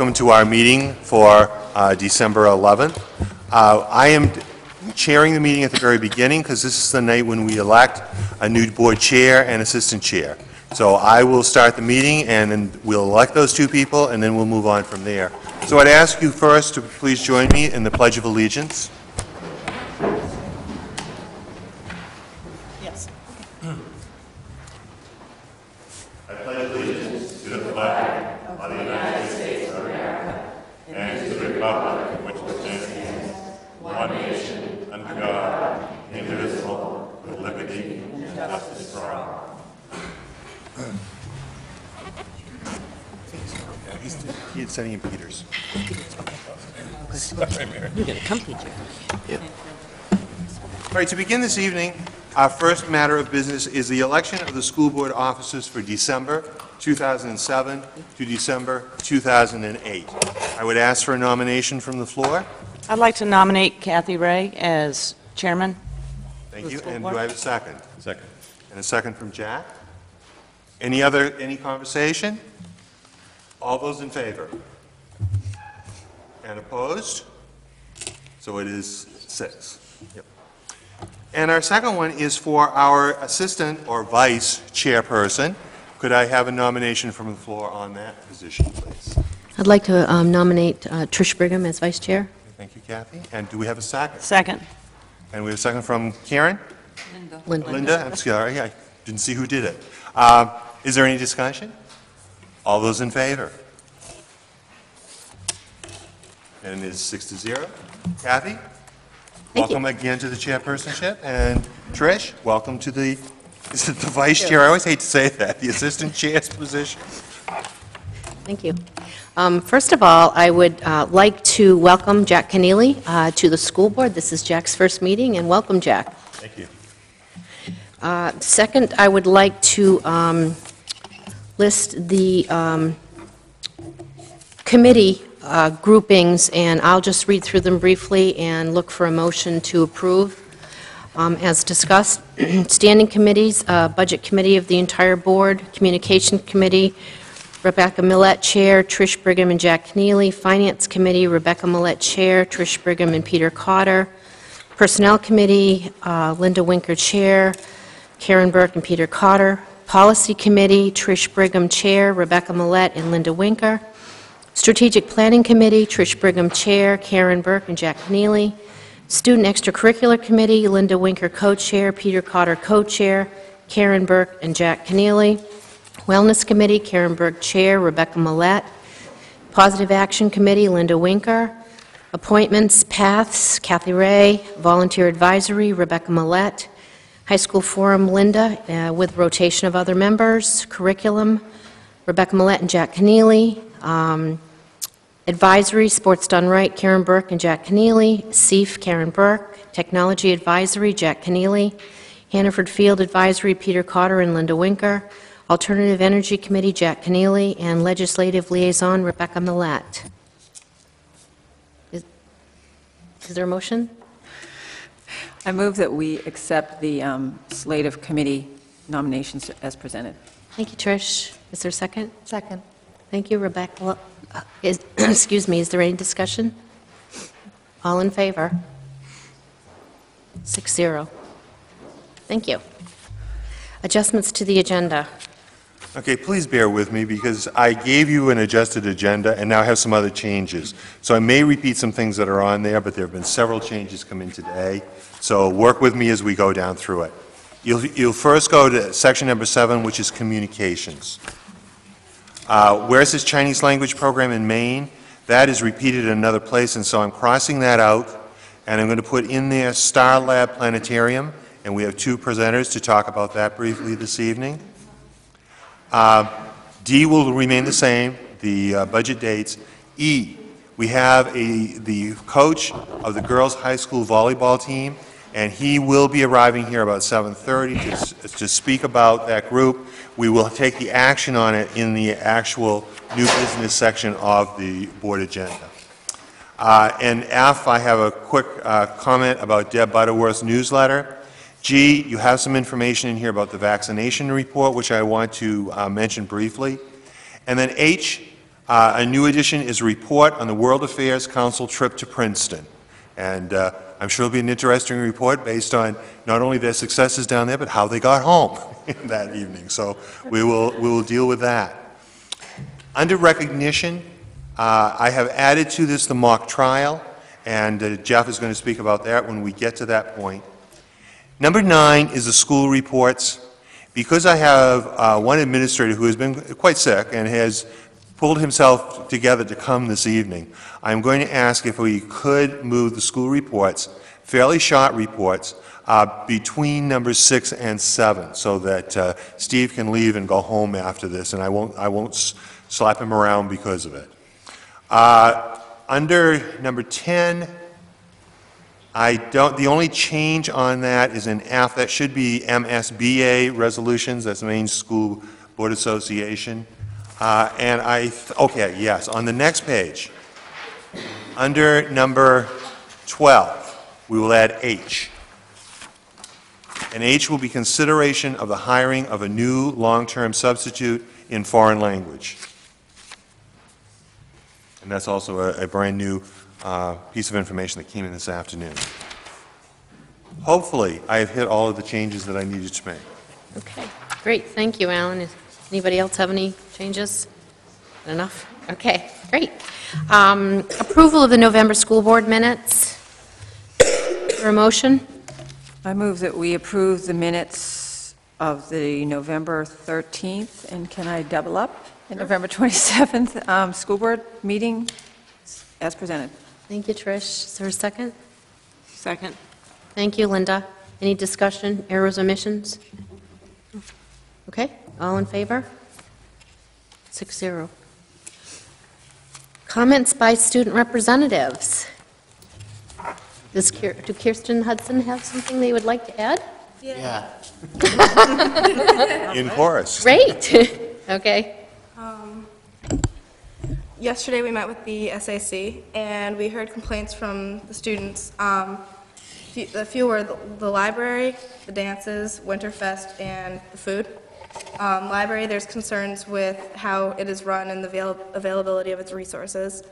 welcome to our meeting for uh, December 11th. Uh, I am chairing the meeting at the very beginning because this is the night when we elect a new board chair and assistant chair. So I will start the meeting, and then we'll elect those two people, and then we'll move on from there. So I'd ask you first to please join me in the Pledge of Allegiance. Yes. under God, indivisible, with liberty and justice for all. He's sending in Peters. You get a comfy chair. All right, to begin this evening, our first matter of business is the election of the school board officers for December 2007 to December 2008. I would ask for a nomination from the floor. I'd like to nominate Kathy Ray as chairman. Thank you. And board? do I have a second? Second. And a second from Jack? Any other, any conversation? All those in favor? And opposed? So it is six. Yep. And our second one is for our assistant or vice chairperson. Could I have a nomination from the floor on that position, please? I'd like to um, nominate uh, Trish Brigham as vice chair. Thank you, Kathy. And do we have a second? Second. And we have a second from Karen? Linda. Linda, I'm sorry, I didn't see who did it. Um, Is there any discussion? All those in favor? And it is six to zero. Kathy? Welcome again to the chairpersonship, and Trish, welcome to the, is it the vice chair? I always hate to say that, the assistant chair's position. Thank you. Um, First of all, I would uh, like to welcome Jack Keneally uh, to the school board. This is Jack's first meeting, and welcome, Jack. Thank you. Uh, Second, I would like to um, list the um, committee uh, groupings, and I'll just read through them briefly and look for a motion to approve. Um, As discussed, standing committees, uh, Budget Committee of the entire board, Communication Committee, Rebecca Millet, Chair, Trish Brigham and Jack Keneally, Finance Committee, Rebecca Millet, Chair, Trish Brigham and Peter Cotter, Personnel Committee, uh, Linda Winker, Chair, Karen Burke and Peter Cotter, Policy Committee, Trish Brigham, Chair, Rebecca Millet and Linda Winker, Strategic Planning Committee, Trish Brigham, Chair, Karen Burke and Jack Keneally, Student Extracurricular Committee, Linda Winker, Co-Chair, Peter Cotter, Co-Chair, Karen Burke and Jack Keneally, Wellness Committee, Karen Burke, Chair, Rebecca Millet, Positive Action Committee, Linda Winker, Appointments, Paths, Kathy Ray, Volunteer Advisory, Rebecca Millet, High School Forum, Linda, uh, with rotation of other members, Curriculum, Rebecca Millet and Jack Keneally, um, Advisory, Sports Done Right, Karen Burke and Jack Keneally, SEAF, Karen Burke, Technology Advisory, Jack Keneally, Hannaford Field Advisory, Peter Cotter and Linda Winker, Alternative Energy Committee, Jack Keneally, and Legislative Liaison, Rebecca Millet. Is is there a motion? I move that we accept the um, slate of committee nominations as presented. Thank you, Trish. Is there a second? Second. Thank you, Rebecca. Well, uh, is- Excuse me, is there any discussion? All in favor? Six zero. Thank you. Adjustments to the agenda. Okay, please bear with me, because I gave you an adjusted agenda, and now I have some other changes. So I may repeat some things that are on there, but there have been several changes come in today, so work with me as we go down through it. You'll, you'll first go to section number seven, which is communications. Uh, Where it says Chinese language program in Maine, that is repeated in another place, and so I'm crossing that out, and I'm going to put in there Star Lab Planetarium, and we have two presenters to talk about that briefly this evening. Uh, D will remain the same, the uh, budget dates. E, we have a, the coach of the girls' high school volleyball team, and he will be arriving here about 7:30 to to speak about that group. We will take the action on it in the actual new business section of the board agenda. Uh, And F, I have a quick uh, comment about Deb Butterworth's newsletter. G, you have some information in here about the vaccination report, which I want to uh, mention briefly. And then H, Uh, A new addition is a report on the World Affairs Council trip to Princeton. And uh, I'm sure it'll be an interesting report based on not only their successes down there, but how they got home that evening. So we will, we will deal with that. Under recognition, uh, I have added to this the mock trial, and uh, Jeff is going to speak about that when we get to that point. Number nine is the school reports. Because I have uh, one administrator who has been quite sick and has pulled himself together to come this evening, I'm going to ask if we could move the school reports, fairly short reports, uh, between numbers six and seven, so that uh, Steve can leave and go home after this, and I won't, I won't slap him around because of it. Uh, Under number 10, I don't, the only change on that is in F, that should be MSBA resolutions, that's Maine School Board Association. Uh, And I, th- okay, yes, on the next page, under number 12, we will add H. And H will be consideration of the hiring of a new long-term substitute in foreign language. And that's also a, a brand-new uh, piece of information that came in this afternoon. Hopefully, I have hit all of the changes that I needed to make. Okay, great, thank you, Alan. Anybody else have any changes? Enough? Okay, great. Um, Approval of the November school board minutes. For a motion? I move that we approve the minutes of the November 13th, and can I double up? And November 27th, um, school board meeting as presented. Thank you, Trish. Is there a second? Second. Thank you, Linda. Any discussion, errors, or omissions? Okay, all in favor? Six zero. Comments by student representatives. Does Kier- do Kirsten Hudson have something they would like to add? Yeah. In chorus. Great, okay. Yesterday, we met with the SAC, and we heard complaints from the students. Um, fe- The few were the- the library, the dances, Winterfest, and the food. Um, Library, there's concerns with how it is run and the avail- availability of its resources.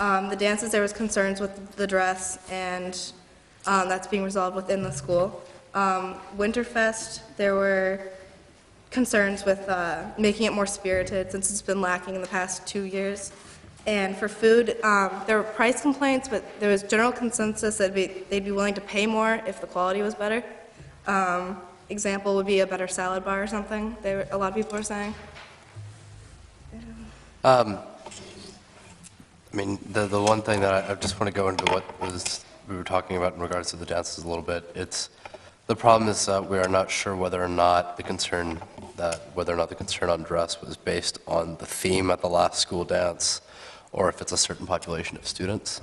Um, The dances, there was concerns with the dress, and um, that's being resolved within the school. Um, Winterfest, there were concerns with uh, making it more spirited, since it's been lacking in the past two years. And for food, um, there were price complaints, but there was general consensus that be- they'd be willing to pay more if the quality was better. Um, Example would be a better salad bar or something, they were- a lot of people are saying. Um, I mean, the, the one thing that I, I just want to go into what was, we were talking about in regards to the dances a little bit. It's, the problem is that we are not sure whether or not the concern, that, whether or not the concern on dress was based on the theme at the last school dance, or if it's a certain population of students.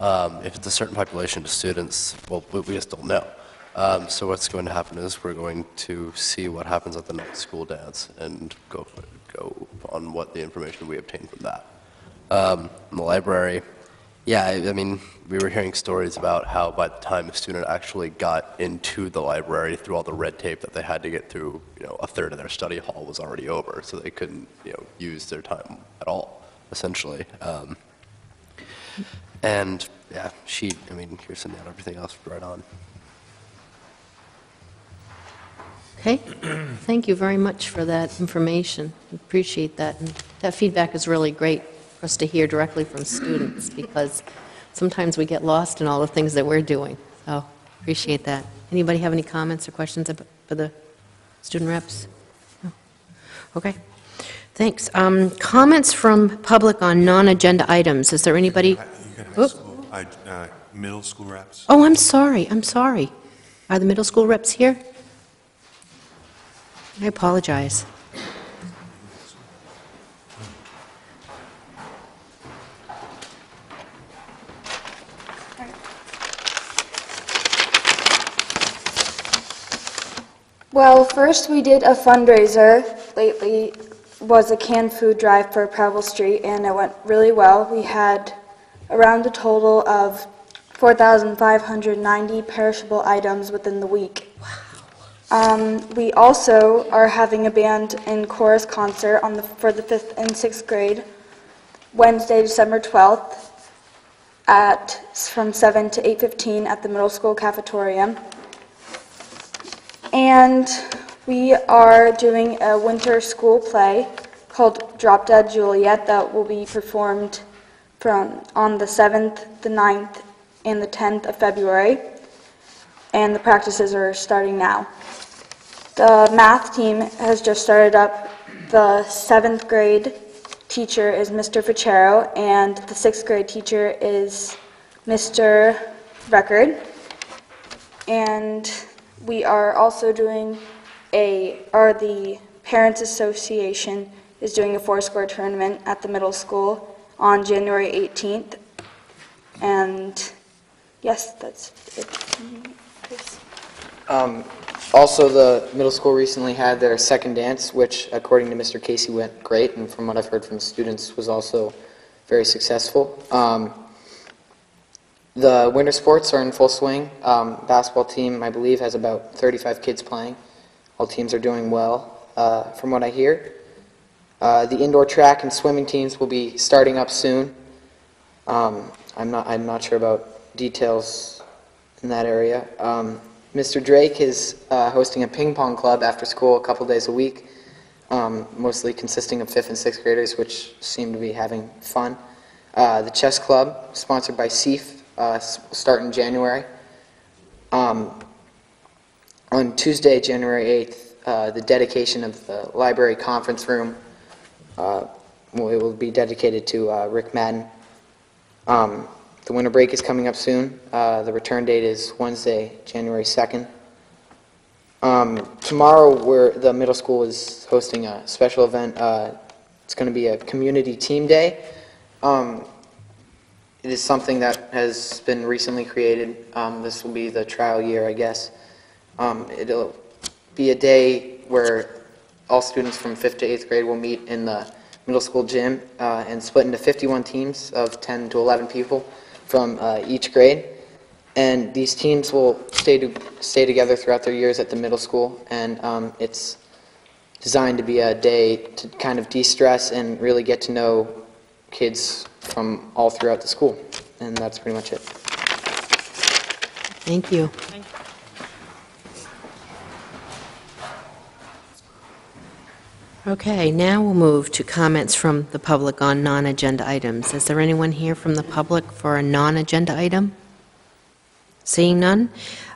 Um, If it's a certain population of students, well, we we just don't know. Um, So what's going to happen is we're going to see what happens at the next school dance and go, go on what the information we obtain from that. Um, In the library, yeah, I I mean, we were hearing stories about how by the time a student actually got into the library, through all the red tape that they had to get through, you know, a third of their study hall was already over, so they couldn't, you know, use their time at all, essentially. Um, And, yeah, she, I mean, Kirsten nailed everything else right on. Okay, thank you very much for that information. Appreciate that. And that feedback is really great for us to hear directly from students, because sometimes we get lost in all the things that we're doing. So, appreciate that. Anybody have any comments or questions for the student reps? No? Okay, thanks. Um, Comments from public on non-agenda items. Is there anybody? You can have school- uh, Middle school reps. Oh, I'm sorry, I'm sorry. Are the middle school reps here? I apologize. Well, first we did a fundraiser lately, was a canned food drive for Preble Street, and it went really well. We had around a total of 4,590 perishable items within the week. Um, we also are having a band and chorus concert on the, for the fifth and sixth grade Wednesday, December 12th, at, from 7 to 8:15 at the middle school cafeteria. And we are doing a winter school play called Drop Dead Juliet that will be performed from, on the 7th, the 9th, and the 10th of February. And the practices are starting now. The math team has just started up. The seventh grade teacher is Mr. Ficero, and the sixth grade teacher is Mr. Record. And we are also doing a, or the Parents Association is doing a four-score tournament at the middle school on January 18th. And yes, that's it. Um, Also, the middle school recently had their second dance, which according to Mr. Casey went great, and from what I've heard from students, was also very successful. Um, The winter sports are in full swing. Um, Basketball team, I believe, has about 35 kids playing. All teams are doing well, uh, from what I hear. Uh, The indoor track and swimming teams will be starting up soon. Um, I'm not, I'm not sure about details in that area. Mr. Drake is uh, hosting a ping pong club after school a couple days a week, um, mostly consisting of fifth and sixth graders, which seem to be having fun. Uh, the chess club, sponsored by CEF, uh, start in January. Um, on Tuesday, January 8th, uh, the dedication of the library conference room uh, will be dedicated to uh, Rick Madden. Um, The winter break is coming up soon. Uh, The return date is Wednesday, January 2nd. Um, Tomorrow, where the middle school is hosting a special event, uh, it's going to be a community team day. Um, It is something that has been recently created. Um, This will be the trial year, I guess. Um, It'll be a day where all students from 5th to 8th grade will meet in the middle school gym uh, and split into 51 teams of 10 to 11 people from uh, each grade. And these teams will stay to, stay together throughout their years at the middle school. And um, it's designed to be a day to kind of de-stress and really get to know kids from all throughout the school. And that's pretty much it. Thank you. Okay, now we'll move to comments from the public on non-agenda items. Is there anyone here from the public for a non-agenda item? Seeing none,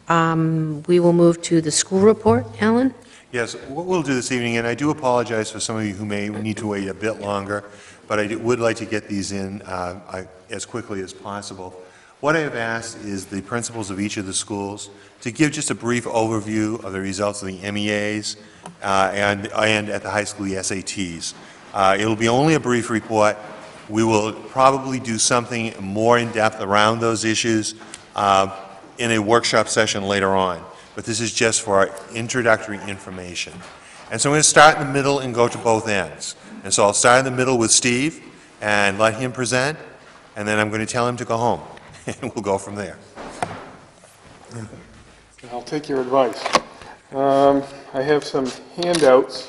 um, we will move to the school report. Alan? Yes, what we'll do this evening, and I do apologize for some of you who may need to wait a bit longer, but I would like to get these in uh, I- as quickly as possible. What I have asked is the principals of each of the schools to give just a brief overview of the results of the MEAs uh, and, and at the high school, the SATs. Uh, It'll be only a brief report. We will probably do something more in-depth around those issues uh, in a workshop session later on, but this is just for our introductory information. And so I'm going to start in the middle and go to both ends. And so I'll start in the middle with Steve and let him present, and then I'm going to tell him to go home, and we'll go from there. I'll take your advice. Um, I have some handouts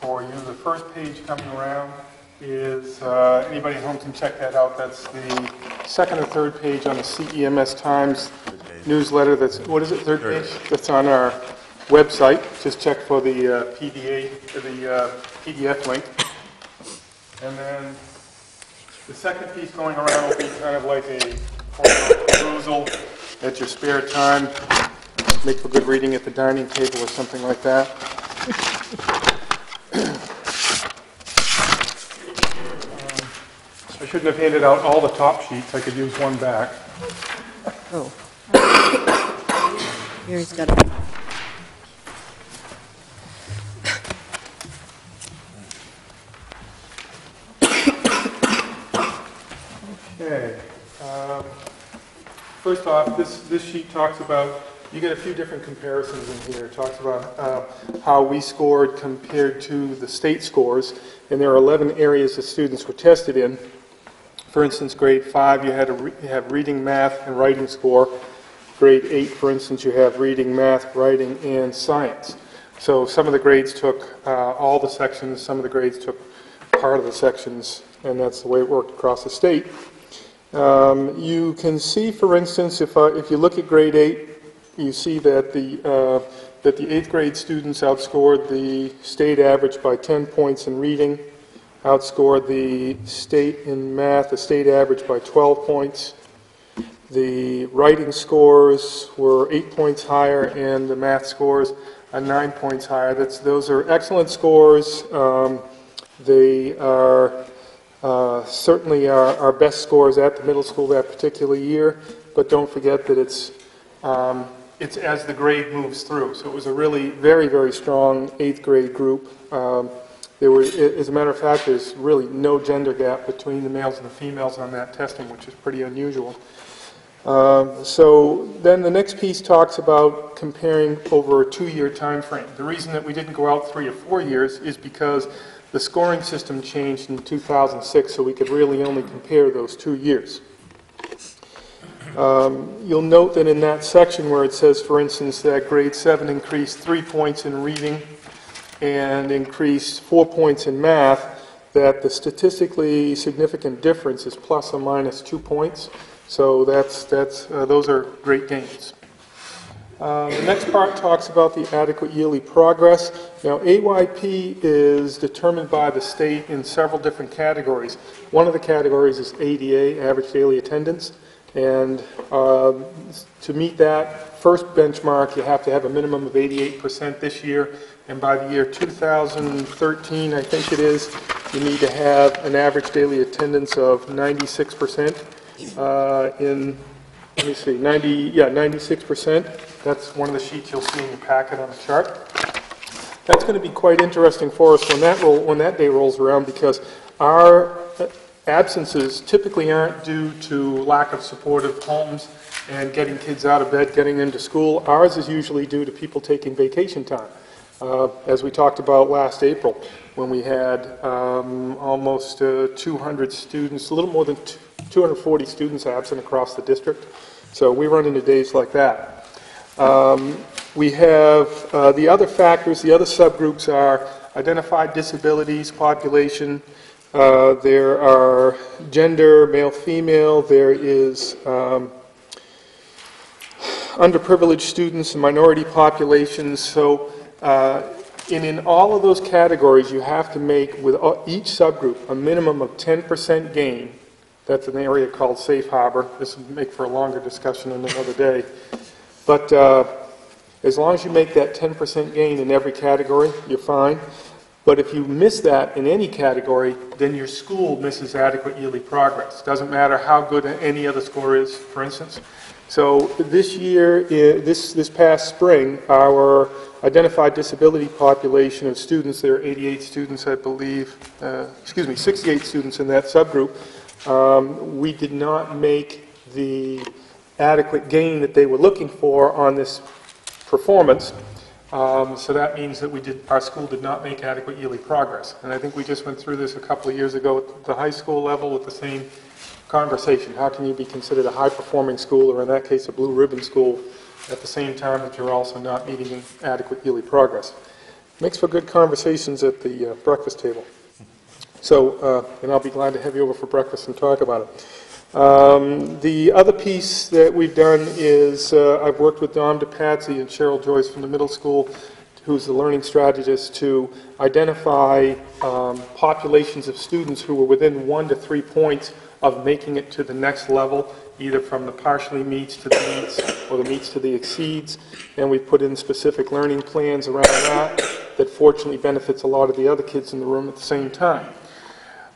for you. The first page coming around is, uh, anybody at home can check that out. That's the second or third page on the CEMS Times newsletter that's, what is it, third Third. page? That's on our website. Just check for the uh, PDA, or the uh, PDF link. And then the second piece going around will be kind of like a perusal at your spare time, make for good reading at the dining table or something like that. I shouldn't have handed out all the top sheets, I could use one back. Oh. Here he's got it. Okay. um, First off, this, this sheet talks about, you get a few different comparisons in here. It talks about uh, how we scored compared to the state scores, and there are 11 areas that students were tested in. For instance, grade five, you had a, re- have reading, math, and writing score. Grade eight, for instance, you have reading, math, writing, and science. So some of the grades took uh, all the sections, some of the grades took part of the sections and that's the way it worked across the state. Um, You can see, for instance, if, uh, if you look at grade eight, you see that the, uh, that the eighth grade students outscored the state average by 10 points in reading, outscored the state in math, the state average by 12 points. The writing scores were eight points higher, and the math scores are nine points higher. That's, those are excellent scores. Um, They are uh, certainly our, our best scores at the middle school that particular year, but don't forget that it's, um, it's as the grade moves through. So it was a really very, very strong eighth grade group. Um, There were, as a matter of fact, there's really no gender gap between the males and the females on that testing, which is pretty unusual. Um, So then the next piece talks about comparing over a two-year time frame. The reason that we didn't go out three or four years is because the scoring system changed in 2006, so we could really only compare those two years. Um, You'll note that in that section where it says, for instance, that grade seven increased three points in reading and increased four points in math, that the statistically significant difference is plus or minus two points. So that's, that's, uh, those are great gains. Uh, The next part talks about the adequate yearly progress. Now, AYP is determined by the state in several different categories. One of the categories is ADA, average daily attendance, and um, to meet that first benchmark, you have to have a minimum of 88% this year, and by the year 2013, I think it is, you need to have an average daily attendance of 96% uh, in let me see, 90, yeah, 96%. That's one of the sheets you'll see in your packet on the chart. That's going to be quite interesting for us when that roll, when that day rolls around, because our absences typically aren't due to lack of supportive homes and getting kids out of bed, getting them to school. Ours is usually due to people taking vacation time. Uh, As we talked about last April, when we had um, almost uh, 200 students, a little more than 240 students absent across the district. So we run into days like that. Um, We have, uh, the other factors, the other subgroups are identified disabilities, population, uh, there are gender, male, female, there is um, underprivileged students and minority populations. So, uh, and in all of those categories, you have to make, with each subgroup, a minimum of 10% gain. That's an area called safe harbor. This would make for a longer discussion on another day. But uh, as long as you make that 10% gain in every category, you're fine. But if you miss that in any category, then your school misses adequate yearly progress. Doesn't matter how good any other score is, for instance. So this year, this, this past spring, our identified disability population of students, there are 88 students, I believe, uh, excuse me, 68 students in that subgroup, um, we did not make the adequate gain that they were looking for on this performance. Um, So that means that we did, our school did not make adequate yearly progress. And I think we just went through this a couple of years ago at the high school level with the same conversation. How can you be considered a high-performing school, or in that case, a blue ribbon school, at the same time that you're also not meeting adequate yearly progress? Makes for good conversations at the uh, breakfast table. So, uh, and I'll be glad to have you over for breakfast and talk about it. Um, The other piece that we've done is, uh, I've worked with Dom DePatsy and Cheryl Joyce from the middle school, who's the learning strategist, to identify um, populations of students who were within one to three points of making it to the next level, either from the partially meets to the meets, or the meets to the exceeds, and we put in specific learning plans around that, that fortunately benefits a lot of the other kids in the room at the same time.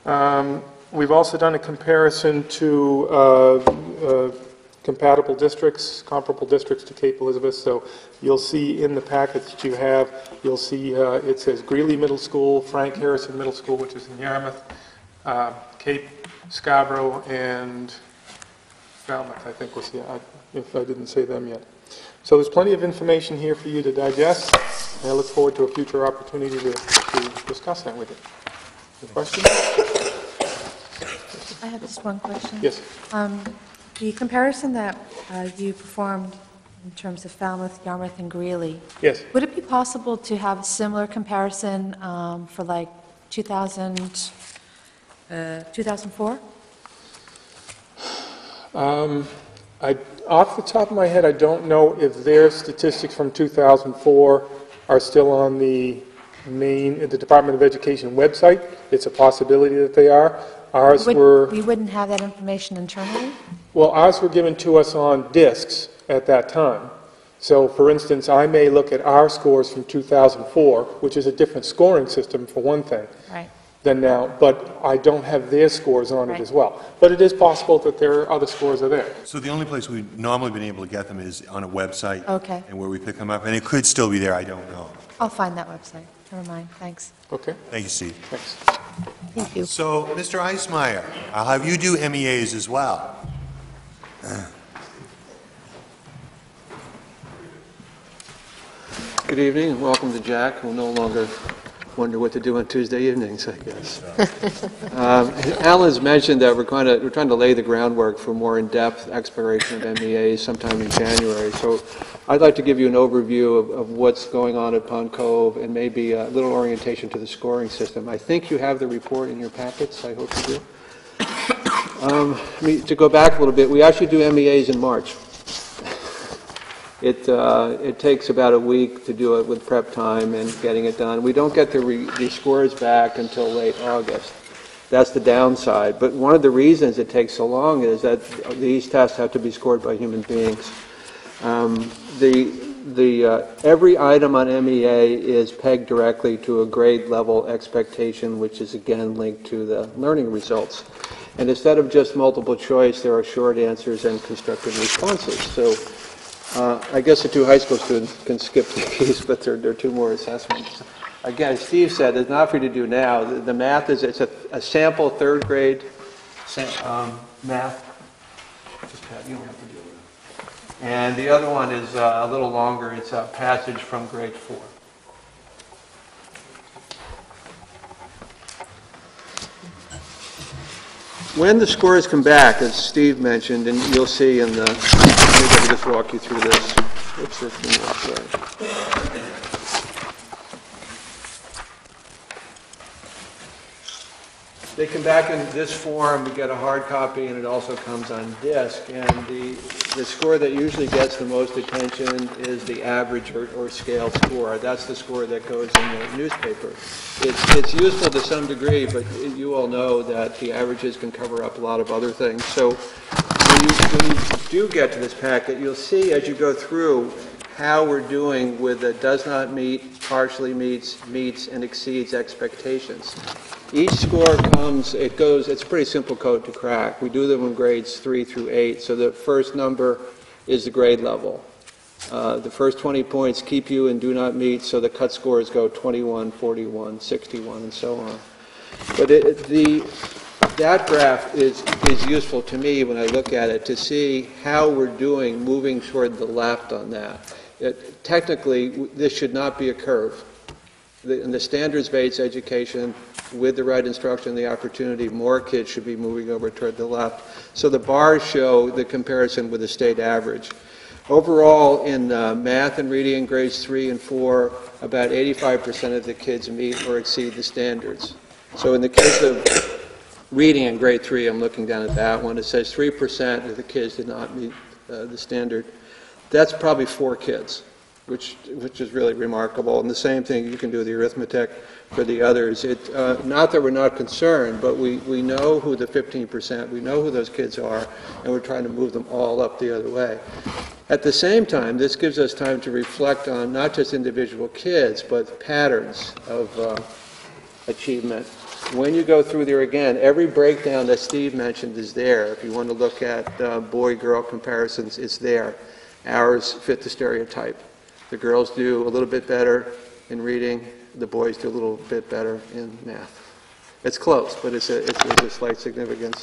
Um, We've also done a comparison to uh, uh, compatible districts, comparable districts to Cape Elizabeth. So you'll see in the packet that you have, you'll see uh, it says Greeley Middle School, Frank Harrison Middle School, which is in Yarmouth, uh, Cape Scarborough, and Falmouth, I think the I- if I didn't say them yet. So there's plenty of information here for you to digest, and I look forward to a future opportunity to to discuss that with you. Any questions? I have just one question. Yes. Um, The comparison that uh, you performed in terms of Falmouth, Yarmouth, and Greeley, Yes. would it be possible to have a similar comparison um, for like 2000, uh, 2004? Um, I, off the top of my head, I don't know if their statistics from 2004 are still on the Maine, the Department of Education website. It's a possibility that they are. Ours Would- were, We wouldn't have that information internally? well, ours were given to us on discs at that time. So, for instance, I may look at our scores from 2004, which is a different scoring system, for one thing, Right. than now, but I don't have their scores on it Right. as well. But it is possible that their other scores are there. So the only place we've normally been able to get them is on a website. Okay. And where we pick them up, and it could still be there, I don't know. I'll find that website. Never mind, thanks. Okay, Thank you, Steve. thanks. Thank you. So, Mr. Eismeyer, I'll have you do MEAs as well. Good evening, and welcome to Jack, who will no longer wonder what to do on Tuesday evenings, I guess. Um, Alan's mentioned that we're going to, we're trying to lay the groundwork for more in-depth exploration of MEAs sometime in January. So I'd like to give you an overview of, of what's going on at Pond Cove and maybe a little orientation to the scoring system. I think you have the report in your packets, I hope you do. Um, To go back a little bit, we actually do MEAs in March. It, uh, it takes about a week to do it with prep time and getting it done. We don't get the, the scores back until late August. That's the downside. But one of the reasons it takes so long is that these tests have to be scored by human beings. Um, The, the, uh, every item on MEA is pegged directly to a grade level expectation, which is again linked to the learning results. And instead of just multiple choice, there are short answers and constructive responses. So uh, I guess the two high school students can skip these, but there there are two more assessments. Again, Steve said, it's not for you to do now. The the math is, it's a a sample third grade um, math. Just Pat, you don't have to. And the other one is uh, a little longer. It's a passage from grade four. When the scores come back, as Steve mentioned, and you'll see in the, maybe I'll just walk you through this. What's this thing? They come back in this form, we get a hard copy, and it also comes on disk. And the, the score that usually gets the most attention is the average or, or scale score. That's the score that goes in the newspaper. It's, it's useful to some degree, but you all know that the averages can cover up a lot of other things. So when you, when you do get to this packet, you'll see as you go through how we're doing with the does not meet, partially meets, meets, and exceeds expectations. Each score comes, it goes, it's a pretty simple code to crack. We do them in grades three through eight, so the first number is the grade level. Uh, The first 20 points keep you and do not meet, so the cut scores go 21, 41, 61, and so on. But it, the, that graph is, is useful to me when I look at it, to see how we're doing moving toward the left on that. It- Technically, this should not be a curve. The- In the standards-based education, with the right instruction and the opportunity, more kids should be moving over toward the left. So the bars show the comparison with the state average. Overall, in uh, math and reading in grades three and four, about 85% of the kids meet or exceed the standards. So in the case of reading in grade three, I'm looking down at that one, it says 3% of the kids did not meet uh, the standard. That's probably four kids, which, which is really remarkable. And the same thing, you can do the arithmetic for the others. It, uh, not that we're not concerned, but we, we know who the 15%, we know who those kids are, and we're trying to move them all up the other way. At the same time, this gives us time to reflect on not just individual kids, but patterns of uh, achievement. When you go through there again, every breakdown that Steve mentioned is there. If you want to look at uh, boy-girl comparisons, it's there. Ours fit the stereotype. The girls do a little bit better in reading, the boys do a little bit better in math. It's close, but it's a, it's it's a slight significance.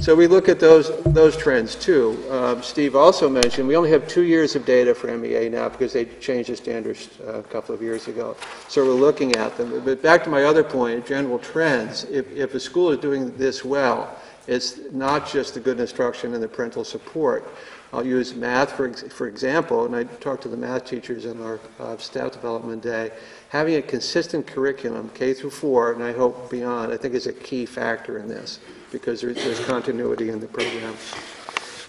So we look at those, those trends too. Um, Steve also mentioned, we only have two years of data for MEA now because they changed the standards uh, a couple of years ago. So we're looking at them. But back to my other point, general trends, if, if a school is doing this well, It's not just the good instruction and the parental support. I'll use math, for, for example, and I talked to the math teachers on our uh, staff development day. Having a consistent curriculum, K through 4, and I hope beyond, I think is a key factor in this, because there's, there's continuity in the program.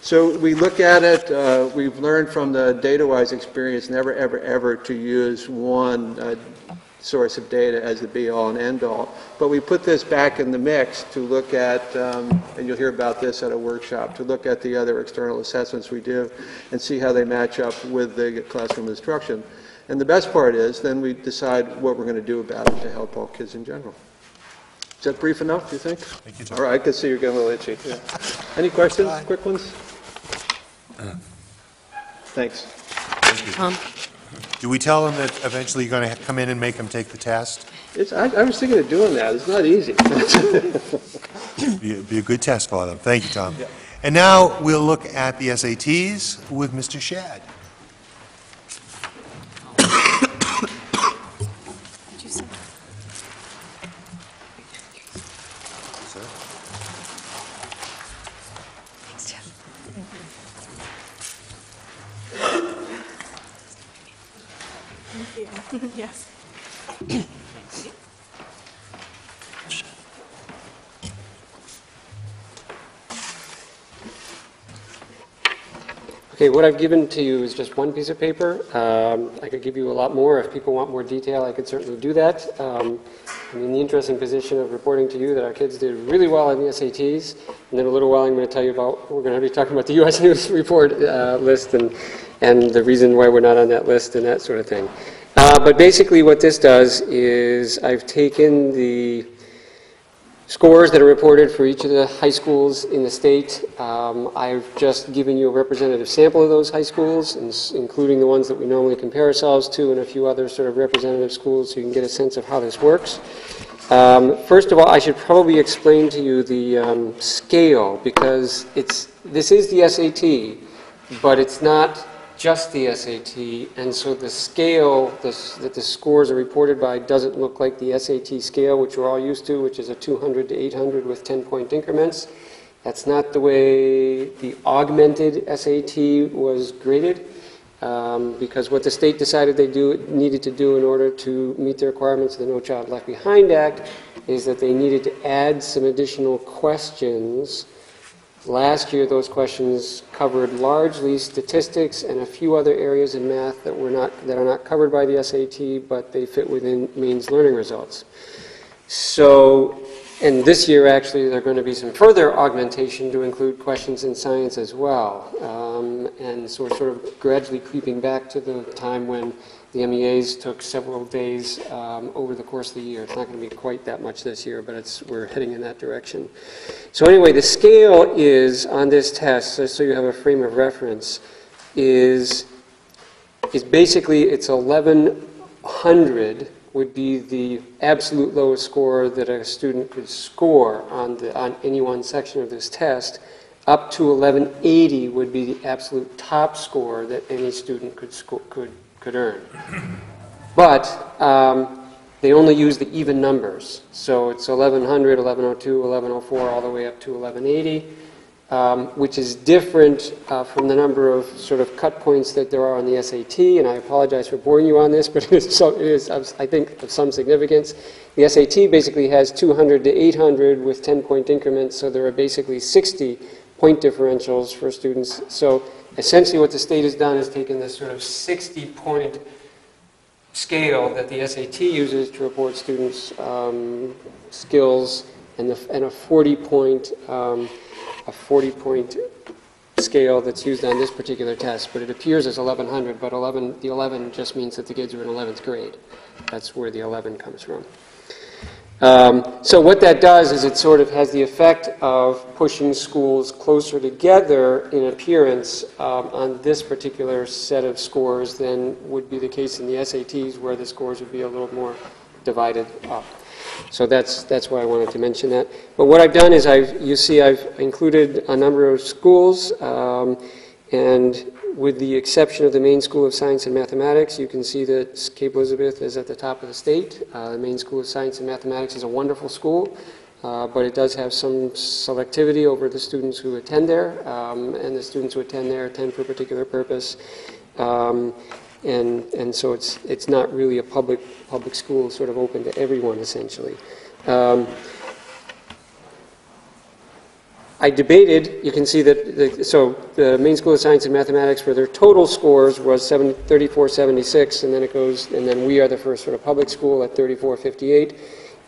So we look at it, uh, we've learned from the DataWise experience, never, ever, ever to use one uh, source of data as the be-all and end-all. But we put this back in the mix to look at, um, and you'll hear about this at a workshop, to look at the other external assessments we do and see how they match up with the classroom instruction. And the best part is, then we decide what we're going to do about it to help all kids in general. Is that brief enough, do you think? Thank you, Tom. All right, I can see you're getting a little itchy. Yeah. Any questions, quick ones? Thanks. Tom? Do we tell them that eventually you're going to come in and make them take the test? It's, I, I was thinking of doing that, it's not easy. Be be a good test for them. Thank you, Tom. And now we'll look at the SATs with Mr. Shedd. Okay, what I've given to you is just one piece of paper. Um, I could give you a lot more. If people want more detail, I could certainly do that. Um, I'm in the interesting position of reporting to you that our kids did really well on the SATs. And then a little while, I'm going to tell you about, we're going to be talking about the U.S. News Report uh, list and, and the reason why we're not on that list and that sort of thing. Uh, But basically, what this does is I've taken the scores that are reported for each of the high schools in the state. Um, I've just given you a representative sample of those high schools, including the ones that we normally compare ourselves to, and a few other sort of representative schools, so you can get a sense of how this works. Um, First of all, I should probably explain to you the um, scale, because it's, this is the SAT, but it's not just the SAT, and so the scale that the scores are reported by doesn't look like the SAT scale, which we're all used to, which is a 200 to 800 with 10-point increments. That's not the way the augmented SAT was graded, um, because what the state decided they do, needed to do in order to meet the requirements of the No Child Left Behind Act is that they needed to add some additional questions Last year, those questions covered largely statistics and a few other areas in math that were not, that are not covered by the SAT, but they fit within means learning results. So, and this year, actually, there are going to be some further augmentation to include questions in science as well. Um, And so we're sort of gradually creeping back to the time when the MEAs took several days um, over the course of the year. It's not going to be quite that much this year, but it's, we're heading in that direction. So anyway, the scale is, on this test, just so you have a frame of reference, is, is basically, it's 1,100 would be the absolute lowest score that a student could score on, the, on any one section of this test. Up to 1180 would be the absolute top score that any student could, sco- could, could earn. But um, they only use the even numbers. So it's 1100, 1102, 1104, all the way up to 1180, um, which is different uh, from the number of sort of cut points that there are on the SAT. And I apologize for boring you on this, but it is, so, it is I think, of some significance. The SAT basically has 200 to 800 with 10-point increments, so there are basically 60 point differentials for students. So essentially what the state has done is taken this sort of 60-point scale that the SAT uses to report students' um, skills and, the, and a 40-point um, a 40-point scale that's used on this particular test. But it appears as 1100, but 11 the 11 just means that the kids are in 11th grade. That's where the 11 comes from. Um, so what that does is it sort of has the effect of pushing schools closer together in appearance um, on this particular set of scores than would be the case in the SATs, where the scores would be a little more divided up. So that's, that's why I wanted to mention that. But what I've done is I've, you see I've included a number of schools, um, and with the exception of the Maine School of Science and Mathematics, you can see that Cape Elizabeth is at the top of the state. Uh, The Maine School of Science and Mathematics is a wonderful school. uh, but it does have some selectivity over the students who attend there, um, and the students who attend there attend for a particular purpose. Um, And, and so it's, it's not really a public, public school, sort of open to everyone, essentially. Um, I debated, you can see that, the- so the Maine school of science and mathematics, for their total scores was 7 3476, and then it goes, and then we are the first sort of public school at 3458.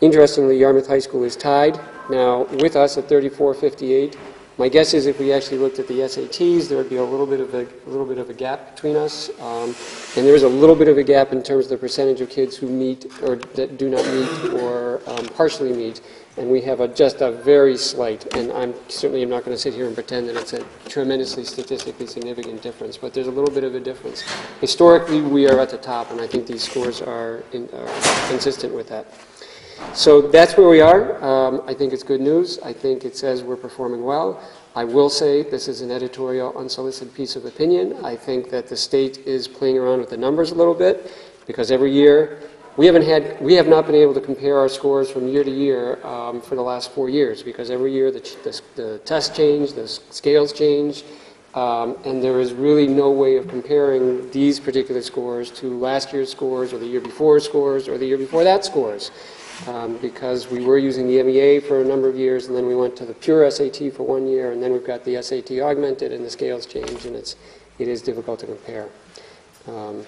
Interestingly, Yarmouth High School is tied now with us at 3458. My guess is if we actually looked at the SATs, there would be a little bit of a, a little bit of a gap between us. Um, And there is a little bit of a gap in terms of the percentage of kids who meet or that do not meet or um, partially meet. And we have a, just a very slight, and I'm certainly am not going to sit here and pretend that it's a tremendously statistically significant difference, but there's a little bit of a difference. Historically, we are at the top, and I think these scores are, in, are consistent with that. So that's where we are. Um, I think it's good news. I think it says we're performing well. I will say this is an editorial, unsolicited piece of opinion. I think that the state is playing around with the numbers a little bit because every year we haven't had, we have not been able to compare our scores from year to year um, for the last four years because every year the, the, the tests change, the scales change, um, and there is really no way of comparing these particular scores to last year's scores or the year before scores or the year before that scores um, because we were using the MEA for a number of years, and then we went to the pure SAT for one year, and then we've got the SAT augmented, and the scales change, and it's, it is difficult to compare. Um,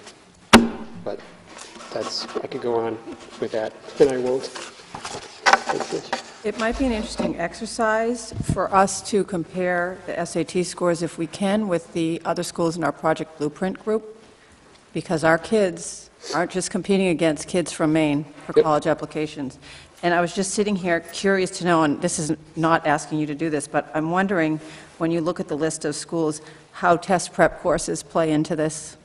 But that's, I could go on with that, and I won't. It might be an interesting exercise for us to compare the SAT scores, if we can, with the other schools in our Project Blueprint group, because our kids aren't just competing against kids from Maine for Yep. college applications. And I was just sitting here curious to know, and this is not asking you to do this, but I'm wondering, when you look at the list of schools, how test prep courses play into this?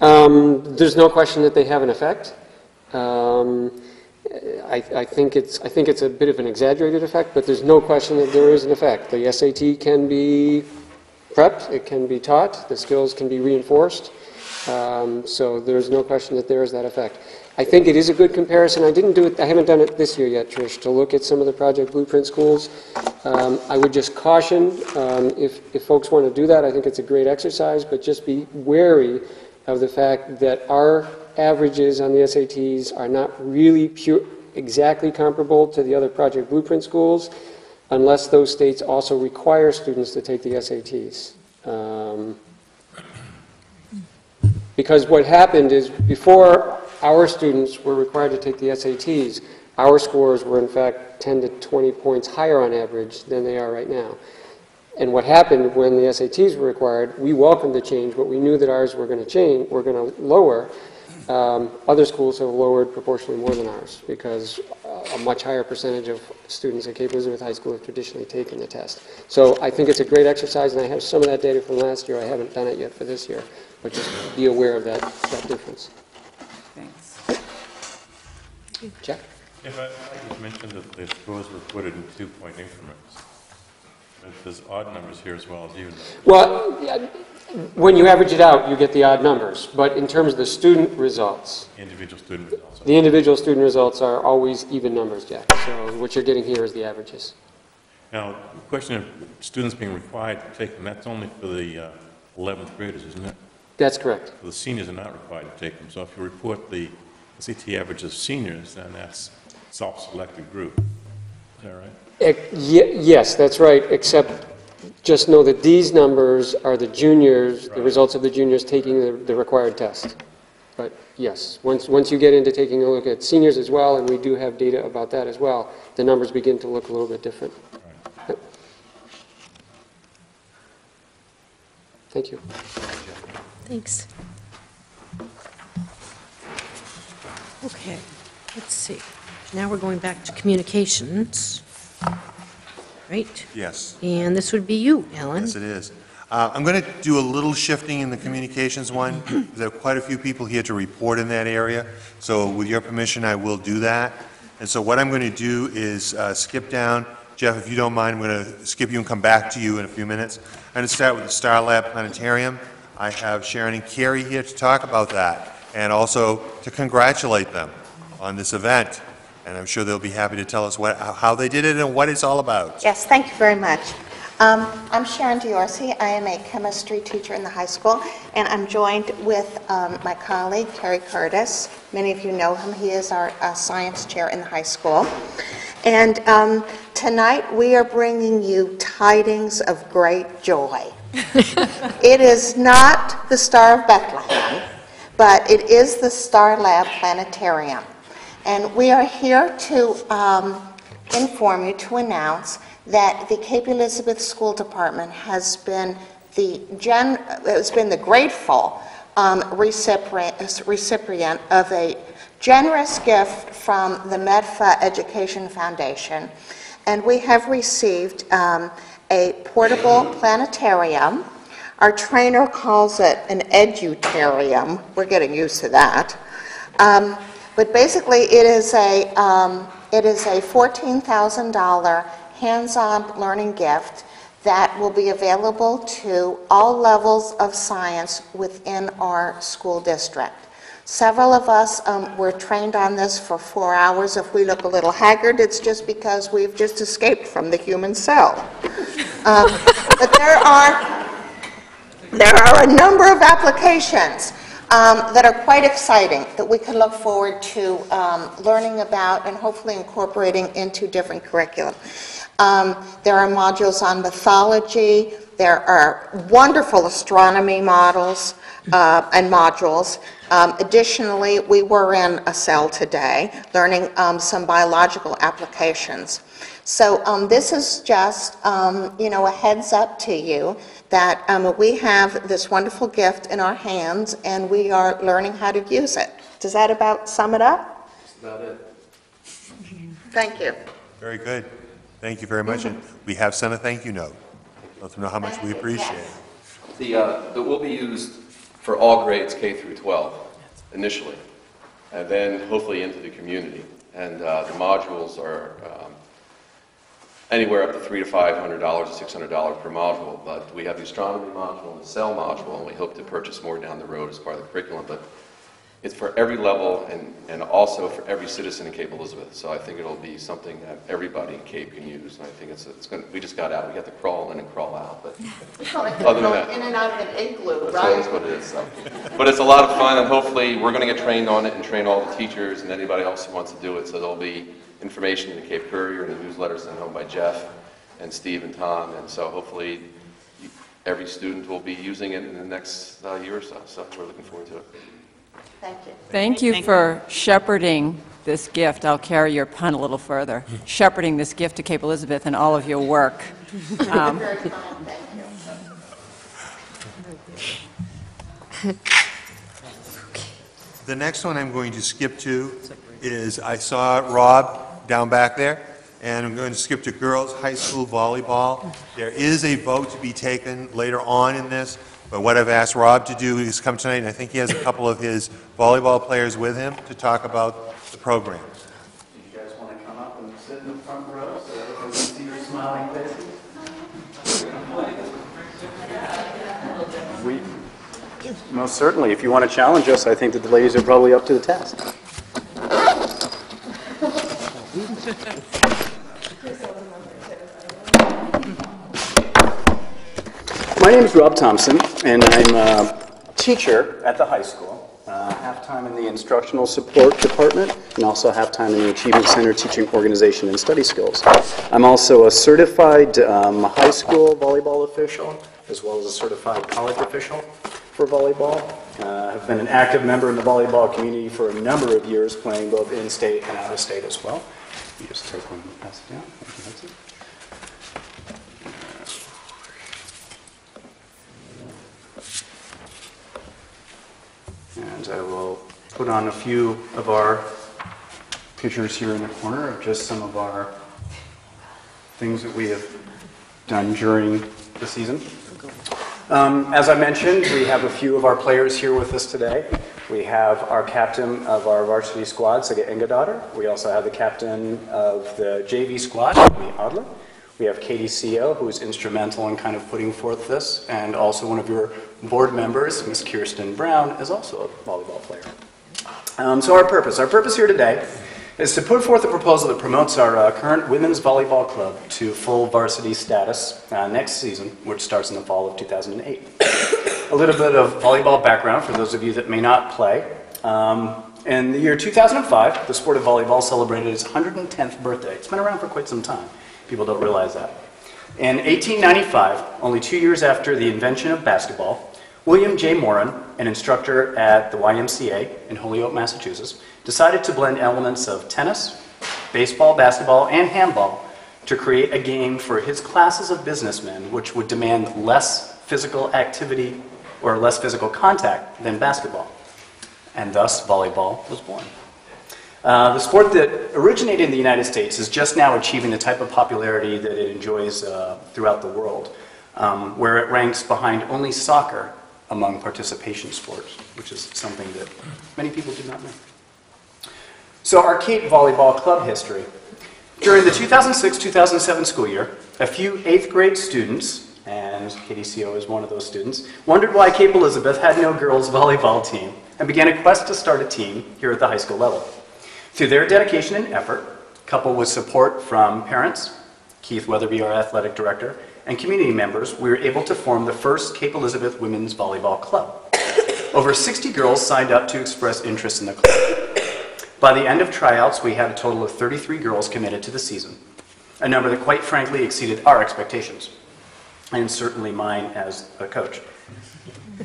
Um, There's no question that they have an effect. Um, I I think it's, I think it's a bit of an exaggerated effect, but there's no question that there is an effect. The SAT can be prepped, it can be taught, the skills can be reinforced, Um, so there's no question that there is that effect. I think it is a good comparison. I didn't do it, I haven't done it this year yet, Trish, to look at some of the Project Blueprint schools. Um, I would just caution, um, if if folks want to do that, I think it's a great exercise, but just be wary of the fact that our averages on the SATs are not really pure, exactly comparable to the other Project Blueprint schools, unless those states also require students to take the SATs. Um, Because what happened is, before our students were required to take the SATs, our scores were in fact 10 to 20 points higher on average than they are right now. And what happened when the SATs were required, we welcomed the change, but we knew that ours were going to change, were going to lower. Um, Other schools have lowered proportionally more than ours, because uh, a much higher percentage of students at Cape Elizabeth High School have traditionally taken the test. So I think it's a great exercise, and I have some of that data from last year. I haven't done it yet for this year, but just be aware of that, that difference. Thanks. Jack? If I I just mentioned that the scores were reported in two-point increments. There's odd numbers here as well as even. Well, yeah, when you average it out, you get the odd numbers, but in terms of the student results, individual student results. the individual student results are always even numbers, Jack. So what you're getting here is the averages. Now, the question of students being required to take them, that's only for the uh, 11th graders, isn't it? That's correct. The seniors are not required to take them. So if you report the SAT average of seniors, then that's self-selected group. Is that right? Ye- Yes, that's right, except just know that these numbers are the juniors, the results of the juniors taking the the required test. But yes, once, once you get into taking a look at seniors as well, and we do have data about that as well, the numbers begin to look a little bit different. Yep. Thank you. Thanks. Okay, let's see. Now we're going back to communications. Right? Yes. And this would be you, Alan. Yes, it is. Uh, I'm going to do a little shifting in the communications one. There are quite a few people here to report in that area, so with your permission, I will do that. And so what I'm going to do is uh, skip down. Jeff, if you don't mind, I'm going to skip you and come back to you in a few minutes. I'm going to start with the Star Lab Planetarium. I have Sharon and Carrie here to talk about that, and also to congratulate them on this event. And I'm sure they'll be happy to tell us what, how they did it and what it's all about. Yes, thank you very much. Um, I'm Sharon Diorsi. I am a chemistry teacher in the high school, and I'm joined with um, my colleague, Terry Curtis. Many of you know him. He is our uh, science chair in the high school. And um, tonight, we are bringing you tidings of great joy. It is not the Star of Bethlehem, but it is the Star Lab Planetarium. And we are here to um, inform you, to announce that the Cape Elizabeth School Department has been the gen, has been the grateful um, recipient, recipient of a generous gift from the Medfa Education Foundation. And we have received um, a portable planetarium. Our trainer calls it an edutarium. We're getting used to that. Um, but basically, it is a, um, it is a $14,000 hands-on learning gift that will be available to all levels of science within our school district. Several of us um, were trained on this for four hours. If we look a little haggard, it's just because we've just escaped from the human cell. Um, but there are, there are a number of applications um, that are quite exciting that we can look forward to um, learning about and hopefully incorporating into different curriculum. Um, there are modules on mythology. There are wonderful astronomy models uh, and modules. Um, additionally, we were in a cell today learning um, some biological applications. So um, this is just, you know, a heads up to you that um, we have this wonderful gift in our hands and we are learning how to use it. Does that about sum it up? That's about it. Thank you. Very good. Thank you very much, and we have sent a thank you note. Let them know how much we appreciate it. The, uh, it will be used for all grades K through 12 initially, and then hopefully into the community. And uh, the modules are um, anywhere up to three to five hundred dollars, or six hundred dollars per module. But we have the astronomy module and the cell module, and we hope to purchase more down the road as part of the curriculum. But it's for every level and, and also for every citizen in Cape Elizabeth. So I think it'll be something that everybody in Cape can use. And I think it's, it's going we just got out. We got to crawl in and crawl out. But Other than that- In and out of an igloo, that's what- that's what it is. So. But it's a lot of fun, and hopefully, we're going to get trained on it and train all the teachers and anybody else who wants to do it. So there'll be information in the Cape Courier and the newsletter sent home by Jeff and Steve and Tom. And so hopefully, every student will be using it in the next uh, year or so. So we're looking forward to it. Thank you. Thank you for shepherding this gift. I'll carry your pun a little further. Shepherding this gift to Cape Elizabeth and all of your work. Um, Very kind, thank you. The next one I'm going to skip to is, I saw Rob down back there, and I'm going to skip to girls' high school volleyball. There is a vote to be taken later on in this, but what I've asked Rob to do is come tonight, and I think he has a couple of his volleyball players with him to talk about the program. You guys want to come up and sit in the front row so everyone can see your smiling faces? We, most certainly, if you want to challenge us, I think that the ladies are probably up to the task. My name is Rob Thompson, and I'm a teacher at the high school, uh, half-time in the instructional support department, and also half-time in the Achievement Center teaching organization and study skills. I'm also a certified um, high school volleyball official, as well as a certified college official for volleyball. Uh, I've been an active member in the volleyball community for a number of years, playing both in-state and out-of-state as well. You just take one and pass it down. Thank you, Betsy. And I will put on a few of our pictures here in the corner of just some of our things that we have done during the season. Um, As I mentioned, we have a few of our players here with us today. We have our captain of our varsity squad, Sega Engadottir. We also have the captain of the JV squad, Lee Adler. We have Katie Seo, who is instrumental in kind of putting forth this, and also one of your board members, Miss Kirsten Brown, is also a volleyball player. Um, so our purpose, our purpose here today is to put forth a proposal that promotes our uh, current women's volleyball club to full varsity status uh, next season, which starts in the fall of 2008. A little bit of volleyball background for those of you that may not play. Um, in the year 2005, the sport of volleyball celebrated its 110th birthday. It's been around for quite some time. People don't realize that. In 1895, only two years after the invention of basketball, William J. Morgan, an instructor at the YMCA in Holyoke, Massachusetts, decided to blend elements of tennis, baseball, basketball, and handball to create a game for his classes of businessmen, which would demand less physical activity or less physical contact than basketball. And thus, volleyball was born. Uh, the sport that originated in the United States is just now achieving the type of popularity that it enjoys uh, throughout the world, um, where it ranks behind only soccer among participation sports, which is something that many people do not know. So, our Cape Volleyball Club history. During the 2006 2007 school year, a few eighth grade students, and Katie Seo is one of those students, wondered why Cape Elizabeth had no girls' volleyball team and began a quest to start a team here at the high school level. Through their dedication and effort, coupled with support from parents, Keith Weatherby, our athletic director, and community members, we were able to form the first Cape Elizabeth Women's Volleyball Club. Over 60 girls signed up to express interest in the club. By the end of tryouts, we had a total of 33 girls committed to the season, a number that quite frankly exceeded our expectations, and certainly mine as a coach.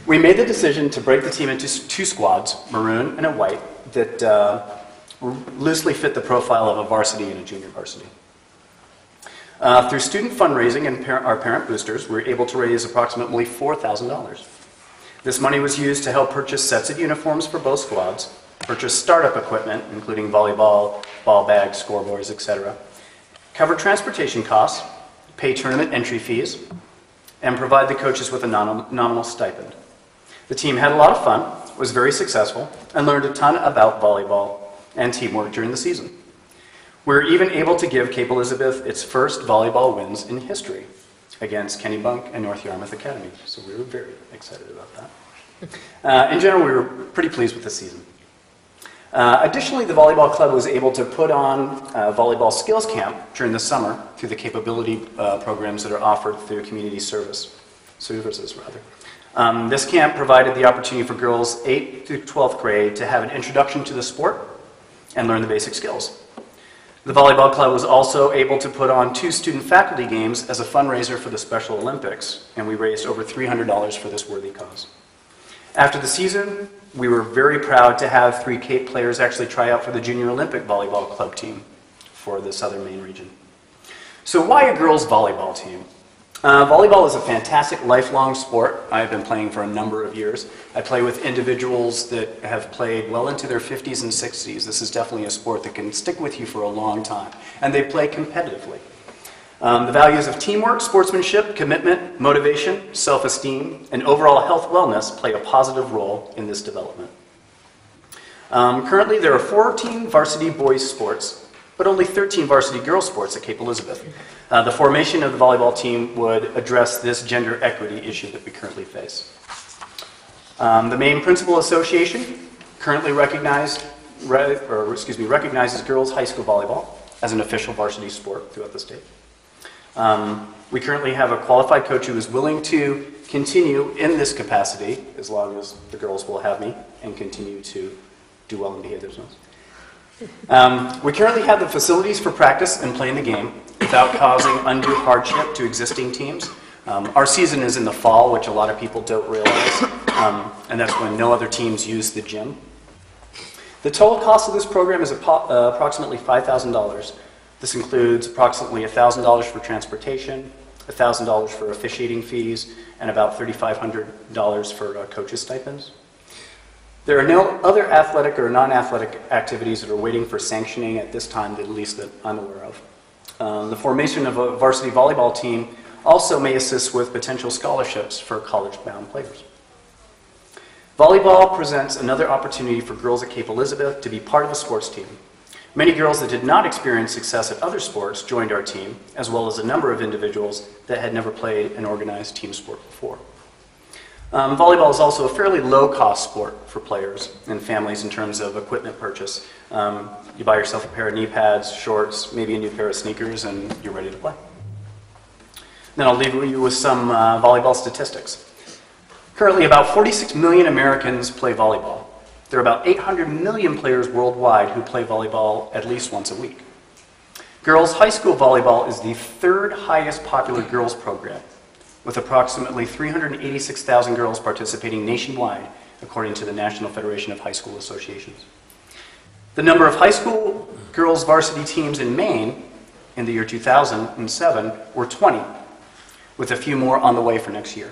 We made the decision to break the team into two squads, maroon and a white, that uh, loosely fit the profile of a varsity and a junior varsity. Uh, through student fundraising and par- our parent boosters, we were able to raise approximately $4,000. This money was used to help purchase sets of uniforms for both squads, purchase startup equipment, including volleyball, ball bags, scoreboards, etc., cover transportation costs, pay tournament entry fees, and provide the coaches with a nominal stipend. The team had a lot of fun, was very successful, and learned a ton about volleyball and teamwork during the season. We were even able to give Cape Elizabeth its first volleyball wins in history against Kennebunk and North Yarmouth Academy, so we were very excited about that. Uh, in general, we were pretty pleased with the season. Uh, additionally, the volleyball club was able to put on uh, volleyball skills camp during the summer through the capability uh, programs that are offered through community service services rather. Um, this camp provided the opportunity for girls 8th through 12th grade to have an introduction to the sport and learn the basic skills. The volleyball club was also able to put on two student faculty games as a fundraiser for the Special Olympics, and we raised over $300 for this worthy cause. After the season, we were very proud to have three Cape players actually try out for the Junior Olympic Volleyball Club team for the Southern Maine region. So, why a girls' volleyball team? Uh, volleyball is a fantastic lifelong sport. I've been playing for a number of years. I play with individuals that have played well into their 50s and 60s. This is definitely a sport that can stick with you for a long time, and they play competitively. Um, the values of teamwork, sportsmanship, commitment, motivation, self esteem, and overall health wellness play a positive role in this development. Um, currently, there are 14 varsity boys sports, but only 13 varsity girls sports at Cape Elizabeth. Uh, the formation of the volleyball team would address this gender equity issue that we currently face. Um, the Maine Principal Association currently recognized, re, or excuse me, recognizes girls high school volleyball as an official varsity sport throughout the state. Um, we currently have a qualified coach who is willing to continue in this capacity as long as the girls will have me and continue to do well and behave themselves. Um, we currently have the facilities for practice and playing the game without causing undue hardship to existing teams. Um, our season is in the fall, which a lot of people don't realize, um, and that's when no other teams use the gym. The total cost of this program is uh, approximately $5,000. This includes approximately $1,000 for transportation, $1,000 for officiating fees, and about $3,500 for uh, coaches' stipends. There are no other athletic or non-athletic activities that are waiting for sanctioning at this time, at least that I'm aware of. Um, the formation of a varsity volleyball team also may assist with potential scholarships for college-bound players. Volleyball presents another opportunity for girls at Cape Elizabeth to be part of a sports team. Many girls that did not experience success at other sports joined our team, as well as a number of individuals that had never played an organized team sport before. Um, volleyball is also a fairly low-cost sport for players and families in terms of equipment purchase. Um, you buy yourself a pair of knee pads, shorts, maybe a new pair of sneakers, and you're ready to play. Then I'll leave you with some uh, volleyball statistics. Currently, about 46 million Americans play volleyball. There are about 800 million players worldwide who play volleyball at least once a week. Girls high school volleyball is the third highest popular girls program, with approximately 386,000 girls participating nationwide, according to the National Federation of High School Associations. The number of high school girls varsity teams in Maine in the year 2007 were 20, with a few more on the way for next year.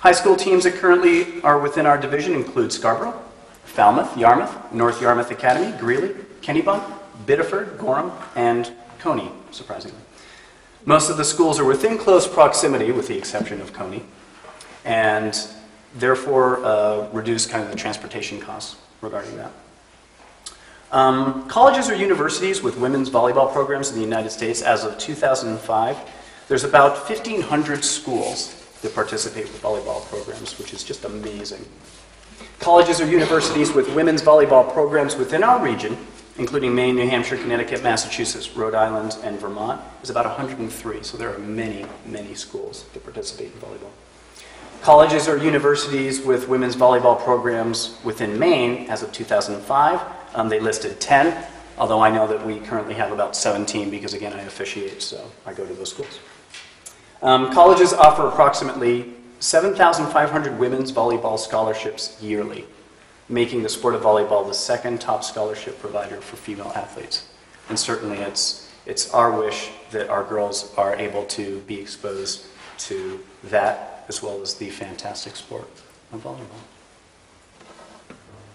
High school teams that currently are within our division include Scarborough, Falmouth, Yarmouth, North Yarmouth Academy, Greeley, Kennebunk, Biddeford, Gorham, and Cony, surprisingly. Most of the schools are within close proximity, with the exception of Cony, and therefore uh, reduce kind of the transportation costs regarding that. Um, colleges or universities with women's volleyball programs in the United States as of 2005, there's about 1,500 schools that participate with volleyball programs, which is just amazing. Colleges or universities with women's volleyball programs within our region, including Maine, New Hampshire, Connecticut, Massachusetts, Rhode Island, and Vermont, is about 103. So there are many, many schools that participate in volleyball. Colleges or universities with women's volleyball programs within Maine, as of 2005, um, they listed 10, although I know that we currently have about 17 because, again, I officiate, so I go to those schools. Um, colleges offer approximately 7,500 women's volleyball scholarships yearly, making the sport of volleyball the second top scholarship provider for female athletes. And certainly it's, it's our wish that our girls are able to be exposed to that as well as the fantastic sport of volleyball.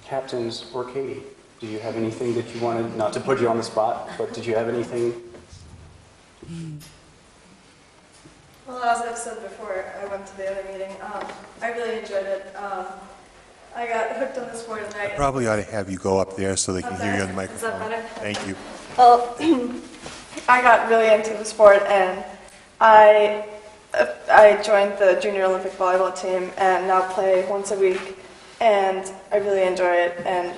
Captains or Katie, do you have anything that you wanted, not to put you on the spot, but did you have anything? Well, as I've said before, I went to the other meeting. Um, I really enjoyed it. Um, I got hooked on this sport and I. Probably ought to have you go up there so they can hear you on the Is that microphone. better? Thank you. Well, I got really into the sport and I uh, I joined the Junior Olympic volleyball team and now play once a week and I really enjoy it and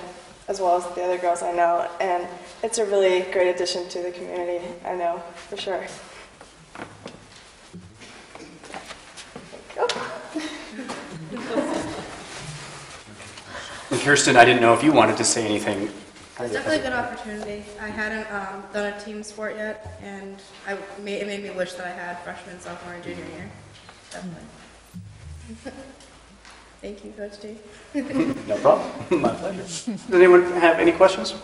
as well as the other girls I know and it's a really great addition to the community. I know for sure. And Kirsten, I didn't know if you wanted to say anything. It's definitely a good opportunity. I hadn't um, done a team sport yet, and I, it made me wish that I had freshman, sophomore, and junior year. Definitely. Thank you, Coach D. No problem. My pleasure. Does anyone have any questions?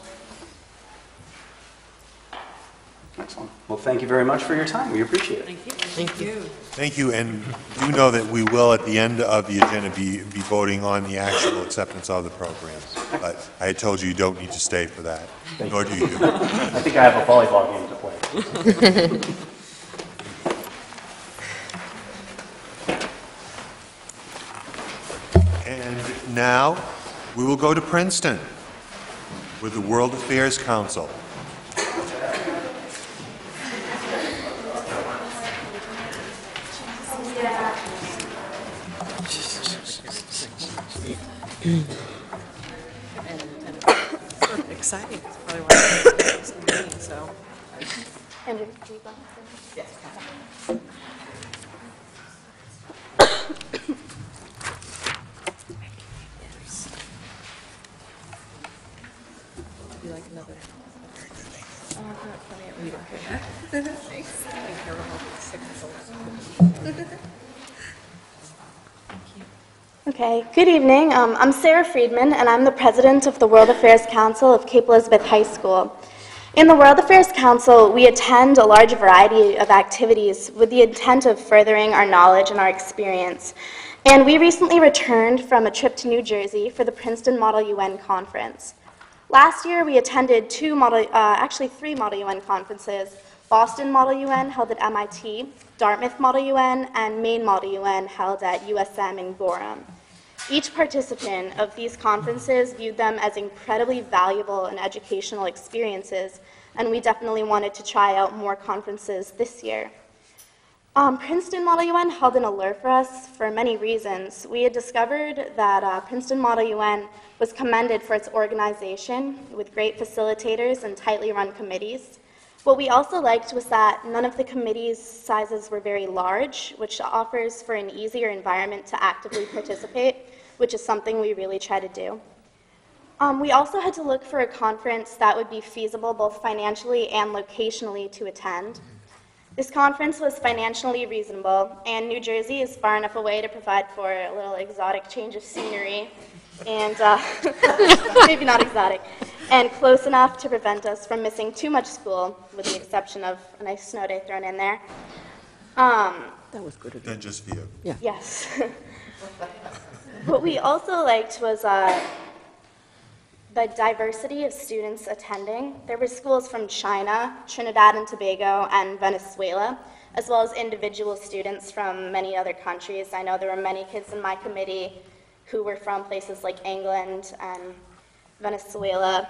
Excellent. Well, thank you very much for your time. We appreciate it. Thank you. Thank you. Thank you, and do know that we will, at the end of the agenda, be, be voting on the actual acceptance of the programs. But I had told you you don't need to stay for that, nor do you. I think I have a volleyball game to play. And now, we will go to Princeton with the World Affairs Council. Exciting. It's probably why it's a meeting, so. You like another? You don't care. Thanks. I don't care about six results. Okay, good evening. Um, I'm Sarah Friedman, and I'm the president of the World Affairs Council of Cape Elizabeth High School. In the World Affairs Council, we attend a large variety of activities with the intent of furthering our knowledge and our experience. And we recently returned from a trip to New Jersey for the Princeton Model UN Conference. Last year, we attended two Model, uh, actually three Model UN conferences, Boston Model UN held at MIT, Dartmouth Model UN, and Maine Model UN held at USM in Gorham. Each participant of these conferences viewed them as incredibly valuable and educational experiences, and we definitely wanted to try out more conferences this year. Um, Princeton Model UN held an alert for us for many reasons. We had discovered that uh, Princeton Model UN was commended for its organization with great facilitators and tightly run committees. What we also liked was that none of the committees' sizes were very large, which offers for an easier environment to actively participate, which is something we really try to do. Um, we also had to look for a conference that would be feasible both financially and locationally to attend. This conference was financially reasonable, and New Jersey is far enough away to provide for a little exotic change of scenery, and uh, maybe not exotic, and close enough to prevent us from missing too much school, with the exception of a nice snow day thrown in there. Um, That was good of Then just for you. Yeah. Yes. what we also liked was uh, the diversity of students attending. There were schools from China, Trinidad and Tobago, and Venezuela, as well as individual students from many other countries. I know there were many kids in my committee who were from places like England and Venezuela.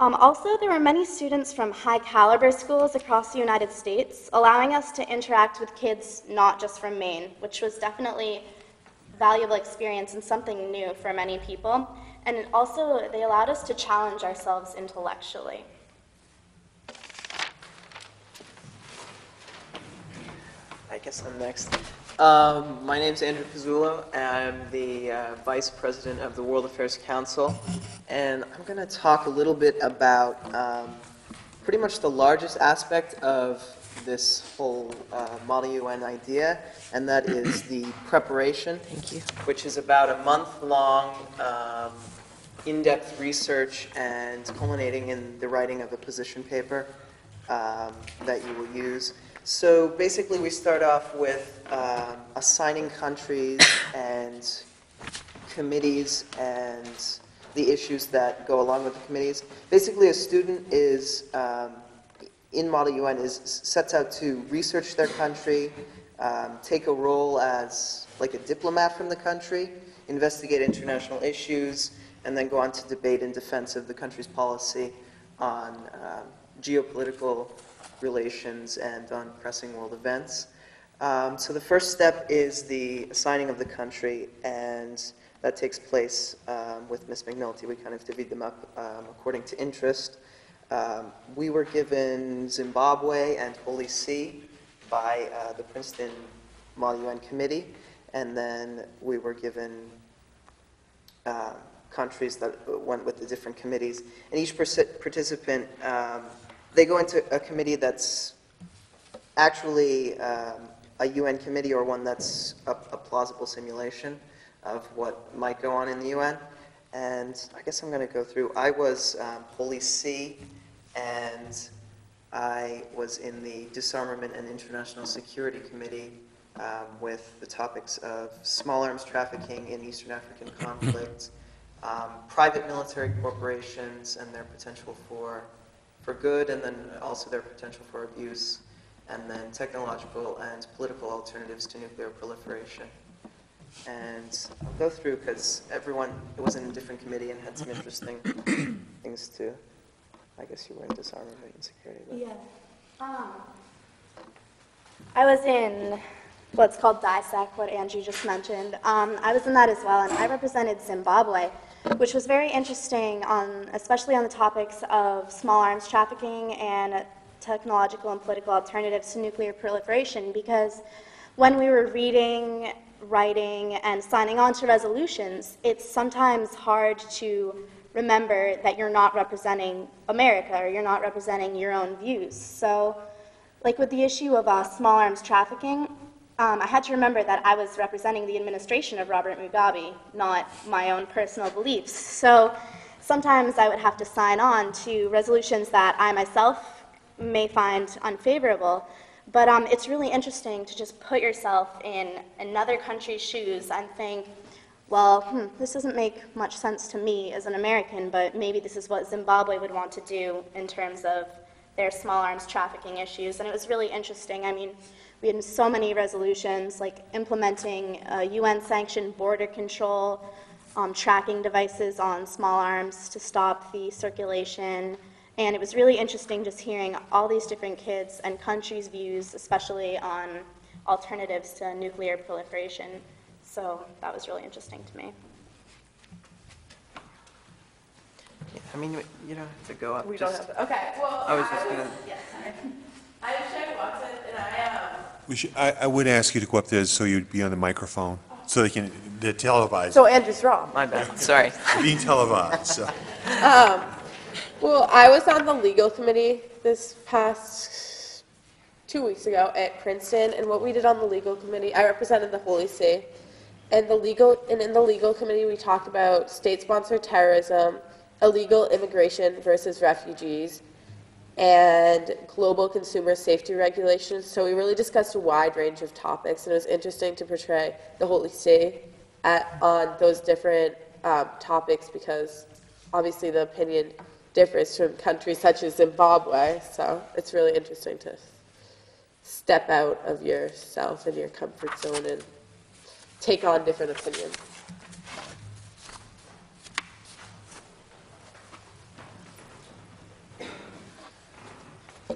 Um, also, there were many students from high caliber schools across the United States, allowing us to interact with kids not just from Maine, which was definitely a valuable experience and something new for many people. And also, they allowed us to challenge ourselves intellectually. I guess I'm next. Um, my is Andrew Pizzullo, and I'm the uh, Vice President of the World Affairs Council, and I'm going to talk a little bit about um, pretty much the largest aspect of this whole uh, Model UN idea, and that is the preparation, Thank you. which is about a month-long um, in-depth research and culminating in the writing of a position paper um, that you will use. So basically, we start off with um, assigning countries and committees and the issues that go along with the committees. Basically, a student is um, in Model UN is sets out to research their country, um, take a role as like a diplomat from the country, investigate international issues, and then go on to debate in defense of the country's policy on um, geopolitical relations and on pressing world events. Um, so the first step is the assigning of the country, and that takes place um, with Ms. McNulty. We kind of divvied them up um, according to interest. Um, we were given Zimbabwe and Holy See by uh, the Princeton Model UN Committee, and then we were given uh, countries that went with the different committees. And each participant, um, they go into a committee that's actually um, a UN committee or one that's a, a plausible simulation of what might go on in the UN. And I guess I'm going to go through. I was um, Holy See, and I was in the Disarmament and International Security Committee um, with the topics of small arms trafficking in Eastern African conflict, um, private military corporations and their potential for, for good, and then also their potential for abuse, and then technological and political alternatives to nuclear proliferation. And I'll go through because everyone it was in a different committee and had some interesting things to. I guess you were in disarmament and security. But. Yeah. Um, I was in what's called DISEC, what Angie just mentioned. Um, I was in that as well, and I represented Zimbabwe, which was very interesting, on, especially on the topics of small arms trafficking and technological and political alternatives to nuclear proliferation, because when we were reading, writing, and signing on to resolutions, it's sometimes hard to remember that you're not representing America or you're not representing your own views. So, like with the issue of uh, small arms trafficking, um, I had to remember that I was representing the administration of Robert Mugabe, not my own personal beliefs. So sometimes I would have to sign on to resolutions that I myself may find unfavorable. But um, it's really interesting to just put yourself in another country's shoes and think, well, hmm, this doesn't make much sense to me as an American, but maybe this is what Zimbabwe would want to do in terms of their small arms trafficking issues. And it was really interesting. I mean, we had so many resolutions, like implementing uh, UN sanctioned border control, um, tracking devices on small arms to stop the circulation. And it was really interesting just hearing all these different kids and countries' views, especially on alternatives to nuclear proliferation. So that was really interesting to me. I mean, you don't have to go up. We don't have, to- okay, well. I was just gonna, Yes, sorry. I'm Shay Watson, and I, We should, I, I would ask you to go up there so you'd be on the microphone, so they can, they're televised, So Andrew Straw. my bad, sorry. being televised, so. Um, well, I was on the legal committee this past two weeks ago at Princeton, and what we did on the legal committee, I represented the Holy See. And the legal, and in the legal committee, we talked about state-sponsored terrorism, illegal immigration versus refugees, and global consumer safety regulations. So we really discussed a wide range of topics, and it was interesting to portray the Holy See at, on those different um, topics because obviously the opinion differs from countries such as Zimbabwe. So it's really interesting to step out of yourself and your comfort zone and take on different opinions.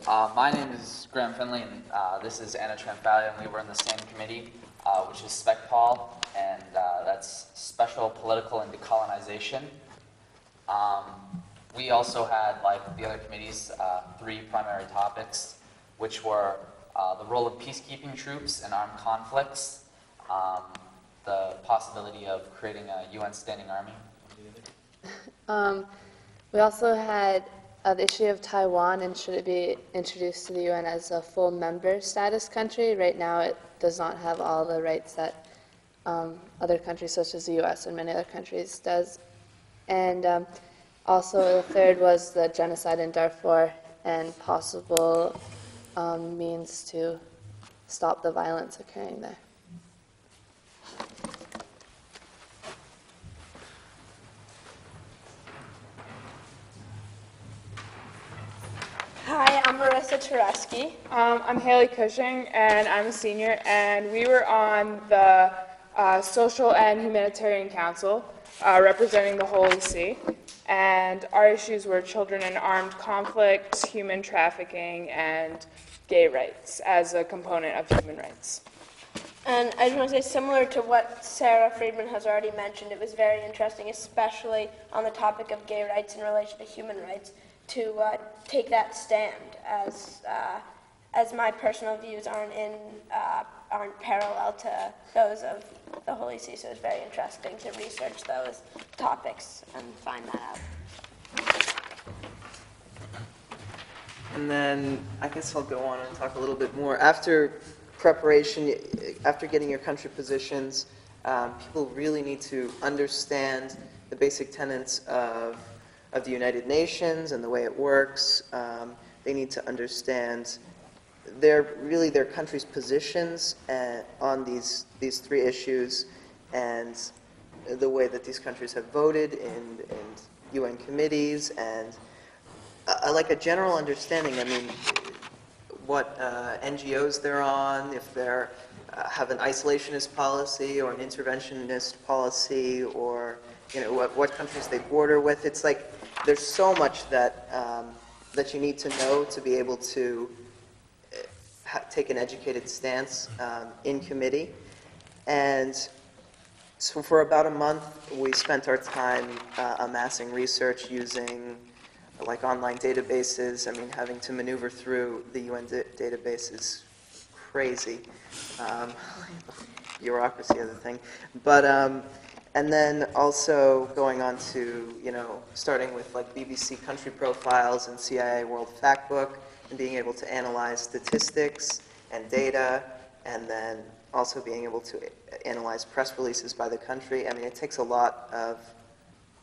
Uh, my name is Graham Finley, and uh, this is Anna Tramfalia, and we were in the same committee, uh, which is SPECPOL, and uh, that's Special Political and Decolonization. Um, we also had, like the other committees, uh, three primary topics, which were uh, the role of peacekeeping troops in armed conflicts, um, the possibility of creating a UN standing army. Um, we also had uh, the issue of Taiwan and should it be introduced to the UN as a full member status country. Right now, it does not have all the rights that um, other countries, such as the US and many other countries, does. And um, also, the third was the genocide in Darfur and possible um, means to stop the violence occurring there. Hi, I'm Marissa Tereski. Um, I'm Haley Cushing, and I'm a senior, and we were on the uh, Social and Humanitarian Council uh, representing the Holy See. And our issues were children in armed conflict, human trafficking, and gay rights as a component of human rights. And I just want to say, similar to what Sarah Friedman has already mentioned, it was very interesting, especially on the topic of gay rights in relation to human rights, to uh, take that stand, as uh, as my personal views aren't in uh, aren't parallel to those of the Holy See. So it's very interesting to research those topics and find that out. And then I guess I'll go on and talk a little bit more. After preparation, after getting your country positions, um, people really need to understand the basic tenets of, of the United Nations and the way it works. Um, they need to understand their really their country's positions uh, on these these three issues and the way that these countries have voted in, in UN committees and uh, like a general understanding. I mean, what uh, NGOs they're on, if they're uh, have an isolationist policy or an interventionist policy, or you know what, what countries they border with. It's like there's so much that um, that you need to know to be able to uh, take an educated stance um, in committee. And so for about a month, we spent our time uh, amassing research using like online databases. I mean, having to maneuver through the UN da- database is crazy. Um, bureaucracy of the thing. But, um, and then also going on to, you know, starting with like BBC country profiles and CIA World Factbook and being able to analyze statistics and data and then also being able to analyze press releases by the country. I mean, it takes a lot of,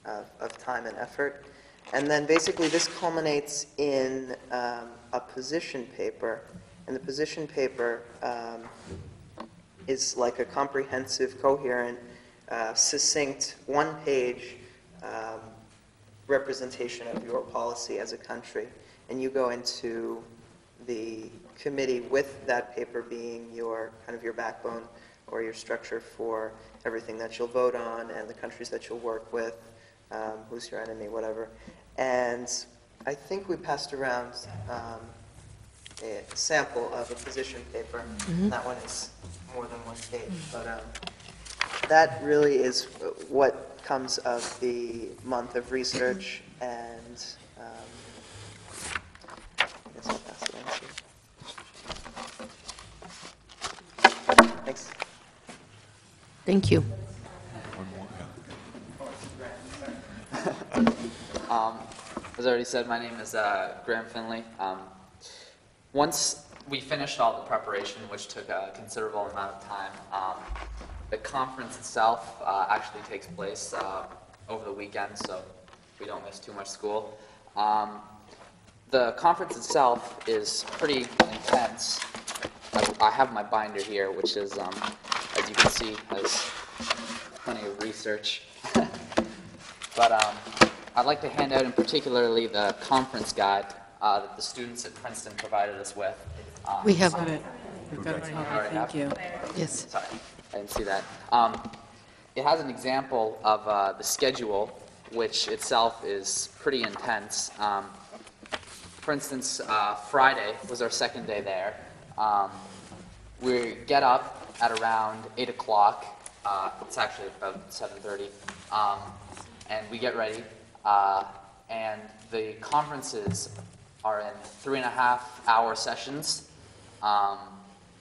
of, of time and effort. And then basically this culminates in um, a position paper. And the position paper um, is like a comprehensive, coherent, uh, succinct, one-page um, representation of your policy as a country. And you go into the committee with that paper being your, kind of your backbone or your structure for everything that you'll vote on and the countries that you'll work with, um, who's your enemy, whatever. And I think we passed around um, a sample of a position paper. Mhm. That one is more than one page, but um, that really is what comes of the month of research and um, I guess I'll pass it on to you. Thanks. Thank you. Um, As I already said, my name is uh, Graham Finley. Um, Once we finished all the preparation, which took a considerable amount of time, um, the conference itself uh, actually takes place uh, over the weekend, so we don't miss too much school. Um, The conference itself is pretty intense. I- I have my binder here, which is, um, as you can see, has plenty of research. But um, I'd like to hand out in particularly the conference guide uh, that the students at Princeton provided us with. Um, We have- Got it. We've got copy. Thank you. Yes. Sorry, I didn't see that. Um, It has an example of uh, the schedule, which itself is pretty intense. Um, For instance, uh, Friday was our second day there. Um, We get up at around 8 o'clock. Uh, It's actually about 7:30. Um, And we get ready. uh, And the conferences are in three and a half hour sessions. Um,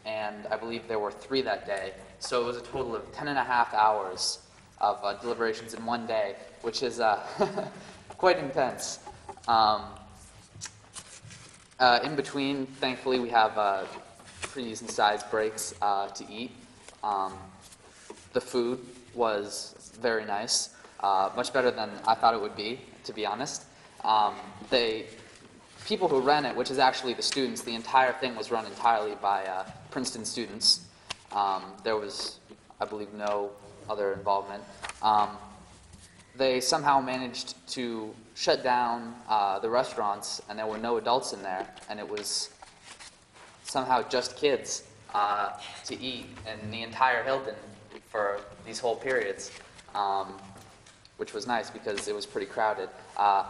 And I believe there were three that day. So it was a total of 10 and a half hours of uh, deliberations in one day, which is uh, quite intense. Um, uh, in between, thankfully, we have uh, pretty decent sized breaks uh, to eat. Um, the food was very nice, uh, much better than I thought it would be, to be honest. Um, they, people who ran it, which is actually the students, the entire thing was run entirely by Princeton students. Um, there was, I believe, no other involvement. Um, they somehow managed to shut down uh, the restaurants, and there were no adults in there, and it was somehow just kids uh, to eat in the entire Hilton for these whole periods, um, which was nice because it was pretty crowded. Uh,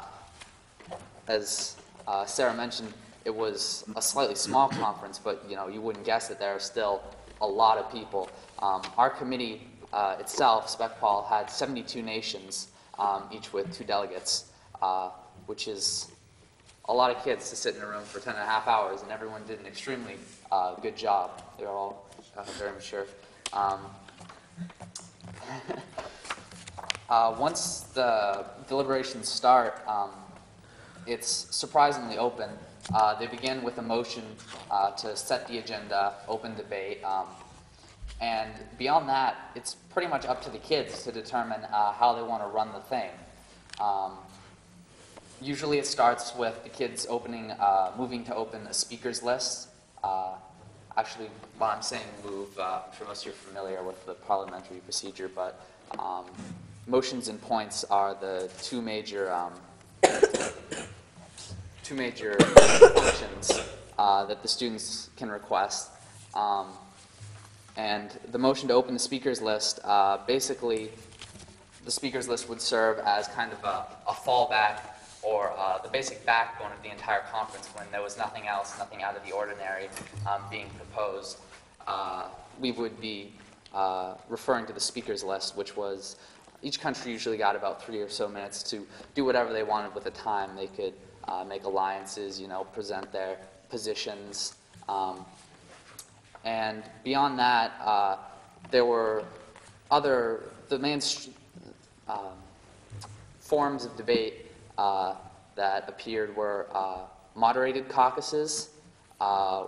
as uh, Sarah mentioned, it was a slightly small conference, but you know you wouldn't guess that there are still a lot of people. Um, our committee uh, itself, SPECPOL, had 72 nations, um, each with two delegates, uh, which is a lot of kids to sit in a room for 10 and a half hours, and everyone did an extremely uh, good job. They were all uh, very mature. Um, uh, once the deliberations start, um, it's surprisingly open. Uh, they begin with a motion uh, to set the agenda, open debate, um, and beyond that, it's pretty much up to the kids to determine uh, how they want to run the thing. Um, usually, it starts with the kids opening, uh, moving to open a speakers list. Uh, actually, while I'm saying move, uh, I'm sure most of you are familiar with the parliamentary procedure, but um, motions and points are the two major um, two major functions uh, that the students can request. Um, and the motion to open the speakers list, uh, basically, the speakers list would serve as kind of a, a fallback or uh, the basic backbone of the entire conference when there was nothing else, nothing out of the ordinary um, being proposed. Uh, we would be uh, referring to the speakers list, which was each country usually got about three or so minutes to do whatever they wanted with the time. They could uh, make alliances, you know, present their positions. Um, and beyond that, uh, there were other, the main um, forms of debate uh, that appeared were uh, moderated caucuses, uh,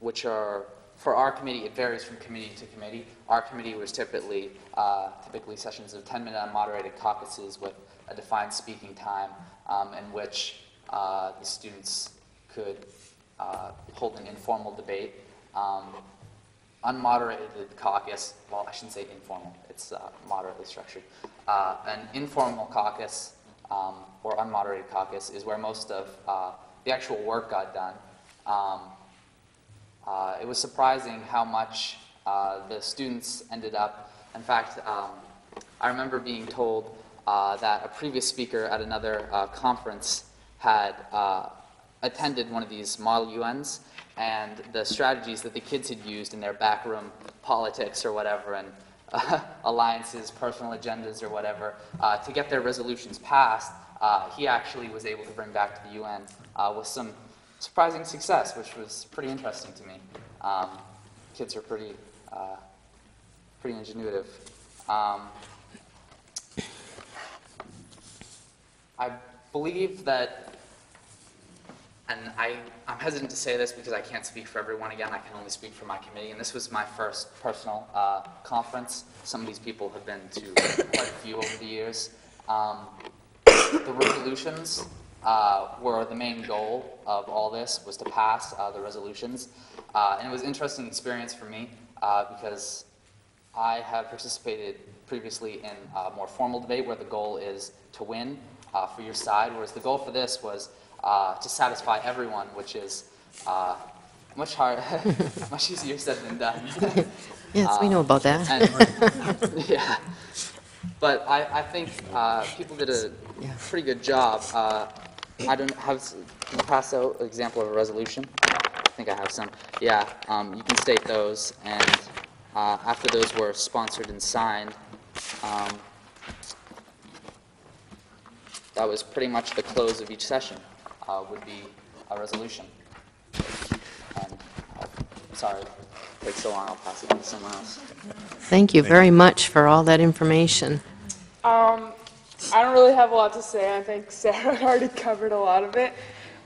which are, for our committee, it varies from committee to committee. Our committee was typically, uh, typically sessions of 10-minute unmoderated caucuses with a defined speaking time um, in which uh, the students could uh, hold an informal debate. Um, unmoderated caucus, well, I shouldn't say informal, it's uh, moderately structured. Uh, an informal caucus um, or unmoderated caucus is where most of uh, the actual work got done. Um, uh, it was surprising how much the students ended up. In fact, um, I remember being told that a previous speaker at another conference had uh, attended one of these model UNs, and the strategies that the kids had used in their backroom politics or whatever, and uh, alliances, personal agendas or whatever, uh, to get their resolutions passed, uh, he actually was able to bring back to the UN uh, with some surprising success, which was pretty interesting to me. Um, kids are pretty, uh, pretty ingenuitive. Um, I believe that, and I, I'm hesitant to say this because I can't speak for everyone again, I can only speak for my committee, and this was my first personal uh, conference. Some of these people have been to quite a few over the years. Um, the resolutions uh, were the main goal of all this, was to pass uh, the resolutions. Uh, and it was an interesting experience for me uh, because I have participated previously in a more formal debate where the goal is to win uh, for your side, whereas the goal for this was uh, to satisfy everyone, which is uh, much hard, much easier said than done. Yes, we know about that. And- yeah, but I, I think uh, people did a pretty good job. Uh, I don't have. Can you pass out an example of a resolution? I think I have some. Yeah, um, you can state those, and uh, after those were sponsored and signed, um, that was pretty much the close of each session. Uh, would be a resolution. And uh, sorry, it takes so long. I'll pass it on to someone else. Thank you very much for all that information. Um, I don't really have a lot to say. I think Sarah already covered a lot of it.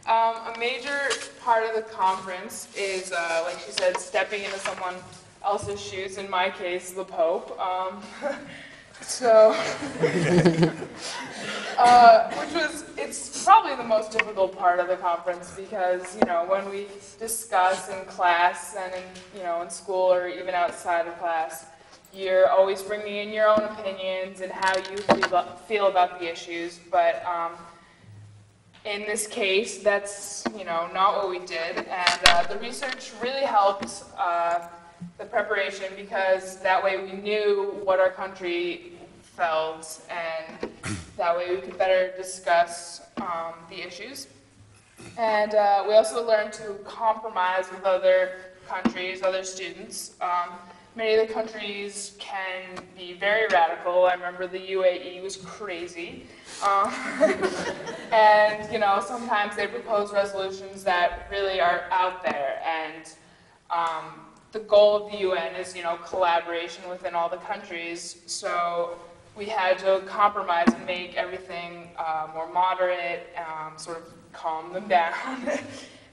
Um, a major part of the conference is, uh, like she said, stepping into someone else's shoes. In my case, the Pope. Um, so, uh, which was, it's probably the most difficult part of the conference because, you know, when we discuss in class and in, you know, in school or even outside of class, you're always bringing in your own opinions and how you feel, about the issues, but um, in this case, that's you know not what we did, and uh, the research really helped uh, the preparation because that way we knew what our country felt, and that way we could better discuss um, the issues. And uh, we also learned to compromise with other countries, other students. Um, many of the countries can be very radical. I remember the UAE was crazy. Um, and, you know, sometimes they propose resolutions that really are out there. And um, the goal of the UN is, you know, collaboration within all the countries. So we had to compromise and make everything uh, more moderate, um, sort of calm them down.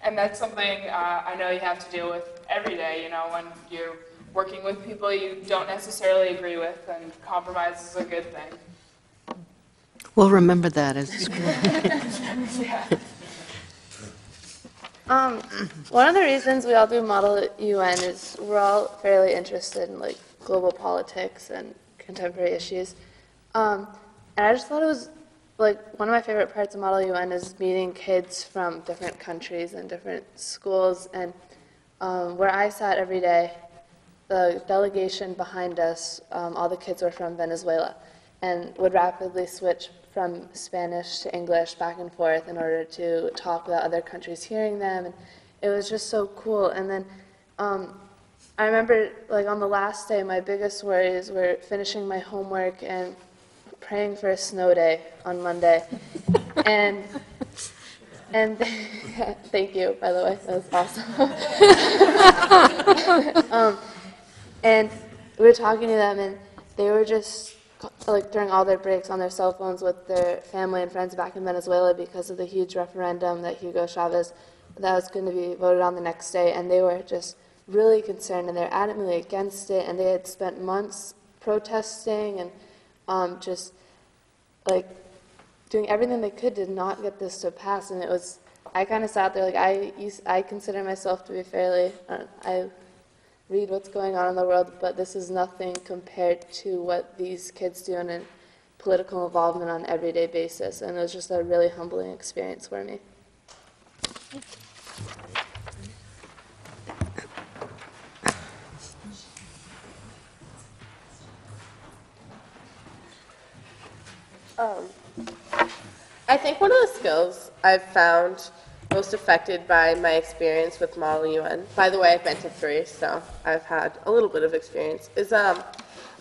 and that's something uh, I know you have to deal with every day, you know, when you're working with people you don't necessarily agree with, and compromise is a good thing. We'll remember that as yeah. Um, one of the reasons we all do Model UN is we're all fairly interested in like global politics and contemporary issues. Um, and I just thought it was like one of my favorite parts of Model UN is meeting kids from different countries and different schools. And um, where I sat every day, the delegation behind us, um, all the kids were from Venezuela and would rapidly switch from Spanish to English back and forth in order to talk without other countries hearing them. And it was just so cool. And then um, I remember, like, on the last day, my biggest worries were finishing my homework and praying for a snow day on Monday. and and thank you, by the way, that was awesome. um, and we were talking to them, and they were just like during all their breaks on their cell phones with their family and friends back in Venezuela because of the huge referendum that Hugo Chavez that was going to be voted on the next day, and they were just really concerned and they're adamantly against it, and they had spent months protesting and um, just like doing everything they could to not get this to pass, and it was. I kind of sat there like I use, I consider myself to be fairly. Uh, I read what's going on in the world, but this is nothing compared to what these kids do in a political involvement on an everyday basis, and it was just a really humbling experience for me. Um, I think one of the skills I've found most affected by my experience with Model UN, by the way, I've been to three, so I've had a little bit of experience, is um,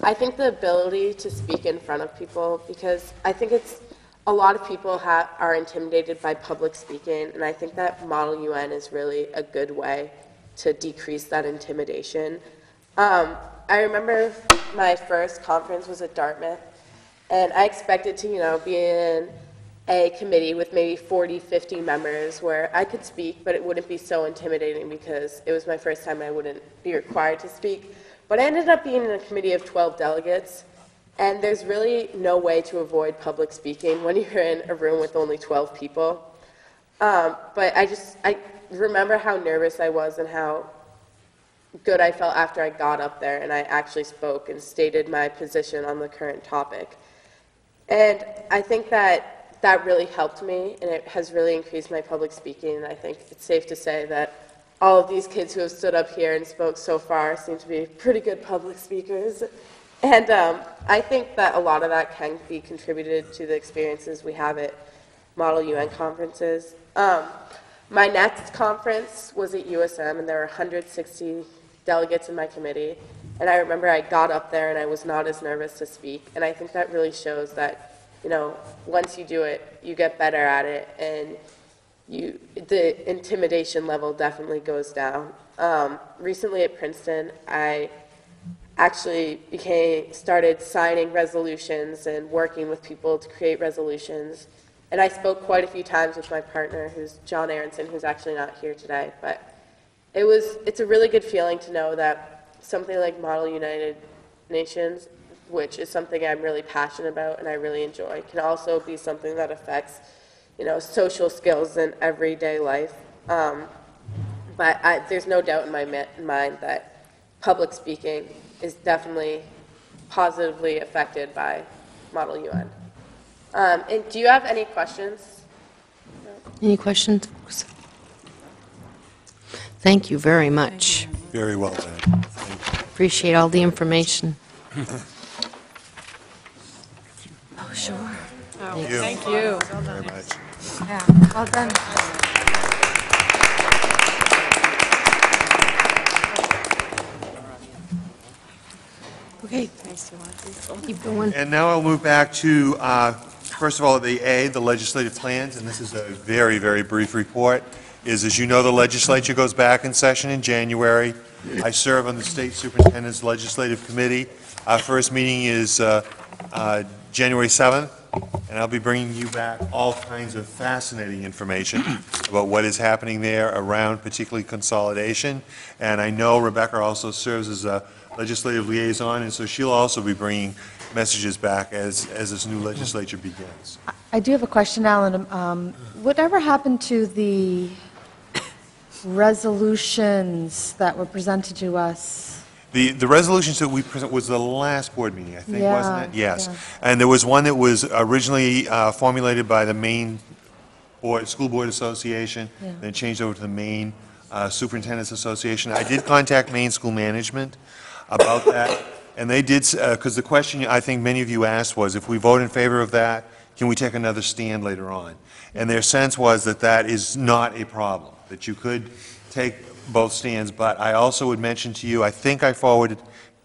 I think the ability to speak in front of people, because I think it's, a lot of people ha- are intimidated by public speaking, and I think that Model UN is really a good way to decrease that intimidation. Um, I remember my first conference was at Dartmouth, and I expected to, you know, be in a committee with maybe 40, 50 members where I could speak, but it wouldn't be so intimidating because it was my first time I wouldn't be required to speak. But I ended up being in a committee of 12 delegates, and there's really no way to avoid public speaking when you're in a room with only 12 people. Um, but I just, I remember how nervous I was and how good I felt after I got up there and I actually spoke and stated my position on the current topic. And I think that that really helped me and it has really increased my public speaking. And I think it's safe to say that all of these kids who have stood up here and spoke so far seem to be pretty good public speakers. And um, I think that a lot of that can be contributed to the experiences we have at Model UN conferences. Um, my next conference was at USM, and there were 160 delegates in my committee. And I remember I got up there and I was not as nervous to speak. And I think that really shows that, you know, once you do it, you get better at it, and you the intimidation level definitely goes down. Um, recently at Princeton, I actually became started signing resolutions and working with people to create resolutions. And I spoke quite a few times with my partner, who's John Aronson, who's actually not here today. But it was it's a really good feeling to know that something like Model United Nations, which is something I'm really passionate about and I really enjoy, can also be something that affects, you know, social skills in everyday life. Um, but I, there's no doubt in my mi- mind that public speaking is definitely positively affected by Model UN. Um, and do you have any questions? Any questions? Thank you very much. Very well done. Appreciate all the information. Oh, sure. Thank you. Thank you. Very much. Yeah, well done. Okay. Keep going. And now I'll move back to, uh, first of all, the A, the legislative plans, and this is a very, very brief report, is, as you know, the legislature goes back in session in January. I serve on the State Superintendent's Legislative Committee. Our first meeting is uh, uh, January 7th, and I'll be bringing you back all kinds of fascinating information about what is happening there around particularly consolidation. And I know Rebecca also serves as a legislative liaison, and so she'll also be bringing messages back as, as this new legislature begins. I do have a question, Alan. Um, Whatever happened to the resolutions that were presented to us? The, the resolutions that we present was the last board meeting, I think, wasn't it? Yes. yeah. And there was one that was originally uh, formulated by the Maine Board, School Board Association, Yeah. then changed over to the Maine uh, Superintendent's Association. I did contact Maine School Management about that, and they did, because the question I think many of you asked was, if we vote in favor of that, can we take another stand later on? And their sense was that that is not a problem, that you could take both stands, but I also would mention to you, I think I forwarded,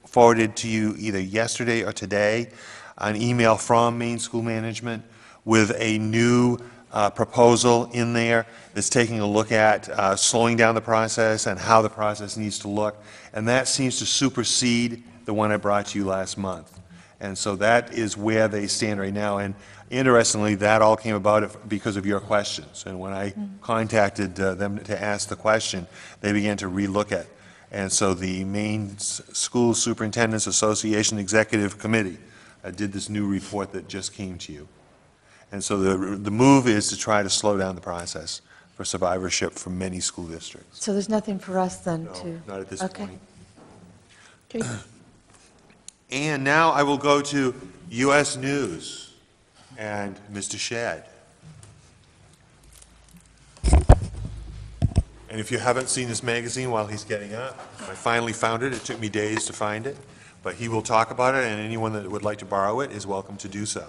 forwarded to you either yesterday or today, an email from Maine School Management with a new uh, proposal in there that's taking a look at uh, slowing down the process and how the process needs to look. And that seems to supersede the one I brought to you last month. And so that is where they stand right now. And interestingly, that all came about because of your questions. And when I contacted uh, them to ask the question, they began to relook at. And so the Maine S- School Superintendent's Association Executive Committee uh, did this new report that just came to you. And so the, the move is to try to slow down the process for survivorship for many school districts. So there's nothing for us then No, to? not at this Okay. point. And now I will go to U.S. News and Mr. Shedd. And if you haven't seen this magazine while he's getting up, I finally found it. It took me days to find it. But he will talk about it, and anyone that would like to borrow it is welcome to do so.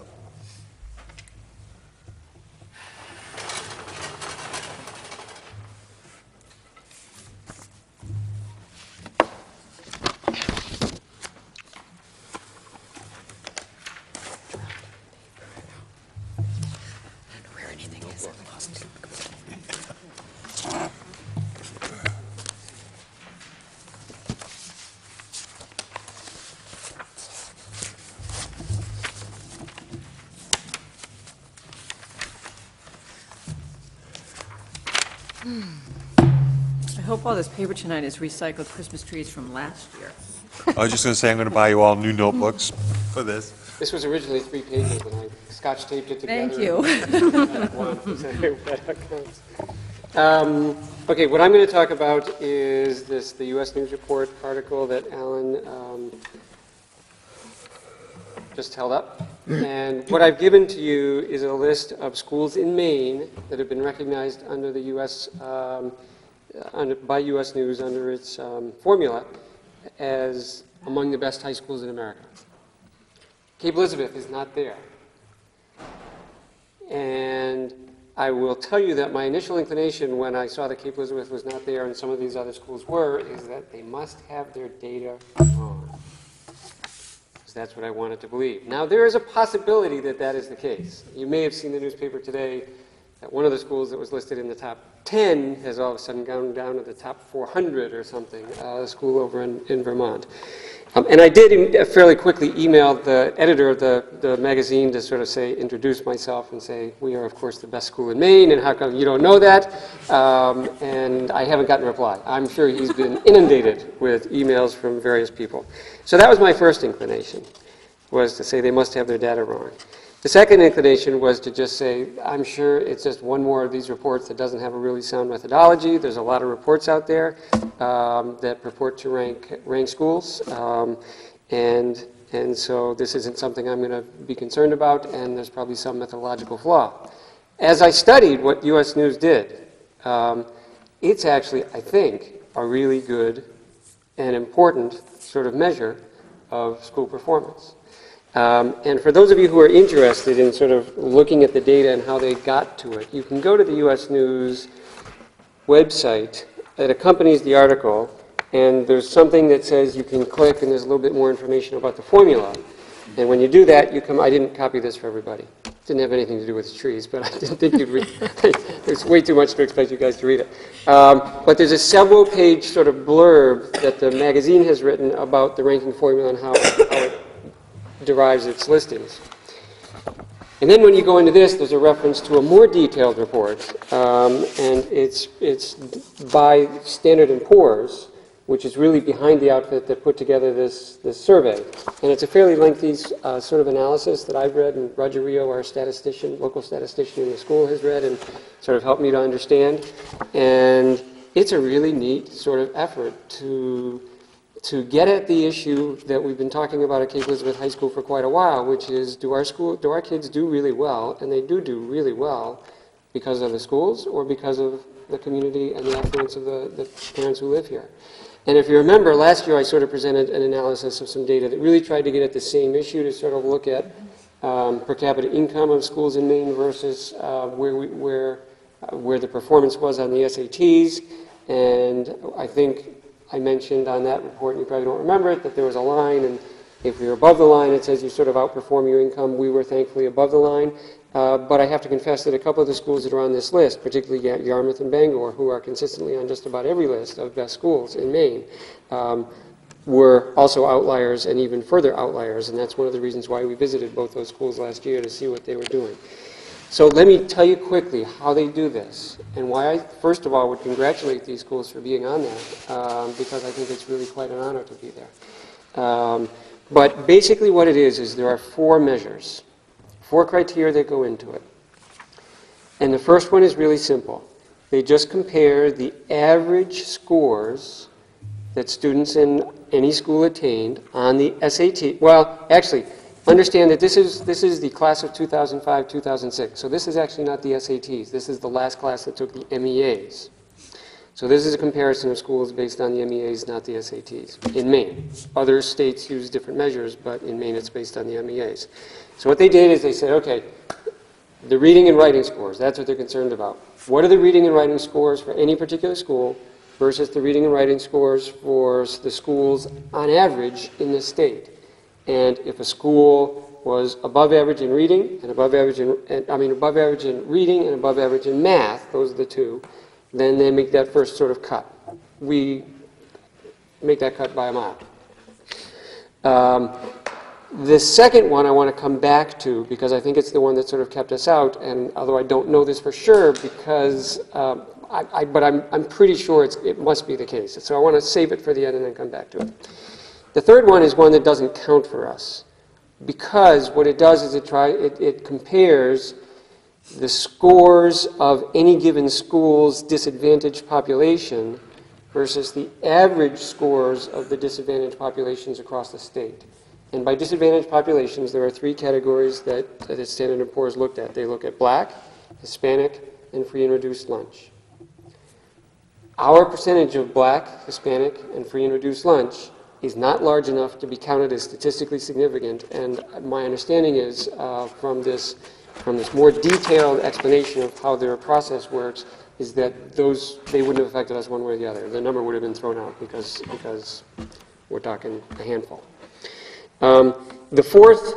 This paper tonight is recycled Christmas trees from last year. I was just going to say, I'm going to buy you all new notebooks for this. This was originally three pages, and I scotch taped it together. Thank you. and one, so that counts. Um, Okay, what I'm going to talk about is this, the US News Report article that Alan um, just held up. And what I've given to you is a list of schools in Maine that have been recognized under the US, um, by US News under its um, formula as among the best high schools in America. Cape Elizabeth is not there. And I will tell you that my initial inclination when I saw that Cape Elizabeth was not there and some of these other schools were, is that they must have their data wrong. Because that's what I wanted to believe. Now, there is a possibility that that is the case. You may have seen the newspaper today that one of the schools that was listed in the top 10 has all of a sudden gone down to the top 400 or something, uh, a school over in, in Vermont. Um, and I did fairly quickly email the editor of the, the magazine to sort of say, introduce myself and say, we are, of course, the best school in Maine, and how come you don't know that? Um, and I haven't gotten a reply. I'm sure he's been inundated with emails from various people. So that was my first inclination, was to say they must have their data wrong. The second inclination was to just say, I'm sure it's just one more of these reports that doesn't have a really sound methodology. There's a lot of reports out there um, that purport to rank, rank schools. Um, and, and so this isn't something I'm going to be concerned about, and there's probably some methodological flaw. As I studied what U.S. News did, um, it's actually, I think, a really good and important sort of measure of school performance. Um, and for those of you who are interested in sort of looking at the data and how they got to it, you can go to the U.S. News website that accompanies the article, and there's something that says you can click, and there's a little bit more information about the formula. And when you do that, you come. I didn't copy this for everybody. It Didn't have anything to do with trees, but I didn't think you'd read. There's way too much to expect you guys to read it. Um, but there's a several-page sort of blurb that the magazine has written about the ranking formula and how, derives its listings. And then when you go into this, there's a reference to a more detailed report, um, and it's, it's by Standard & Poor's, which is really behind the outfit that put together this, this survey. And it's a fairly lengthy uh, sort of analysis that I've read, and Roger Rio, our statistician, local statistician in the school, has read and sort of helped me to understand. And it's a really neat sort of effort to to get at the issue that we've been talking about at Cape Elizabeth High School for quite a while, which is do our school, do our kids do really well, and they do do really well because of the schools or because of the community and the affluence of the, the parents who live here. And if you remember, last year I sort of presented an analysis of some data that really tried to get at the same issue to sort of look at um, per capita income of schools in Maine versus uh, where, we, where, uh, where the performance was on the SATs. And I think I mentioned on that report, and you probably don't remember it, that there was a line, and if we were above the line, it says you sort of outperform your income. We were thankfully above the line. Uh, but I have to confess that a couple of the schools that are on this list, particularly Yarmouth and Bangor, who are consistently on just about every list of best schools in Maine, um, were also outliers and even further outliers. And that's one of the reasons why we visited both those schools last year to see what they were doing. So let me tell you quickly how they do this and why I, first of all, would congratulate these schools for being on there um, because I think it's really quite an honor to be there. Um, but basically, what it is is there are four measures, four criteria that go into it. And the first one is really simple. They just compare the average scores that students in any school attained on the SAT. Well, actually, understand that this is, this is the class of 2005, 2006. So this is actually not the SATs. This is the last class that took the MEAs. So this is a comparison of schools based on the MEAs, not the SATs, in Maine. Other states use different measures, but in Maine it's based on the MEAs. So what they did is they said, okay, the reading and writing scores, that's what they're concerned about. What are the reading and writing scores for any particular school versus the reading and writing scores for the schools on average in the state? And if a school was above average in reading and above average in, I mean, above average in reading and above average in math, those are the two, then they make that first sort of cut. We make that cut by a mile. Um, the second one I want to come back to because I think it's the one that sort of kept us out, and although I don't know this for sure, because um, I, I- but I'm, I'm pretty sure it's, it must be the case. So I want to save it for the end and then come back to it. The third one is one that doesn't count for us, because what it does is it try, it, it compares the scores of any given school's disadvantaged population versus the average scores of the disadvantaged populations across the state. And by disadvantaged populations, there are three categories that, that the Standard & Poor's looked at. They look at black, Hispanic, and free and reduced lunch. Our percentage of black, Hispanic, and free and reduced lunch is not large enough to be counted as statistically significant, and my understanding is uh, from this from this more detailed explanation of how their process works is that those they wouldn't have affected us one way or the other. The number would have been thrown out because because we're talking a handful. Um, the fourth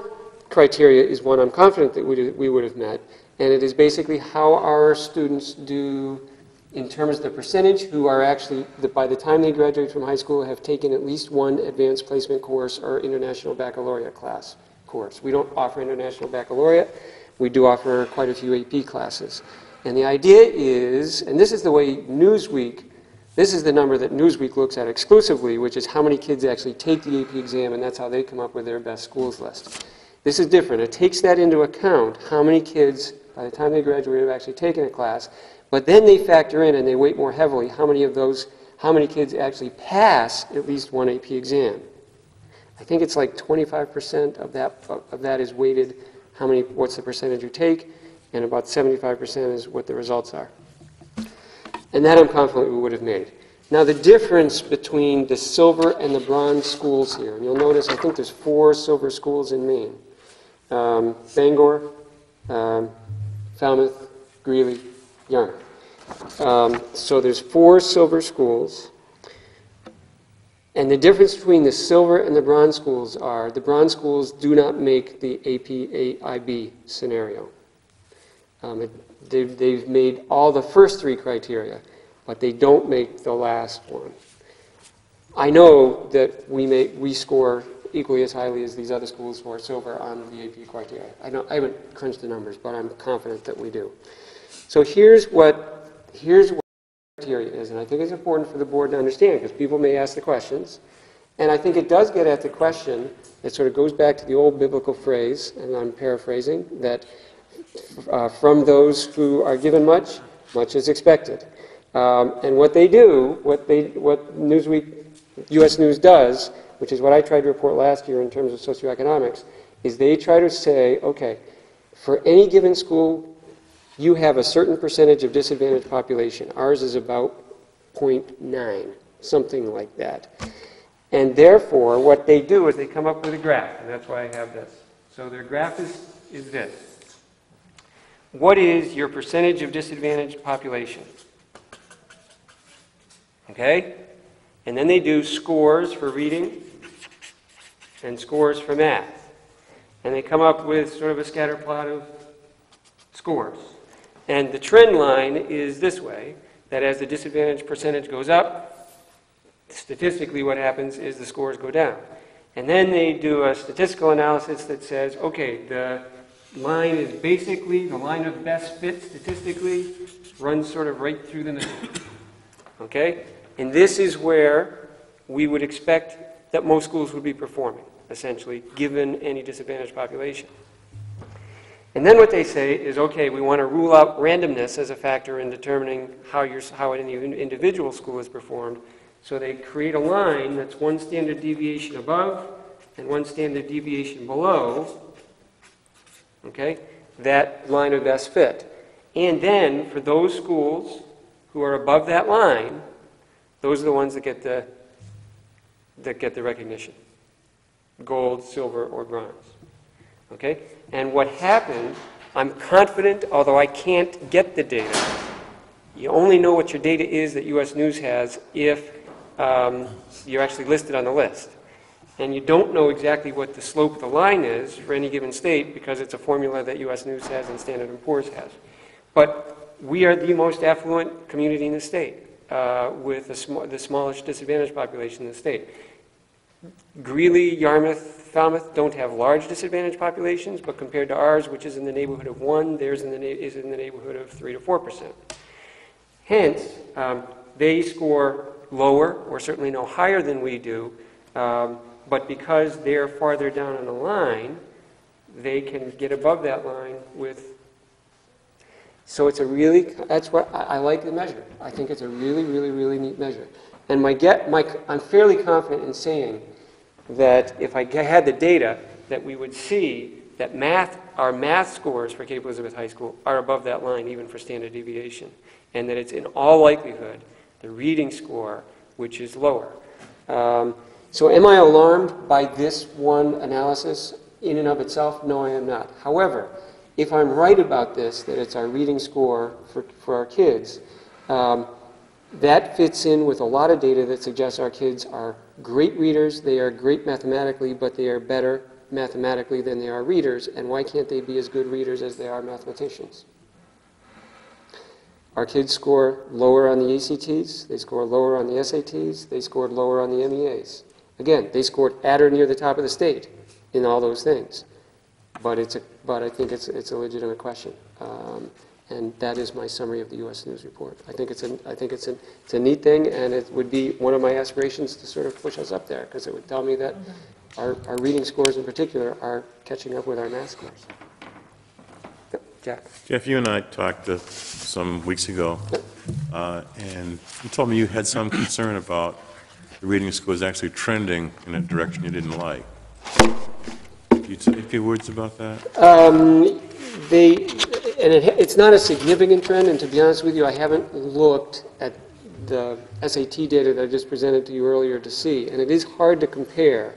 criteria is one I'm confident that we, we would have met, and it is basically how our students do in terms of the percentage who are actually, by the time they graduate from high school, have taken at least one advanced placement course or international baccalaureate class course. We don't offer international baccalaureate. We do offer quite a few AP classes. And the idea is, and this is the way Newsweek, this is the number that Newsweek looks at exclusively, which is how many kids actually take the AP exam, and that's how they come up with their best schools list. This is different. It takes that into account, how many kids, by the time they graduate, have actually taken a class, but then they factor in and they weight more heavily how many of those, how many kids actually pass at least one AP exam. I think it's like 25% of that, of that is weighted, how many, what's the percentage you take, and about 75% is what the results are. And that I'm confident we would have made. Now, the difference between the silver and the bronze schools here, and you'll notice I think there's four silver schools in Maine um, Bangor, um, Falmouth, Greely, Yarmouth. Um, so there's four silver schools. And the difference between the silver and the bronze schools are the bronze schools do not make the APAIB scenario. Um, it, they've, they've made all the first three criteria, but they don't make the last one. I know that we, make, we score equally as highly as these other schools for silver on the AP criteria. I, know, I haven't crunched the numbers, but I'm confident that we do. So here's what, here's what the criteria is, and I think it's important for the board to understand because people may ask the questions. And I think it does get at the question that sort of goes back to the old biblical phrase, and I'm paraphrasing, that uh, from those who are given much, much is expected. Um, and what they do, what, they, what Newsweek, U.S. News does, which is what I tried to report last year in terms of socioeconomics, is they try to say, okay, for any given school, you have a certain percentage of disadvantaged population. Ours is about 0.9, something like that. And therefore, what they do is they come up with a graph, and that's why I have this. So their graph is, is this. What is your percentage of disadvantaged population? Okay? And then they do scores for reading and scores for math. And they come up with sort of a scatter plot of scores. And the trend line is this way, that as the disadvantage percentage goes up, statistically what happens is the scores go down. And then they do a statistical analysis that says, okay, the line is basically, the line of best fit statistically runs sort of right through the middle. Okay? And this is where we would expect that most schools would be performing, essentially, given any disadvantaged population. And then what they say is, okay, we want to rule out randomness as a factor in determining how, your, how any individual school is performed. So they create a line that's one standard deviation above and one standard deviation below, okay, that line of best fit. And then for those schools who are above that line, those are the ones that get the, that get the recognition gold, silver, or bronze. Okay? And what happened, I'm confident, although I can't get the data, you only know what your data is that U.S. News has if um, you're actually listed on the list. And you don't know exactly what the slope of the line is for any given state because it's a formula that U.S. News has and Standard & Poor's has. But we are the most affluent community in the state uh, with sm the smallest disadvantaged population in the state. Greely, Yarmouth, Falmouth don't have large disadvantaged populations, but compared to ours, which is in the neighborhood of one, theirs in the is in the neighborhood of three to four percent. Hence, um, they score lower, or certainly no higher than we do, um, but because they're farther down on the line, they can get above that line with, so it's a really, that's what, I, I like the measure. I think it's a really, really, really neat measure. And my get, my, I'm fairly confident in saying that if I had the data, that we would see that math, our math scores for Cape Elizabeth High School are above that line, even for standard deviation. And that it's in all likelihood the reading score, which is lower. Um, so am I alarmed by this one analysis in and of itself? No, I am not. However, if I'm right about this, that it's our reading score for, for our kids, um, that fits in with a lot of data that suggests our kids are great readers, they are great mathematically, but they are better mathematically than they are readers, and why can't they be as good readers as they are mathematicians? Our kids score lower on the ACTs, they score lower on the SATs, they scored lower on the MEAs. Again, they scored at or near the top of the state in all those things. But it's a, but I think it's, it's a legitimate question. Um, and that is my summary of the U.S. News Report. I think it's a, I think it's a, it's a neat thing, and it would be one of my aspirations to sort of push us up there, because it would tell me that our, our reading scores in particular are catching up with our math scores. Yep, Jack? Jeff, you and I talked uh, some weeks ago, uh, and you told me you had some concern about the reading scores actually trending in a direction you didn't like. Can you say a few words about that? Um, They, and it, it's not a significant trend, and to be honest with you, I haven't looked at the SAT data that I just presented to you earlier to see, and it is hard to compare.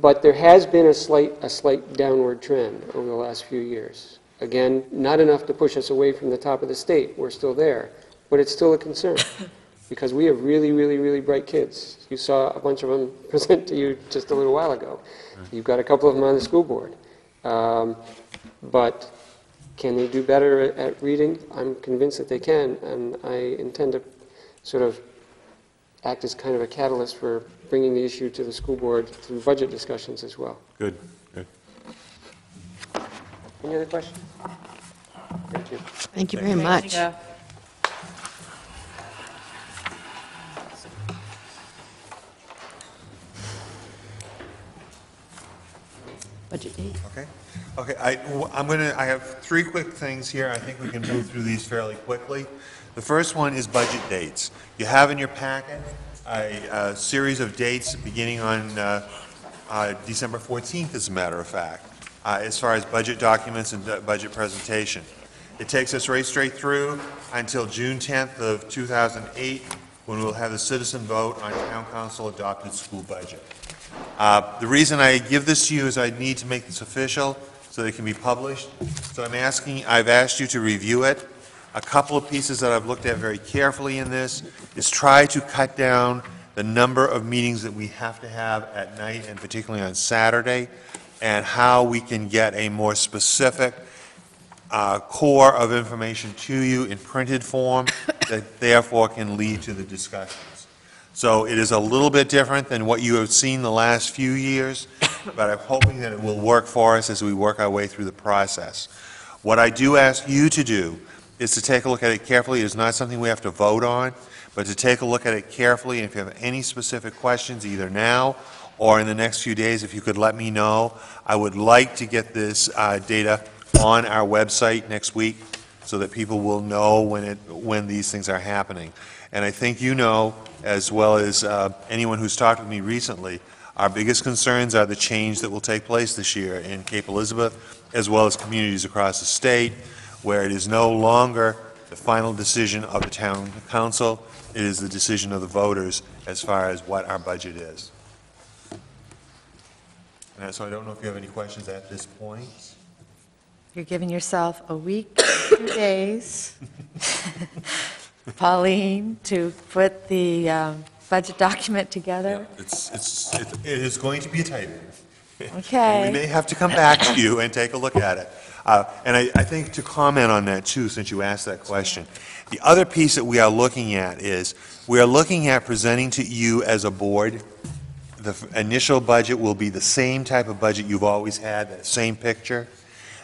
But there has been a slight, a slight downward trend over the last few years. Again, not enough to push us away from the top of the state, we're still there, but it's still a concern, because we have really, really, really bright kids. You saw a bunch of them present to you just a little while ago. You've got a couple of them on the school board. Um, But can they do better at- at reading? I'm convinced that they can, and I intend to sort of act as kind of a catalyst for bringing the issue to the school board through budget discussions as well. Good, good. Any other questions? Thank you. Thank you very much. Budget date. Okay. Okay, I, am to, I have three quick things here. I think we can move through these fairly quickly. The first one is budget dates. You have in your packet a, a series of dates beginning on uh, uh, December 14th, as a matter of fact, uh, as far as budget documents and uh, budget presentation. It takes us right straight through until June 10th of 2008, when we'll have the citizen vote on town council adopted school budget. Uh, The reason I give this to you is I need to make this official so that it can be published. So I'm asking, I've asked you to review it. A couple of pieces that I've looked at very carefully in this is try to cut down the number of meetings that we have to have at night, and particularly on Saturday, and how we can get a more specific uh, core of information to you in printed form that therefore can lead to the discussions. So it is a little bit different than what you have seen the last few years, but I'm hoping that it will work for us as we work our way through the process. What I do ask you to do is to take a look at it carefully. It is not something we have to vote on, but to take a look at it carefully, and if you have any specific questions, either now or in the next few days, if you could let me know. I would like to get this uh, data on our website next week so that people will know when it, when these things are happening. And I think you know, as well as uh, anyone who's talked with me recently, our biggest concerns are the change that will take place this year in Cape Elizabeth, as well as communities across the state, where it is no longer the final decision of the town council, it is the decision of the voters as far as what our budget is. And so I don't know if you have any questions at this point. You're giving yourself a week, two days, Pauline, to put the um, budget document together. It's, it's, it it is going to be a tight one. Okay. We may have to come back to you and take a look at it. Uh, And I, I think to comment on that too, since you asked that question, the other piece that we are looking at is, we are looking at presenting to you as a board, the f- initial budget will be the same type of budget you've always had, that same picture.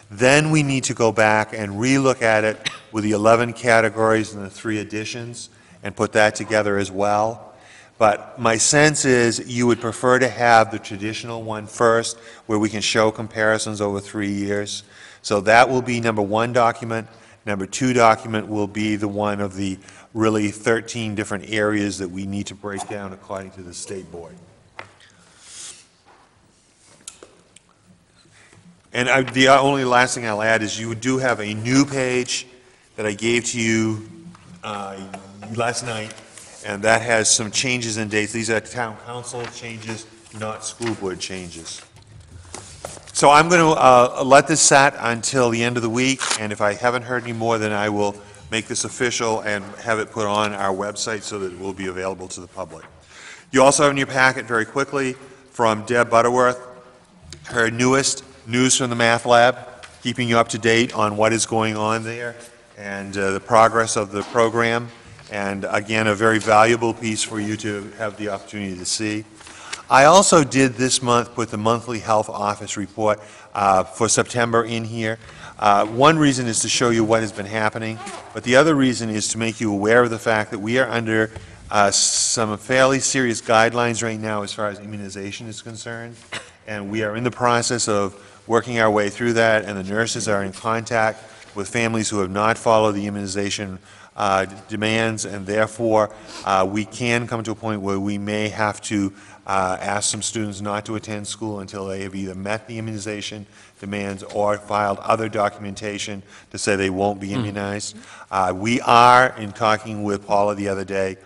Then we need to go back and relook at it with the 11 categories and the three additions, and put that together as well. But my sense is you would prefer to have the traditional one first, where we can show comparisons over three years. So that will be number one document. Number two document will be the one of the really 13 different areas that we need to break down according to the state board. And I- the only last thing I'll add is you do have a new page that I gave to you uh, last night, and that has some changes in dates. These are town council changes, not school board changes. So I'm going to let this sat until the end of the week, and if I haven't heard any more, then I will make this official and have it put on our website so that it will be available to the public. You also have in your packet, very quickly, from Deb Butterworth, her newest News from the Math Lab, keeping you up to date on what is going on there and uh, the progress of the program. And again, a very valuable piece for you to have the opportunity to see. I also did this month put the monthly health office report uh, for September in here. Uh, One reason is to show you what has been happening, but the other reason is to make you aware of the fact that we are under uh, some fairly serious guidelines right now as far as immunization is concerned, and we are in the process of working our way through that, and the nurses are in contact with families who have not followed the immunization uh, demands, and therefore, uh, we can come to a point where we may have to uh, ask some students not to attend school until they have either met the immunization demands or filed other documentation to say they won't be immunized. Uh, We are, in talking with Paula the other day,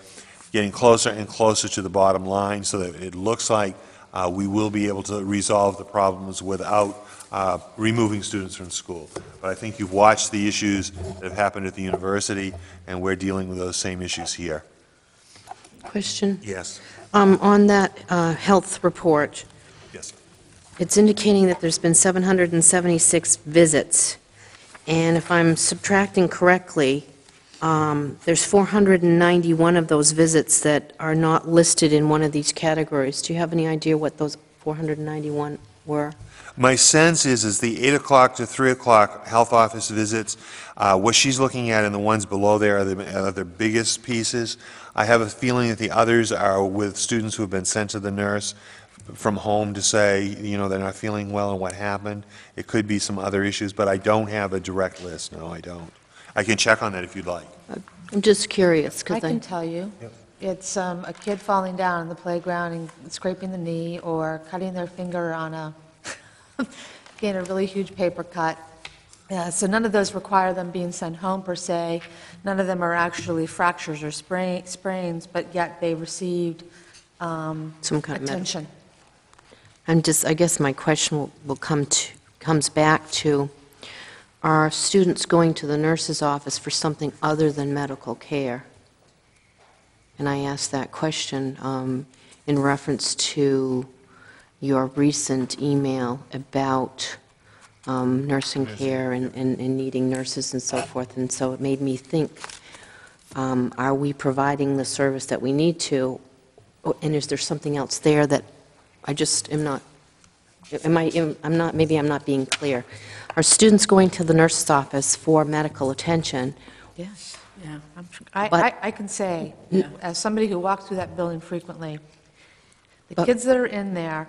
getting closer and closer to the bottom line so that it looks like uh, we will be able to resolve the problems without uh, removing students from school. But I think you've watched the issues that have happened at the university, and we're dealing with those same issues here. Question? Yes. Um, On that uh, health report, Yes. it's indicating that there's been 776 visits, and if I'm subtracting correctly, um, there's 491 of those visits that are not listed in one of these categories. Do you have any idea what those 491 were? My sense is, is the 8 o'clock to 3 o'clock health office visits, uh, what she's looking at and the ones below there are the, are the biggest pieces. I have a feeling that the others are with students who have been sent to the nurse from home to say, you know, they're not feeling well and what happened. It could be some other issues, but I don't have a direct list, no, I don't. I can check on that if you'd like. I'm just curious, I because can I... tell you. Yep. It's um, a kid falling down on the playground and scraping the knee, or cutting their finger on a, getting a really huge paper cut. Yeah, So none of those require them being sent home per se. None of them are actually fractures or sprain- sprains, but yet they received um, Some kind of med- attention. I'm just, I guess my question will- will come to, comes back to, are students going to the nurse's office for something other than medical care? And I ask that question um, in reference to your recent email about um, nursing care and and and needing nurses and so forth. And so it made me think, um, are we providing the service that we need to? And is there something else there that I just am not, am I, am- I'm not, maybe I'm not being clear. Are students going to the nurse's office for medical attention? Yes, yeah. I'm tr- I, But- I I can say, as somebody who walks through that building frequently, the But- kids that are in there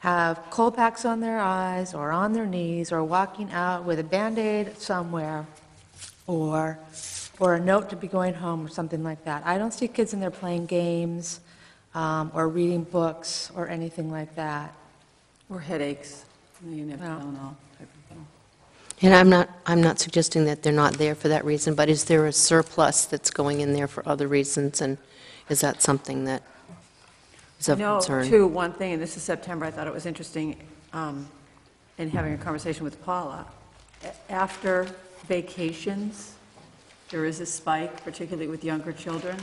have cold packs on their eyes, or on their knees, or walking out with a Band-Aid somewhere, or, or a note to be going home, or something like that. I don't see kids in there playing games, um, or reading books, or anything like that. Or headaches, you never No. know. Type of thing. And I'm not, I'm not suggesting that they're not there for that reason, but is there a surplus that's going in there for other reasons? And is that something that is of No, concern? too, one thing, and this is September, I thought it was interesting, um, in having a conversation with Paula, a- after vacations, there is a spike, particularly with younger children,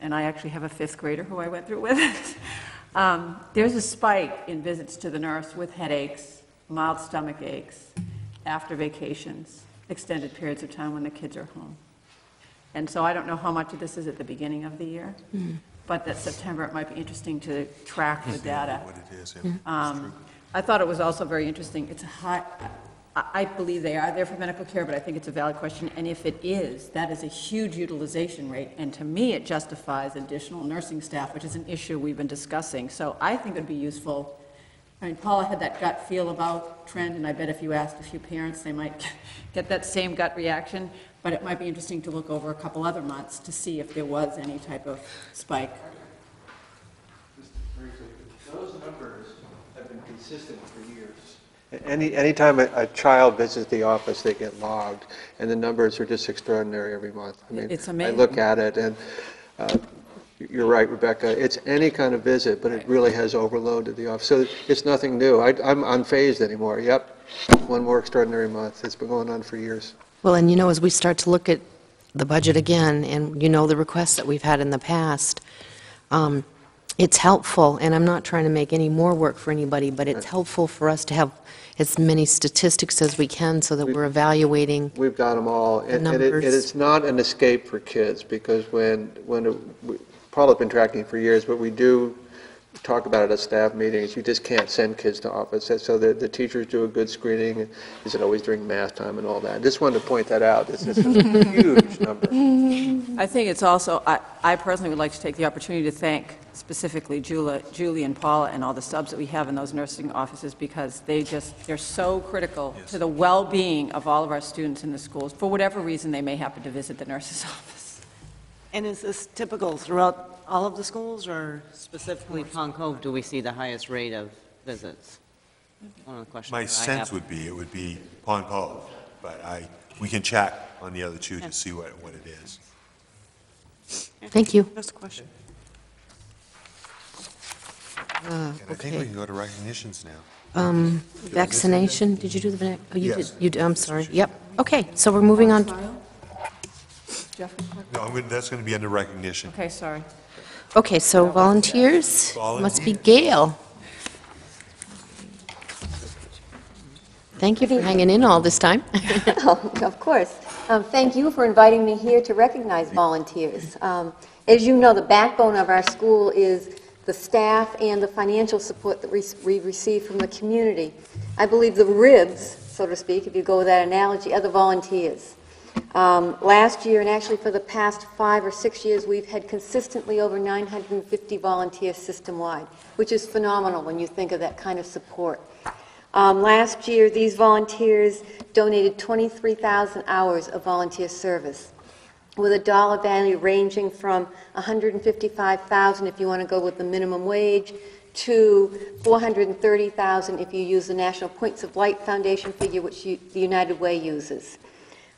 and I actually have a fifth grader who I went through with it. Um, There's a spike in visits to the nurse with headaches, mild stomach aches, after vacations, extended periods of time when the kids are home. And so I don't know how much of this is at the beginning of the year, Mhm. but that September, it might be interesting to track the data. What it is, yeah. Um, I thought it was also very interesting, it's a high, I I believe they are there for medical care, but I think it's a valid question. And if it is, that is a huge utilization rate. And to me, it justifies additional nursing staff, which is an issue we've been discussing. So I think it'd be useful. I mean, Paula had that gut feel about trend, and I bet if you asked a few parents, they might get that same gut reaction. But it might be interesting to look over a couple other months to see if there was any type of spike. Those numbers have been consistent for years. Any, anytime a, a child visits the office, they get logged, and the numbers are just extraordinary every month. I mean, It's amazing. I look at it, and uh, you're right, Rebecca, it's any kind of visit, but it really has overloaded the office. So it's nothing new. I, I'm unfazed anymore. Yep, one more extraordinary month. It's been going on for years. Well, and you know, as we start to look at the budget again, and you know the requests that we've had in the past, um, it's helpful, and I'm not trying to make any more work for anybody, but it's helpful for us to have as many statistics as we can so that we're evaluating. We've got them all. And and it- Numbers. and it's not an escape for kids, because when, when, it- we- Paula's been tracking for years, but we do talk about it at staff meetings, you just can't send kids to office. And So the, the teachers do a good screening, is it always during math time and all that? Just wanted to point that out. This is a huge number. I think it's also, I I personally would like to take the opportunity to thank specifically Julie Julie and Paula and all the subs that we have in those nursing offices because they just, they're so critical to the well-being of all of our students in the schools, for whatever reason they may happen to visit the nurse's office. And is this typical throughout all of the schools, or specifically Pond Cove, do we see the highest rate of visits? One of the questions My that I sense have. would be, it would be Pond Cove, but I, we can check on the other two to see what, what it is. Thank you. Just a question. Uh, And I think we Okay. can go to recognitions now. Um, Vaccination, did you do the, vac- oh, you did, Yes. you, did- I'm sorry, yep. Okay, so we're moving on. Jeff? No, I'm gonna- that's going to be under recognition. Okay, sorry. Okay, so volunteers, must be Gail. Thank you for hanging in all this time. Oh, Of course. Um, Thank you for inviting me here to recognize volunteers. Um, As you know, the backbone of our school is the staff and the financial support that we we receive from the community. I believe the ribs, so to speak, if you go with that analogy, are the volunteers. Um, Last year, and actually for the past five or six years, we've had consistently over 950 volunteers system-wide, which is phenomenal when you think of that kind of support. Um, Last year, these volunteers donated 23,000 hours of volunteer service, with a dollar value ranging from 155,000 if you want to go with the minimum wage, to 430,000 if you use the National Points of Light Foundation figure, which you- the United Way uses.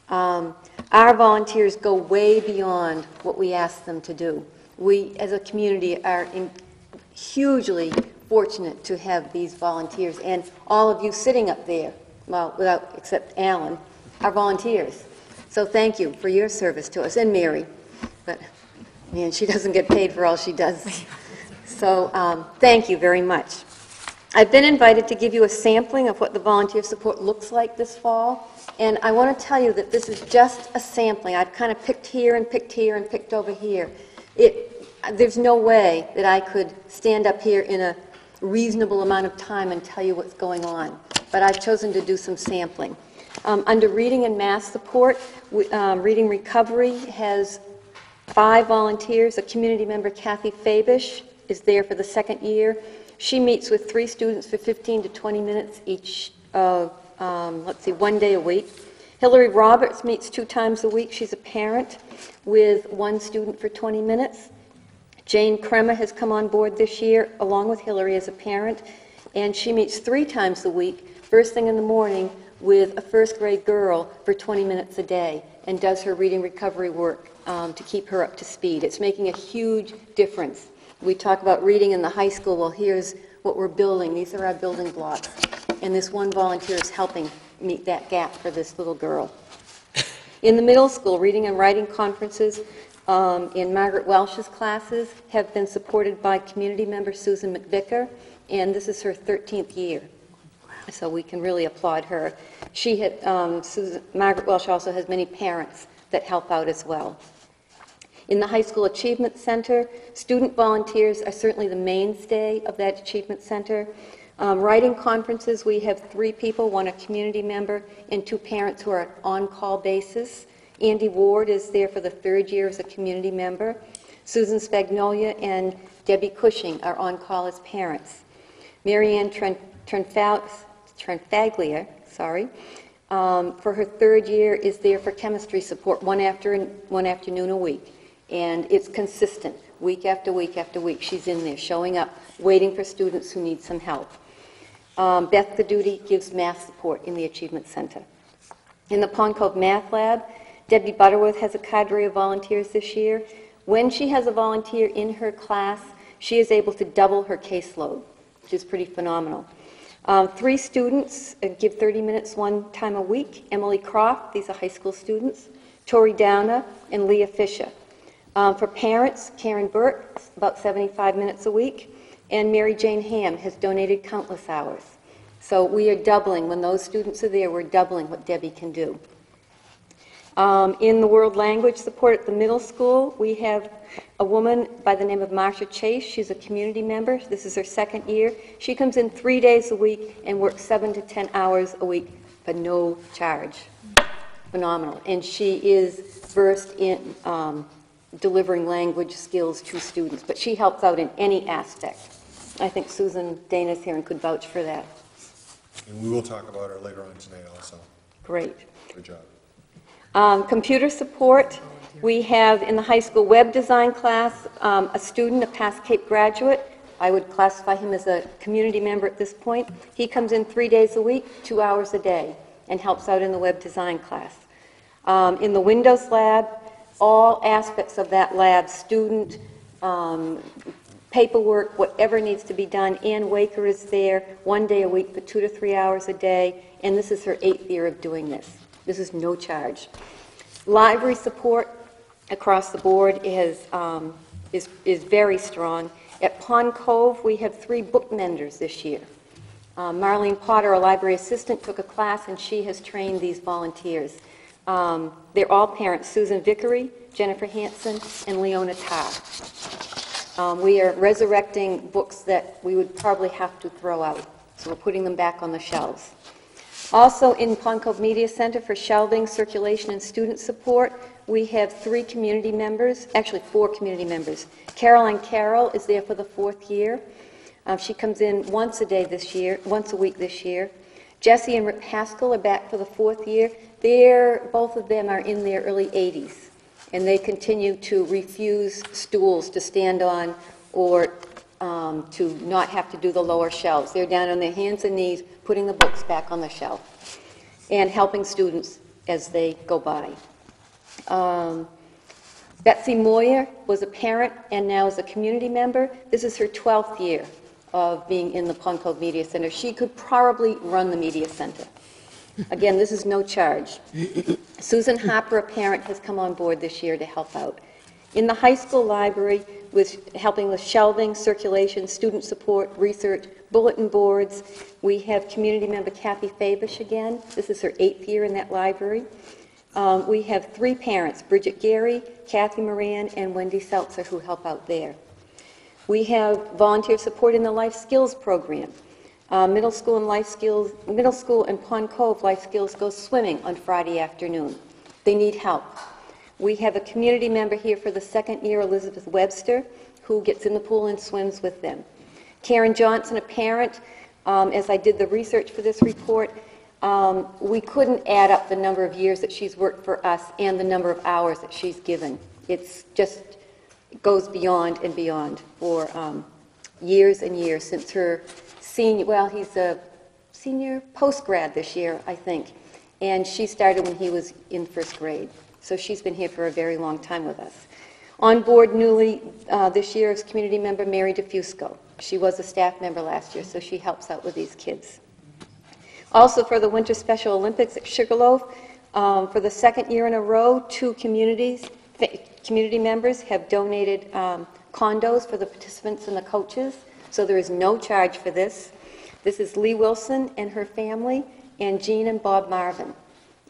Um, Our volunteers go way beyond what we ask them to do. We, as a community, are in- hugely fortunate to have these volunteers, and all of you sitting up there, well, without, except Alan, are volunteers. So thank you for your service to us, and Mary, but, man, she doesn't get paid for all she does. So, um, thank you very much. I've been invited to give you a sampling of what the volunteer support looks like this fall, and I want to tell you that this is just a sampling. I've kind of picked here and picked here and picked over here. It, there's no way that I could stand up here in a reasonable amount of time and tell you what's going on, but I've chosen to do some sampling. Um, Under reading and math support, we- um, Reading Recovery has five volunteers. A community member, Kathy Fabish, is there for the second year. She meets with three students for 15 to 20 minutes each, uh, um, let's see, one day a week. Hillary Roberts meets two times a week. She's a parent with one student for 20 minutes. Jane Kremer has come on board this year, along with Hillary as a parent, and she meets three times a week, first thing in the morning, with a first grade girl for 20 minutes a day, and does her reading recovery work um, to keep her up to speed. It's making a huge difference. We talk about reading in the high school, well, here's what we're building, these are our building blocks, and this one volunteer is helping meet that gap for this little girl. In the middle school, reading and writing conferences um, in Margaret Welsh's classes have been supported by community member Susan McVicker, and this is her 13th year. So we can really applaud her. She had, um, Susan, Margaret Welsh also has many parents that help out as well. In the High School Achievement Center, student volunteers are certainly the mainstay of that Achievement Center. Um, Writing conferences, we have three people, one a community member, and two parents who are on-call basis. Andy Ward is there for the third year as a community member. Susan Spagnolia and Debbie Cushing are on-call as parents. Marianne Tren- Trenfaglia, sorry, um, for her third year is there for chemistry support, one after, one afternoon a week. And it's consistent, week after week after week. She's in there, showing up, waiting for students who need some help. Um, Beth Gadudi gives math support in the Achievement Center. In the Pond Cove Math Lab, Debbie Butterworth has a cadre of volunteers this year. When she has a volunteer in her class, she is able to double her caseload, which is pretty phenomenal. Um, three students uh, give 30 minutes one time a week. Emily Croft, these are high school students, Tori Downer, and Leah Fisher. Um, for parents, Karen Burke, about 75 minutes a week, and Mary Jane Ham has donated countless hours. So we are doubling, when those students are there, we're doubling what Debbie can do. Um, in the world language support at the middle school, we have a woman by the name of Marcia Chase. She's a community member. This is her second year. She comes in three days a week and works seven to 10 hours a week for no charge. Phenomenal. And she is versed in um, delivering language skills to students, but she helps out in any aspect. I think Susan Dana's here and could vouch for that. And we will talk about her later on tonight also. Great. Good job. Um, Computer support, we have in the high school web design class, um, a student, a past Cape graduate. I would classify him as a community member at this point. He comes in three days a week, two hours a day, and helps out in the web design class. Um, In the Windows lab, all aspects of that lab, student, um, paperwork, whatever needs to be done. Ann Waker is there one day a week for two to three hours a day, and this is her eighth year of doing this. This is no charge. Library support across the board is, um, is, is very strong. At Pond Cove, we have three book menders this year. Uh, Marlene Potter, a library assistant, took a class, and she has trained these volunteers. Um, They're all parents, Susan Vickery, Jennifer Hanson, and Leona Tarr. Um, We are resurrecting books that we would probably have to throw out, so we're putting them back on the shelves. Also, in Pond Cove Media Center for shelving, circulation, and student support, we have three community members, actually four community members. Caroline Carroll is there for the fourth year. Uh, She comes in once a day this year, once a week this year. Jesse and Rick Haskell are back for the fourth year. They're, both of them are in their early 80s, and they continue to refuse stools to stand on or um, to not have to do the lower shelves. They're down on their hands and knees, putting the books back on the shelf, and helping students as they go by. Um, Betsy Moyer was a parent and now is a community member. This is her 12th year of being in the Cove Media Center. She could probably run the media center. Again, this is no charge. Susan Harper, a parent, has come on board this year to help out. In the high school library, with helping with shelving, circulation, student support, research, bulletin boards, we have community member Kathy Fabish again. This is her eighth year in that library. Um, We have three parents, Bridget Gary, Kathy Moran, and Wendy Seltzer, who help out there. We have volunteer support in the life skills program. Uh, Middle school and life skills, middle school and Pond Cove Life Skills go swimming on Friday afternoon. They need help. We have a community member here for the second year, Elizabeth Webster, who gets in the pool and swims with them. Karen Johnson, a parent, um, as I did the research for this report, um, we couldn't add up the number of years that she's worked for us and the number of hours that she's given. It's just, it goes beyond and beyond for um, years and years since her senior, well, he's a senior post-grad this year, I think, and she started when he was in first grade. So she's been here for a very long time with us. On board newly uh, this year is community member Mary DeFusco. She was a staff member last year, so she helps out with these kids. Also for the Winter Special Olympics at Sugarloaf, um, for the second year in a row, two communities, community members have donated um, condos for the participants and the coaches, so there is no charge for this. This is Lee Wilson and her family, and Jean and Bob Marvin.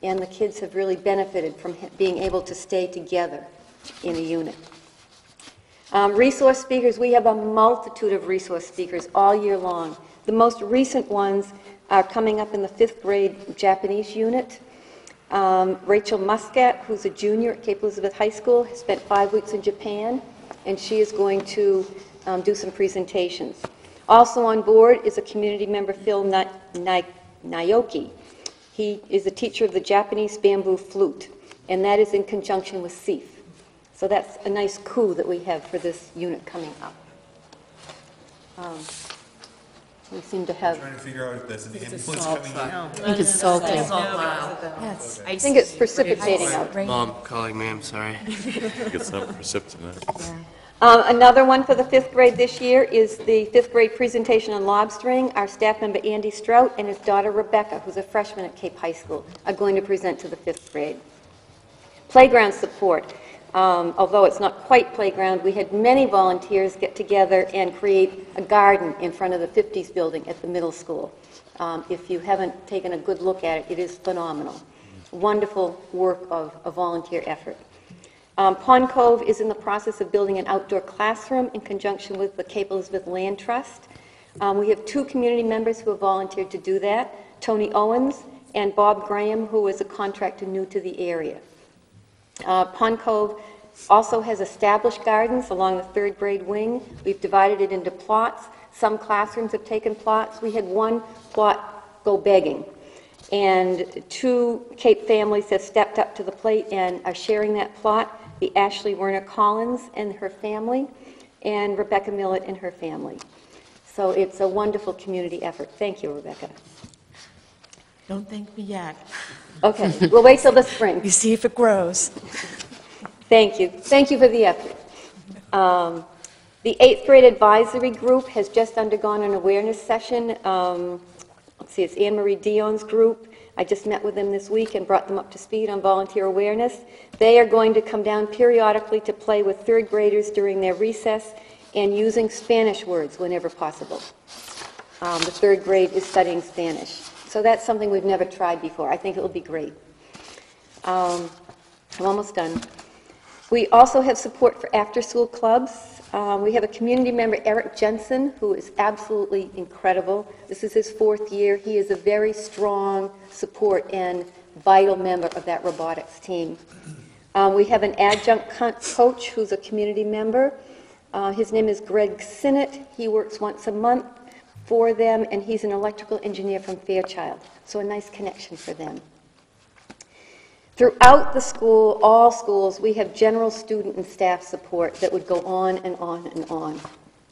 And the kids have really benefited from being able to stay together in a unit. Um, Resource speakers, we have a multitude of resource speakers all year long. The most recent ones are coming up in the fifth grade Japanese unit. Um, Rachel Muscat, who's a junior at Cape Elizabeth High School, spent five weeks in Japan, and she is going to um, do some presentations. Also on board is a community member, Phil Na- Na- Naoki. He is a teacher of the Japanese bamboo flute, and that is in conjunction with CEF. So that's a nice coup that we have for this unit coming up. Um, We seem to have, Trying to figure out if there's an ambulance coming truck. in. No. I think it's salting. Yes. I think it's precipitating out. Mom calling me, I'm sorry. Get some precipitant. Um, Another one for the fifth grade this year is the fifth grade presentation on lobstering. Our staff member Andy Strout and his daughter Rebecca, who's a freshman at Cape High School, are going to present to the fifth grade. Playground support. Um, Although it's not quite playground, we had many volunteers get together and create a garden in front of the 50s building at the middle school. Um, If you haven't taken a good look at it, it is phenomenal. Wonderful work of a volunteer effort. Um, Pond Cove is in the process of building an outdoor classroom in conjunction with the Cape Elizabeth Land Trust. Um, We have two community members who have volunteered to do that, Tony Owens and Bob Graham, who is a contractor new to the area. Uh, Pond Cove also has established gardens along the third grade wing. We've divided it into plots. Some classrooms have taken plots. We had one plot go begging. And two Cape families have stepped up to the plate and are sharing that plot. The Ashley Werner Collins and her family, and Rebecca Millett and her family. So it's a wonderful community effort. Thank you, Rebecca. Don't thank me yet. Okay, we'll wait till the spring. You see if it grows. Thank you. Thank you for the effort. Um, The eighth grade advisory group has just undergone an awareness session. Um, Let's see, it's Anne Marie Dion's group. I just met with them this week and brought them up to speed on volunteer awareness. They are going to come down periodically to play with third graders during their recess and using Spanish words whenever possible. Um, The third grade is studying Spanish. So that's something we've never tried before. I think it will be great. Um, I'm almost done. We also have support for after-school clubs. Um, We have a community member, Eric Jensen, who is absolutely incredible. This is his fourth year. He is a very strong support and vital member of that robotics team. Um, We have an adjunct co- coach who's a community member. Uh, His name is Greg Sinnott. He works once a month for them, and he's an electrical engineer from Fairchild. So a nice connection for them. Throughout the school, all schools, we have general student and staff support that would go on and on and on.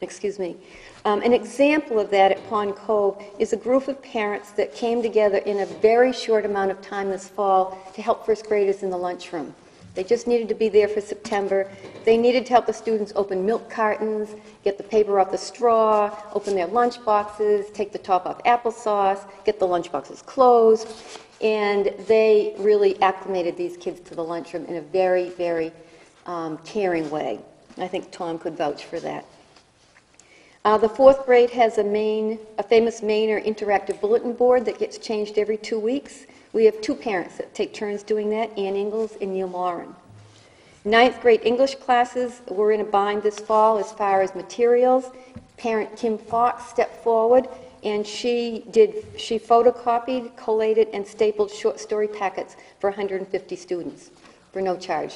Excuse me. Um, An example of that at Pond Cove is a group of parents that came together in a very short amount of time this fall to help first graders in the lunchroom. They just needed to be there for September. They needed to help the students open milk cartons, get the paper off the straw, open their lunch boxes, take the top off applesauce, get the lunch boxes closed. And they really acclimated these kids to the lunchroom in a very, very um, caring way. I think Tom could vouch for that. Uh, The fourth grade has a main, a famous Mainer interactive bulletin board that gets changed every two weeks. We have two parents that take turns doing that, Ann Ingalls and Neil Moran. Ninth grade English classes, we're in a bind this fall as far as materials. Parent Kim Fox stepped forward, and she did, she photocopied, collated, and stapled short story packets for 150 students for no charge.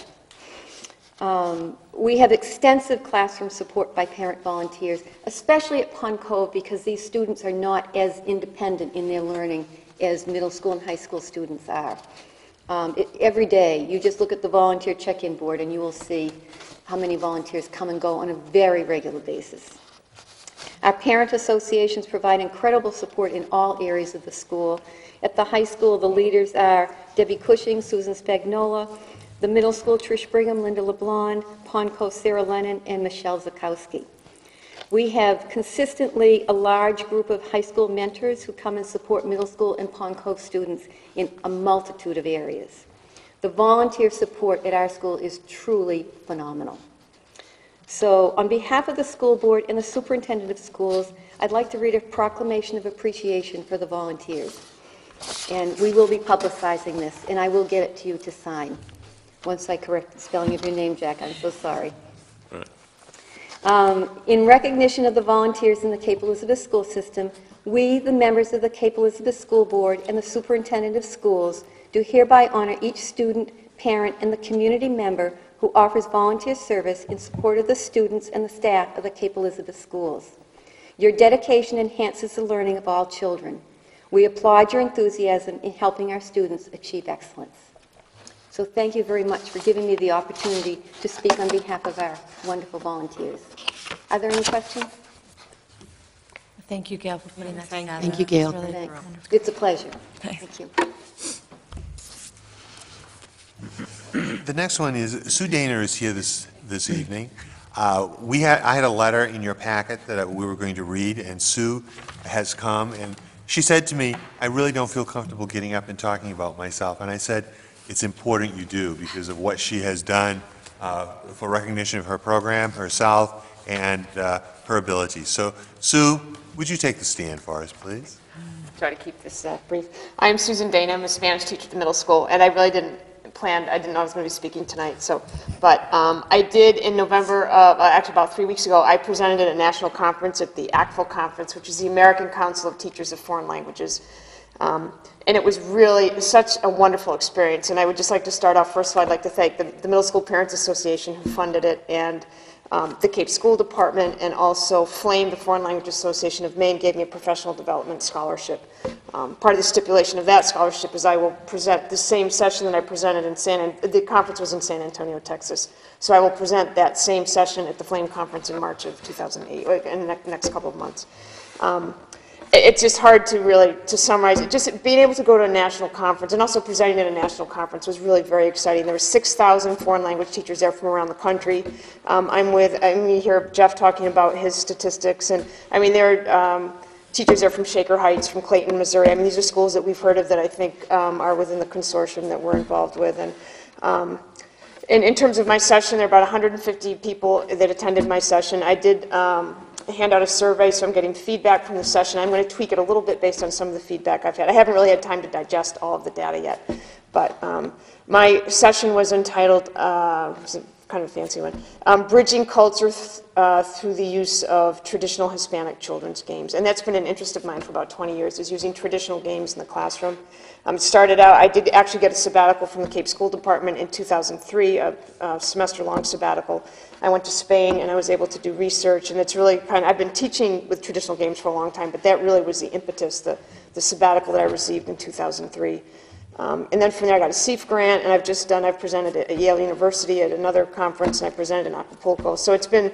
Um, We have extensive classroom support by parent volunteers, especially at Pond Cove, because these students are not as independent in their learning as middle school and high school students are. Um, it- Every day, you just look at the volunteer check-in board, and you will see how many volunteers come and go on a very regular basis. Our parent associations provide incredible support in all areas of the school. At the high school, the leaders are Debbie Cushing, Susan Spagnola, the middle school, Trish Brigham, Linda LeBlond, Pond Cove, Sarah Lennon, and Michelle Zakowski. We have consistently a large group of high school mentors who come and support middle school and Pond Cove students in a multitude of areas. The volunteer support at our school is truly phenomenal. So, on behalf of the school board and the superintendent of schools, I'd like to read a proclamation of appreciation for the volunteers. And we will be publicizing this, and I will get it to you to sign. Once I correct the spelling of your name, Jack, I'm so sorry. Um, In recognition of the volunteers in the Cape Elizabeth school system, We, the members of the Cape Elizabeth School Board and the Superintendent of Schools, do hereby honor each student, parent, and the community member who offers volunteer service in support of the students and the staff of the Cape Elizabeth Schools. Your dedication enhances the learning of all children. We applaud your enthusiasm in helping our students achieve excellence. So thank you very much for giving me the opportunity to speak on behalf of our wonderful volunteers. Are there any questions? Thank you, Gail, for putting that together. Thank you, Gail. It's really Thanks. It's a pleasure. Thank you. The next one is, Sue Dana is here this, this evening. Uh, We had, I had a letter in your packet that we were going to read, and Sue has come, and she said to me, "I really don't feel comfortable getting up and talking about myself." And I said, "It's important you do, because of what she has done uh, for recognition of her program, herself, and uh, her abilities." So, Sue, would you take the stand for us, please? try to keep this uh, brief. I'm Susan Dana, I'm a Spanish teacher at the middle school, and I really didn't plan, I didn't know I was going to be speaking tonight, so, but um, I did in November, uh, uh, actually about three weeks ago, I presented at a national conference at the ACTFL Conference, which is the American Council of Teachers of Foreign Languages. Um, And it was really such a wonderful experience, and I would just like to start off, first of all, I'd like to thank the the Middle School Parents Association who funded it, and um, the Cape School Department, and also Flame, the Foreign Language Association of Maine, gave me a professional development scholarship. Um, Part of the stipulation of that scholarship is I will present the same session that I presented in San, the conference was in San Antonio, Texas. So I will present that same session at the Flame Conference in March of 2008, in the next- couple of months. Um, It's just hard to really, to summarize it. Just being able to go to a national conference and also presenting at a national conference was really very exciting. There were 6,000 foreign language teachers there from around the country. Um, I'm with, I mean, you hear Jeff talking about his statistics, and, I mean, there are um, teachers there from Shaker Heights, from Clayton, Missouri. I mean, these are schools that we've heard of that I think um, are within the consortium that we're involved with. And um, in, in terms of my session, there are about 150 people that attended my session. I did um, hand out a survey, so I'm getting feedback from the session. I'm going to tweak it a little bit based on some of the feedback I've had. I haven't really had time to digest all of the data yet, but um, my session was entitled, uh, was kind of a fancy one, um, Bridging Culture th- uh, Through the Use of Traditional Hispanic Children's Games. And that's been an interest of mine for about 20 years, is using traditional games in the classroom. Um, Started out, I did actually get a sabbatical from the Cape School Department in 2003, a a semester-long sabbatical. I went to Spain and I was able to do research, and it's really kind of, I've been teaching with traditional games for a long time, but that really was the impetus, the the sabbatical that I received in 2003. Um, And then from there, I got a CEF grant, and I've just done, I've presented at Yale University at another conference, and I presented in Acapulco. So it's been,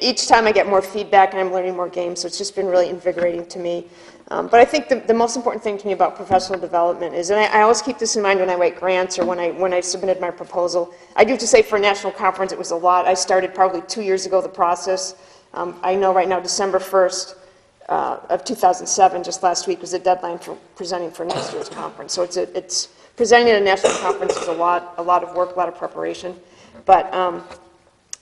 each time I get more feedback, and I'm learning more games, so it's just been really invigorating to me. Um, But I think the, the most important thing to me about professional development is, and I, I always keep this in mind when I write grants or when I, when I submitted my proposal, I do have to say for a national conference, it was a lot. I started probably two years ago, the process. Um, I know right now, December 1st, uh, of 2007, just last week, was the deadline for presenting for next year's conference. So it's, a- it's, presenting at a national conference is a lot, a lot of work, a lot of preparation. But um,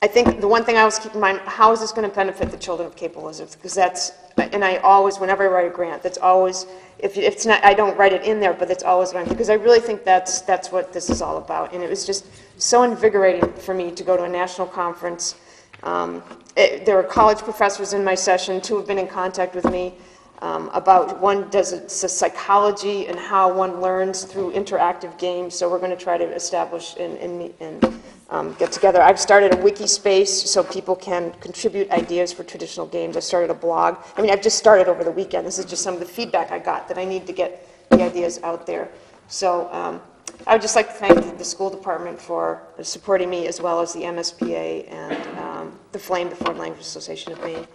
I think the one thing I always keep in mind, how is this going to benefit the children of Cape Elizabeth? Because that's, and I always, whenever I write a grant, that's always, if if it's not, I don't write it in there, but that's always what I'm, because I really think that's, that's what this is all about. And it was just so invigorating for me to go to a national conference. Um, it- There were college professors in my session, two have been in contact with me um, about, one does it's a psychology and how one learns through interactive games, so we're going to try to establish and, and and um, get together. I've started a wiki space so people can contribute ideas for traditional games. I started a blog. I mean, I've just started over the weekend. This is just some of the feedback I got that I need to get the ideas out there. So um, I would just like to thank the- school department for supporting me, as well as the MSPA and um, the Flame, the Foreign Language Association of Maine.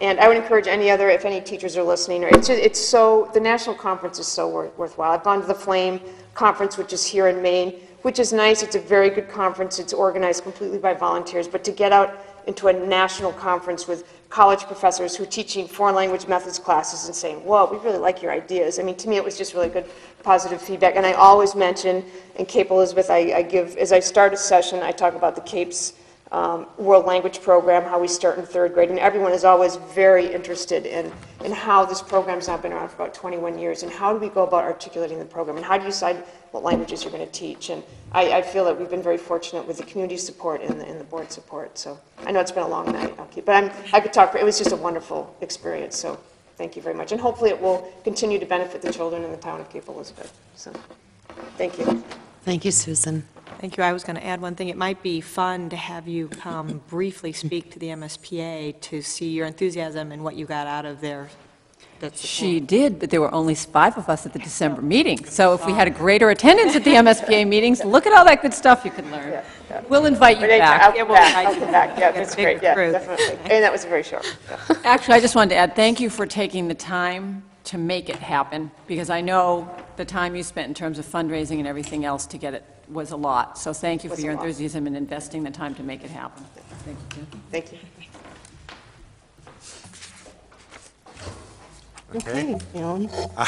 And I would encourage any other, if any teachers are listening, or it's, it's so, the national conference is so worth- worthwhile. I've gone to the Flame Conference, which is here in Maine, which is nice. It's a very good conference. It's organized completely by volunteers. But to get out into a national conference with college professors who are teaching foreign language methods classes and saying, whoa, we really like your ideas. I mean, to me, it was just really good, positive feedback. And I always mention in Cape Elizabeth, I, I give, as I start a session, I talk about the Cape's um, world language program, how we start in third grade, and everyone is always very interested in, in how this program's now been around for about 21 years, and how do we go about articulating the program, and how do you decide what languages you're going to teach? And I, I feel that we've been very fortunate with the community support and the, and the board support. So I know it's been a long night, keep, but I'm, I could talk. It was just a wonderful experience. So thank you very much. And hopefully it will continue to benefit the children in the town of Cape Elizabeth. So, thank you. Thank you, Susan. Thank you. I was going to add one thing. It might be fun to have you come briefly speak to the MSPA to see your enthusiasm and what you got out of their, that's She did, but there were only five of us at the December meeting. So if we had a greater attendance at the MSPA meetings, look at all that good stuff you could learn. We'll invite you But anytime, back. I'll Yeah, come we'll back, invite I'll you come back, yeah, Get that's great, yeah, group. definitely. And that was very short. yeah. Actually, I just wanted to add, thank you for taking the time to make it happen, because I know the time you spent in terms of fundraising and everything else to get it was a lot. So thank you for Was a your lot. enthusiasm and investing the time to make it happen. Thank you. Thank you. Okay. Ellen?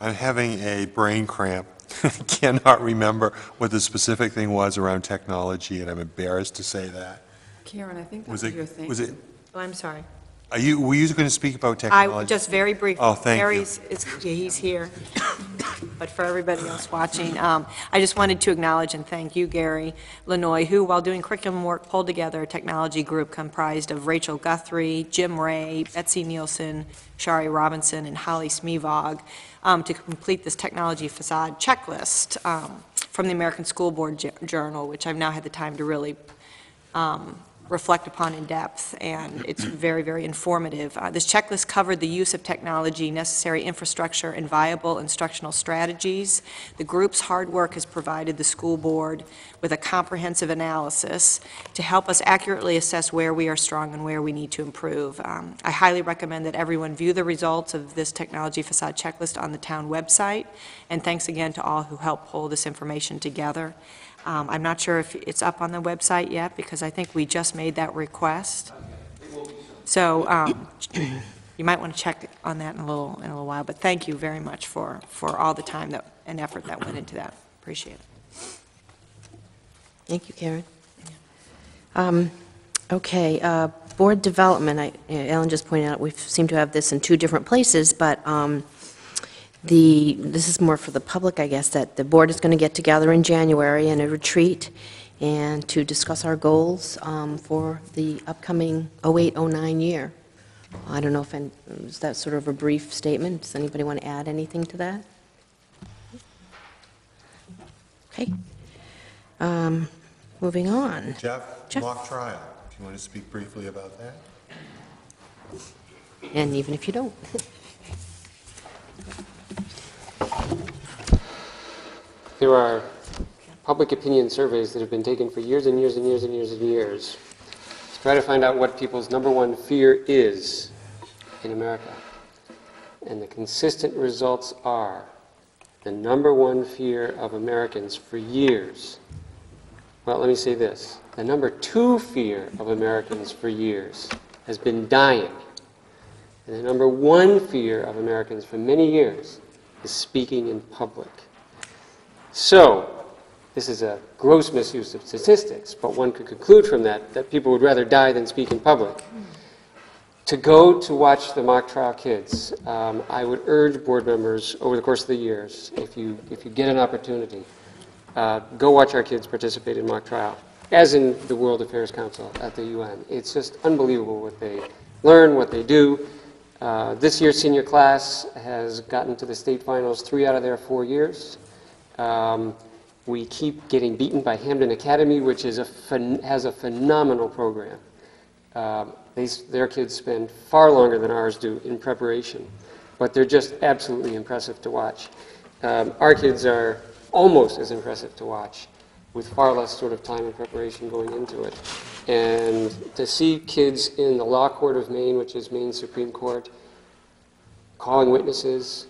I'm having a brain cramp. Cannot remember what the specific thing was around technology, and I'm embarrassed to say that. Karen, I think that Was was it- your thing. was it- Oh, I'm sorry. Are you, were you going to speak about I, technology? just very briefly. Oh, thank you. Gary's, is- he's here, but for everybody else watching, um, I just wanted to acknowledge and thank you, Gary Lenoy, who, while doing curriculum work, pulled together a technology group comprised of Rachel Guthrie, Jim Ray, Betsy Nielsen, Shari Robinson, and Holly Smevog, um, to complete this technology facade checklist um, from the American School Board Jour- Journal, which I've now had the time to really um, reflect upon in depth, and it's very, very informative. Uh, This checklist covered the use of technology, necessary infrastructure, and viable instructional strategies. The group's hard work has provided the school board with a comprehensive analysis to help us accurately assess where we are strong and where we need to improve. Um, I highly recommend that everyone view the results of this technology facade checklist on the town website, and thanks again to all who helped pull this information together. Um, I'm not sure if it's up on the website yet, because I think we just made that request. So um, you might want to check on that in a little, in a little while, but thank you very much for, for all the time that, and effort that went into that. Appreciate it. Thank you, Karen. Um, Okay, uh, board development, I- Ellen just pointed out, we seem to have this in two different places, but um, the, this is more for the public, I guess, that the board is going to get together in January in a retreat and to discuss our goals um, for the upcoming 08-09 year. I don't know if, an- is that sort of a brief statement? Does anybody want to add anything to that? Okay. Um, Moving on. Jeff, Jeff. mock trial. Do you want to speak briefly about that? And even if you don't. There are public opinion surveys that have been taken for years and years and years and years and years to try to find out what people's number one fear is in America. And the consistent results are the number one fear of Americans for years. Well, let me say this. The number two fear of Americans for years has been dying. And the number one fear of Americans for many years is speaking in public. So, this is a gross misuse of statistics, but one could conclude from that that people would rather die than speak in public. To go to watch the mock trial kids, um, I would urge board members over the course of the years, if you, if you get an opportunity, uh, go watch our kids participate in mock trial, as in the World Affairs Council at the UN. It's just unbelievable what they learn, what they do. Uh, this year's senior class has gotten to the state finals three out of their four years. Um, we keep getting beaten by Hampden Academy, which is a has a phenomenal program. Um, they, their kids spend far longer than ours do in preparation, but they're just absolutely impressive to watch. Um, our kids are almost as impressive to watch, with far less sort of time and preparation going into it. And to see kids in the Law Court of Maine, which is Maine Supreme Court, calling witnesses,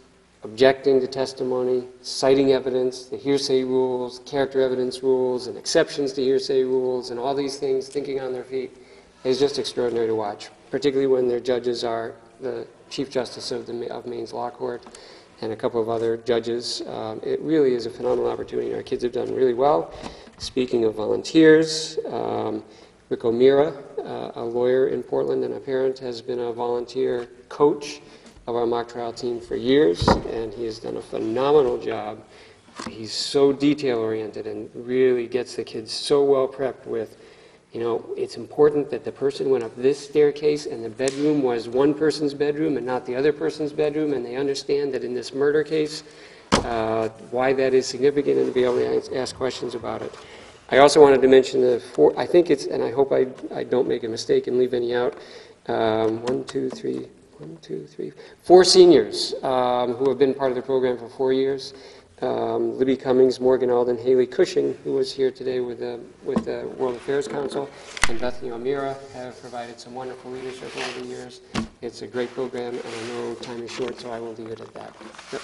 objecting to testimony, citing evidence, the hearsay rules, character evidence rules, and exceptions to hearsay rules, and all these things, thinking on their feet, is just extraordinary to watch, particularly when their judges are the Chief Justice of, the, of Maine's Law Court and a couple of other judges. Um, it really is a phenomenal opportunity. Our kids have done really well. Speaking of volunteers, um, Rick O'Meara, uh, a lawyer in Portland and a parent, has been a volunteer coach of our mock trial team for years, and he has done a phenomenal job. He's so detail oriented and really gets the kids so well prepped with You know, it's important that the person went up this staircase and the bedroom was one person's bedroom and not the other person's bedroom, and they understand that in this murder case, uh, why that is significant and to be able to ask questions about it. I also wanted to mention the four, I think it's, and I hope I, I don't make a mistake and leave any out, um, one, two, three, one, two, three, four seniors um, who have been part of the program for four years. Um, Libby Cummings, Morgan Alden, Haley Cushing, who was here today with the, with the World Affairs Council, and Bethany O'Meara have provided some wonderful leadership over the years. It's a great program, and I know time is short, so I will leave it at that. Yep.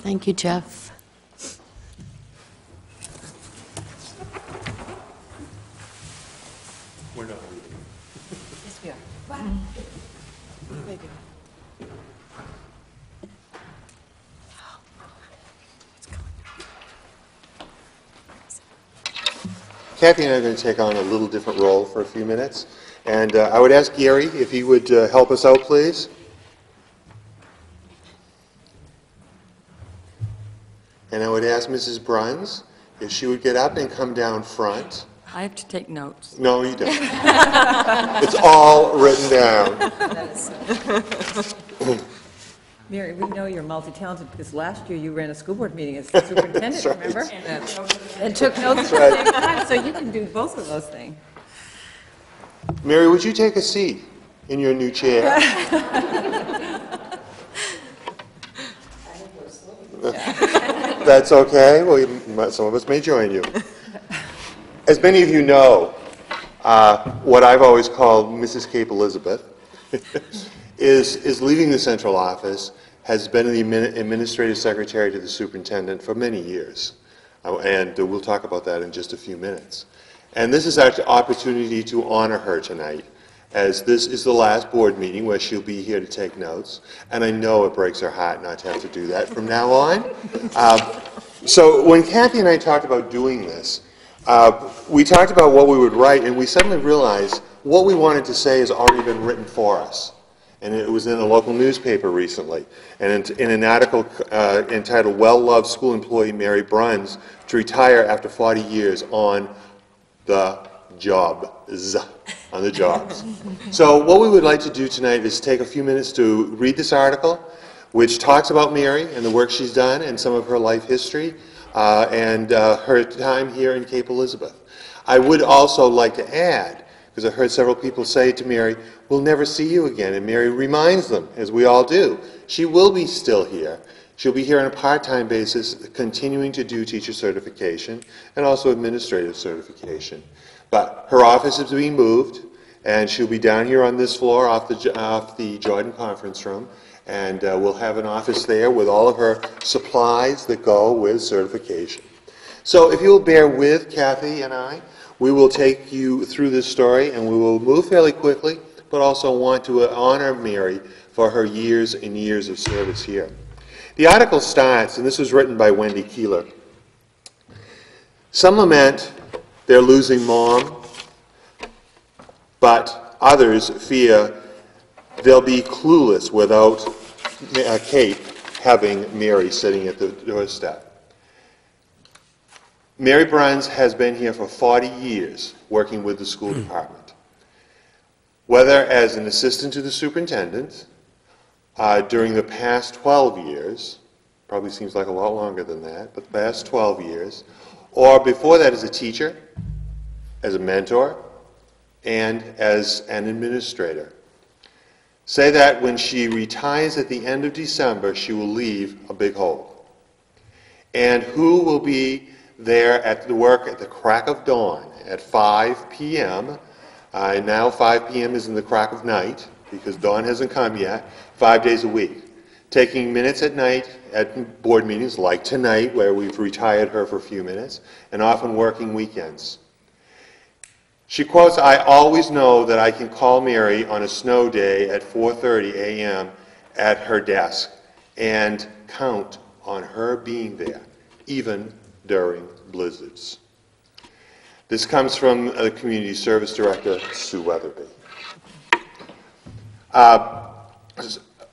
Thank you, Jeff. We're not Yes, we are. Thank Kathy and I are going to take on a little different role for a few minutes. And uh, I would ask Gary if he would uh, help us out, please. And I would ask Mrs. Bruns if she would get up and come down front. I have to take notes. No, you don't. It's all written down. Mary, we know you're multi-talented because last year you ran a school board meeting as the superintendent, right. remember? And took notes That's at the right. same time, so you can do both of those things. Mary, would you take a seat in your new chair? That's okay. Well, you some of us may join you. As many of you know, uh, what I've always called Mrs. Cape Elizabeth is, is leaving the central office, has been the administrative secretary to the superintendent for many years. Uh, And we'll talk about that in just a few minutes. And this is our opportunity to honor her tonight, as this is the last board meeting where she'll be here to take notes. And I know it breaks her heart not to have to do that from now on. Um, So when Kathy and I talked about doing this, uh, we talked about what we would write, and we suddenly realized what we wanted to say has already been written for us. And it was in a local newspaper recently, and in in an article uh, entitled "Well-Loved School Employee Mary Bruns to Retire After 40 Years on the Jobs," on the jobs. So what we would like to do tonight is take a few minutes to read this article, which talks about Mary and the work she's done and some of her life history uh, and uh, her time here in Cape Elizabeth. I would also like to add, because I've heard several people say to Mary, we'll never see you again, and Mary reminds them, as we all do, she will be still here. She'll be here on a part-time basis, continuing to do teacher certification and also administrative certification. But her office is being moved, and she'll be down here on this floor off the, off the Jordan Conference Room, and uh, we'll have an office there with all of her supplies that go with certification. So if you'll bear with Kathy and I, we will take you through this story, and we will move fairly quickly, but also want to uh, honor Mary for her years and years of service here. The article starts, and this was written by Wendy Keeler. Some lament they're losing mom, but others fear they'll be clueless without uh, Kate having Mary sitting at the doorstep. Mary Bruns has been here for 40 years, working with the school department. Whether as an assistant to the superintendent, uh, during the past 12 years, probably seems like a lot longer than that, but the past 12 years, or before that as a teacher, as a mentor, and as an administrator. Say that when she retires at the end of December, she will leave a big hole. And who will be there at the work at the crack of dawn at 5 p.m. Uh, now 5 p.m. is in the crack of night because dawn hasn't come yet, five days a week. Taking minutes at night at board meetings like tonight, where we've retired her for a few minutes, and often working weekends. She quotes, I always know that I can call Mary on a snow day at 4:30 a.m. at her desk and count on her being there, even during blizzards. This comes from the Community Service Director, Sue Weatherby. Uh,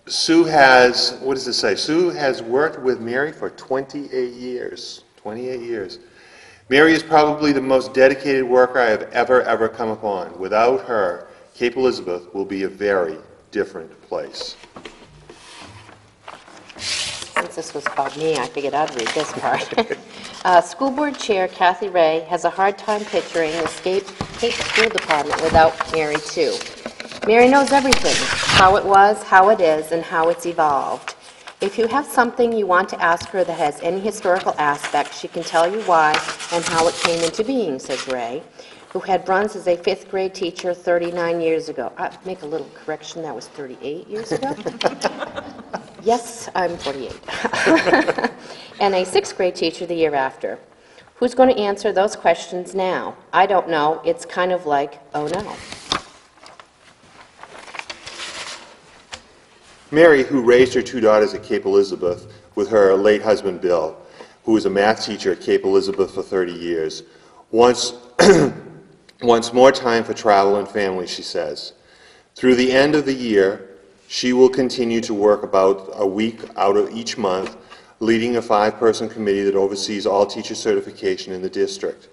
Sue has, what does it say? Sue has worked with Mary for 28 years. 28 years. Mary is probably the most dedicated worker I have ever, ever come upon. Without her, Cape Elizabeth will be a very different place. Since this was about me, I figured I'd read this part. Uh, School Board Chair Kathy Ray has a hard time picturing the Cape Cape School Department without Mary, too. Mary knows everything, how it was, how it is, and how it's evolved. If you have something you want to ask her that has any historical aspect, she can tell you why and how it came into being, says Ray, who had Bruns as a fifth grade teacher 39 years ago. i make a little correction, that was 38 years ago? Yes, I'm 48. and a sixth grade teacher the year after. Who's going to answer those questions now? I don't know. It's kind of like, oh no. Mary, who raised her two daughters at Cape Elizabeth with her late husband Bill, who was a math teacher at Cape Elizabeth for 30 years, wants, wants more time for travel and family, she says. Through the end of the year, she will continue to work about a week out of each month, leading a five-person committee that oversees all teacher certification in the district.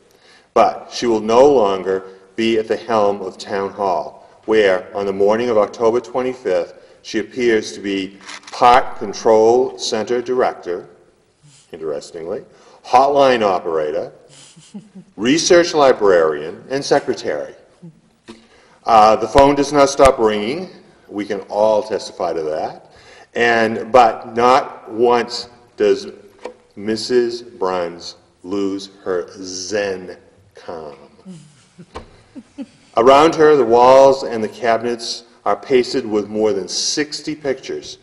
But she will no longer be at the helm of Town Hall, where, on the morning of October 25th, she appears to be part control center director, interestingly, hotline operator, research librarian, and secretary. Uh, the phone does not stop ringing. We can all testify to that. And, but not once does Mrs. Bruns lose her zen calm. Around her, the walls and the cabinets are pasted with more than 60 pictures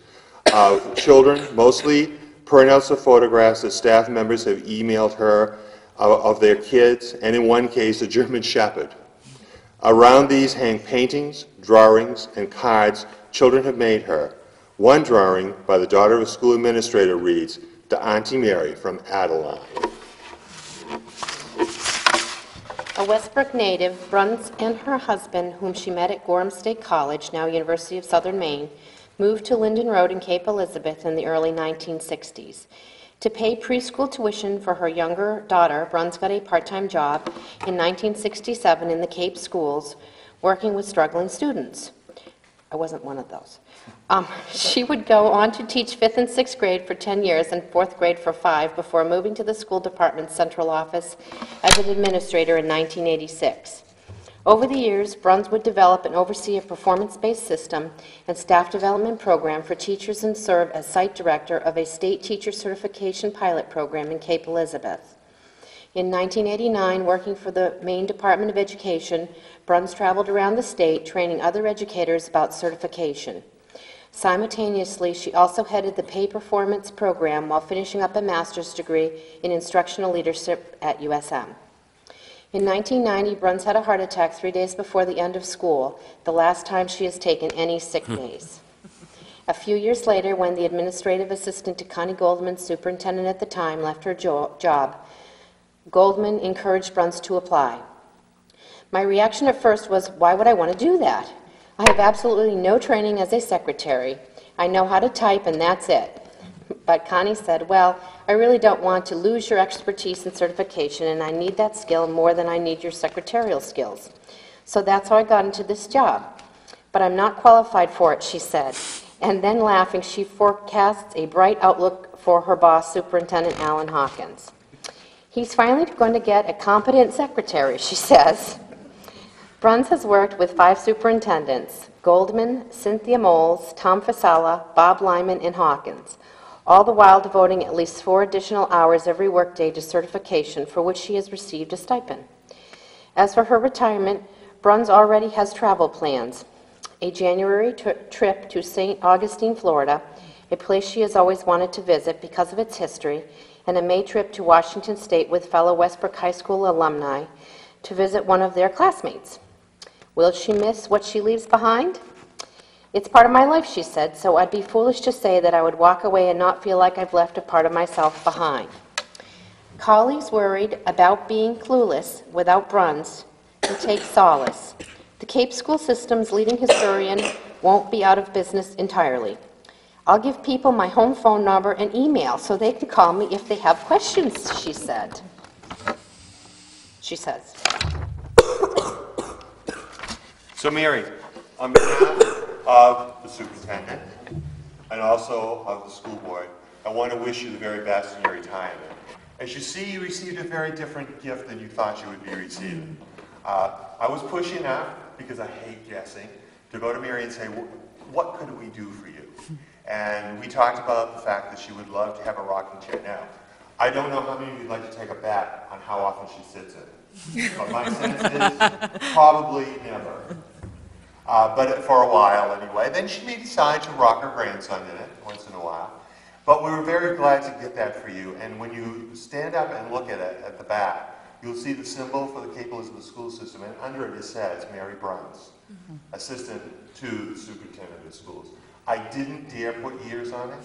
of children, mostly printouts of photographs that staff members have emailed her of, of their kids, and in one case, a German Shepherd. Around these hang paintings, drawings, and cards children have made her. One drawing by the daughter of a school administrator reads, To Auntie Mary from Adeline. A Westbrook native, Bruns and her husband, whom she met at Gorham State College, now University of Southern Maine, moved to Linden Road in Cape Elizabeth in the early 1960s. To pay preschool tuition for her younger daughter, Bruns got a part-time job in 1967 in the Cape schools, working with struggling students. I wasn't one of those. Um, she would go on to teach fifth and sixth grade for 10 years and fourth grade for five before moving to the school department's central office as an administrator in 1986. Over the years, Bruns would develop and oversee a performance-based system and staff development program for teachers and serve as site director of a state teacher certification pilot program in Cape Elizabeth. In 1989, working for the Maine Department of Education, Bruns traveled around the state training other educators about certification. Simultaneously, she also headed the pay performance program while finishing up a master's degree in instructional leadership at USM. In 1990, Bruns had a heart attack three days before the end of school, the last time she has taken any sick hmm. days. A few years later, when the administrative assistant to Connie Goldman, superintendent at the time, left her jo- job, Goldman encouraged Bruns to apply. My reaction at first was, why would I want to do that? I have absolutely no training as a secretary. I know how to type and that's it. But Connie said, well, I really don't want to lose your expertise and certification, and I need that skill more than I need your secretarial skills. So that's how I got into this job. But I'm not qualified for it, she said. And then laughing, she forecasts a bright outlook for her boss, Superintendent Alan Hawkins. He's finally going to get a competent secretary, she says. Bruns has worked with five superintendents, Goldman, Cynthia Moles, Tom Fasala, Bob Lyman, and Hawkins, all the while devoting at least four additional hours every workday to certification for which she has received a stipend. As for her retirement, Bruns already has travel plans. A January tri- trip to St. Augustine, Florida, a place she has always wanted to visit because of its history, and a May trip to Washington State with fellow Westbrook High School alumni to visit one of their classmates. Will she miss what she leaves behind? It's part of my life, she said, so I'd be foolish to say that I would walk away and not feel like I've left a part of myself behind. Colleagues worried about being clueless without Bruns can take solace. The Cape School System's leading historian won't be out of business entirely. I'll give people my home phone number and email so they can call me if they have questions, she said. she says. So Mary, on behalf of the superintendent and also of the school board, I want to wish you the very best in your retirement. As you see, you received a very different gift than you thought you would be receiving. Uh, I was pushing up, because I hate guessing, to go to Mary and say, what could we do for you? And we talked about the fact that she would love to have a rocking chair. Now, I don't know how many of you'd like to take a bet on how often she sits in it. But my sense is probably never. Uh, but for a while anyway. Then she may decide to rock her grandson in it once in a while. But we were very glad to get that for you. And when you stand up and look at it at the back, you'll see the symbol for the Cape Elizabeth School System, and under it it says Mary Bruns, Assistant to the Superintendent of Schools. I didn't dare put years on it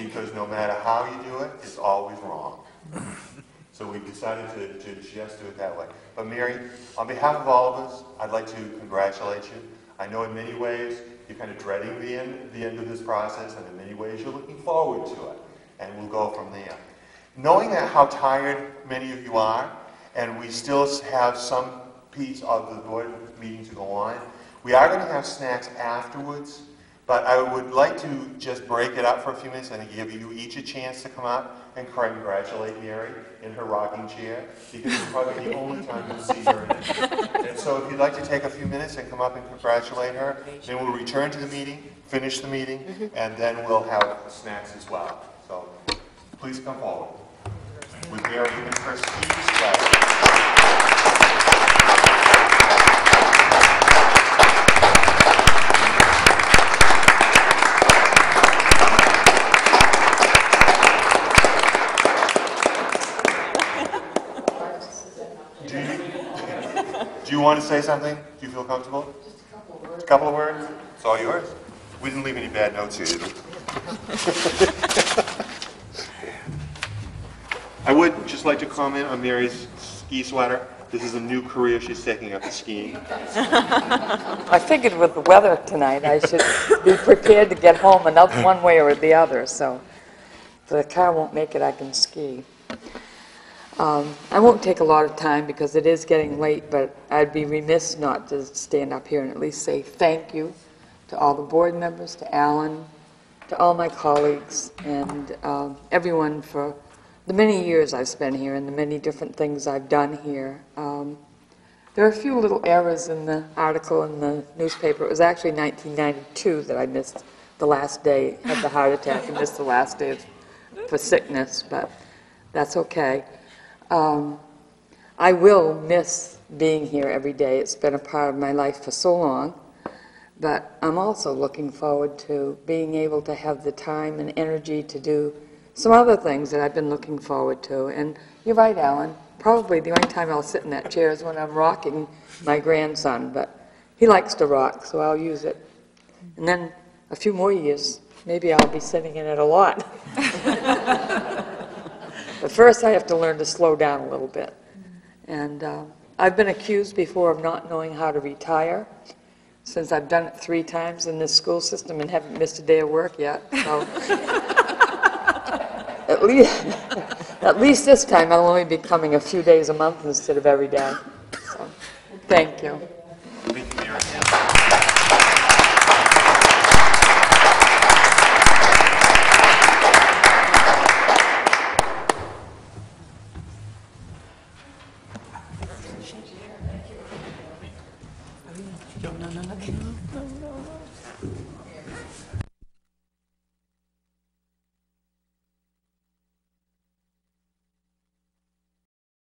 because no matter how you do it, it's always wrong. So we decided to, to just do it that way. But Mary, on behalf of all of us, I'd like to congratulate you. I know in many ways you're kind of dreading the end, the end of this process, and in many ways you're looking forward to it. And we'll go from there. Knowing that how tired many of you are, and we still have some piece of the board meeting to go on, we are going to have snacks afterwards. But I would like to just break it up for a few minutes and give you each a chance to come up and congratulate Mary in her rocking chair, because it's probably the only time you'll see her in it. And so if you'd like to take a few minutes and come up and congratulate her, then we'll return to the meeting, finish the meeting, mm-hmm. and then we'll have snacks as well. So please come forward with Mary in her do you want to say something? Do you feel comfortable? Just a couple of words. A couple of words? It's all yours. We didn't leave any bad notes here, did we? I would just like to comment on Mary's ski sweater. This is a new career she's taking up skiing. I figured with the weather tonight, I should be prepared to get home another, one way or the other, so if the car won't make it, I can ski. Um, I won't take a lot of time because it is getting late, but I'd be remiss not to stand up here and at least say thank you to all the board members, to Alan, to all my colleagues, and um, everyone for the many years I've spent here and the many different things I've done here. Um, There are a few little errors in the article in the newspaper. It was actually 1992 that I missed the last day, had the heart attack and missed the last day of- for sickness, but that's okay. Um, I will miss being here every day. It's been a part of my life for so long. But I'm also looking forward to being able to have the time and energy to do some other things that I've been looking forward to. And you're right, Alan, probably the only time I'll sit in that chair is when I'm rocking my grandson, but he likes to rock, so I'll use it. And then a few more years, maybe I'll be sitting in it a lot. But first, I have to learn to slow down a little bit. And uh, I've been accused before of not knowing how to retire, since I've done it three times in this school system and haven't missed a day of work yet. So at least, at least this time, I'll only be coming a few days a month instead of every day. So, thank you.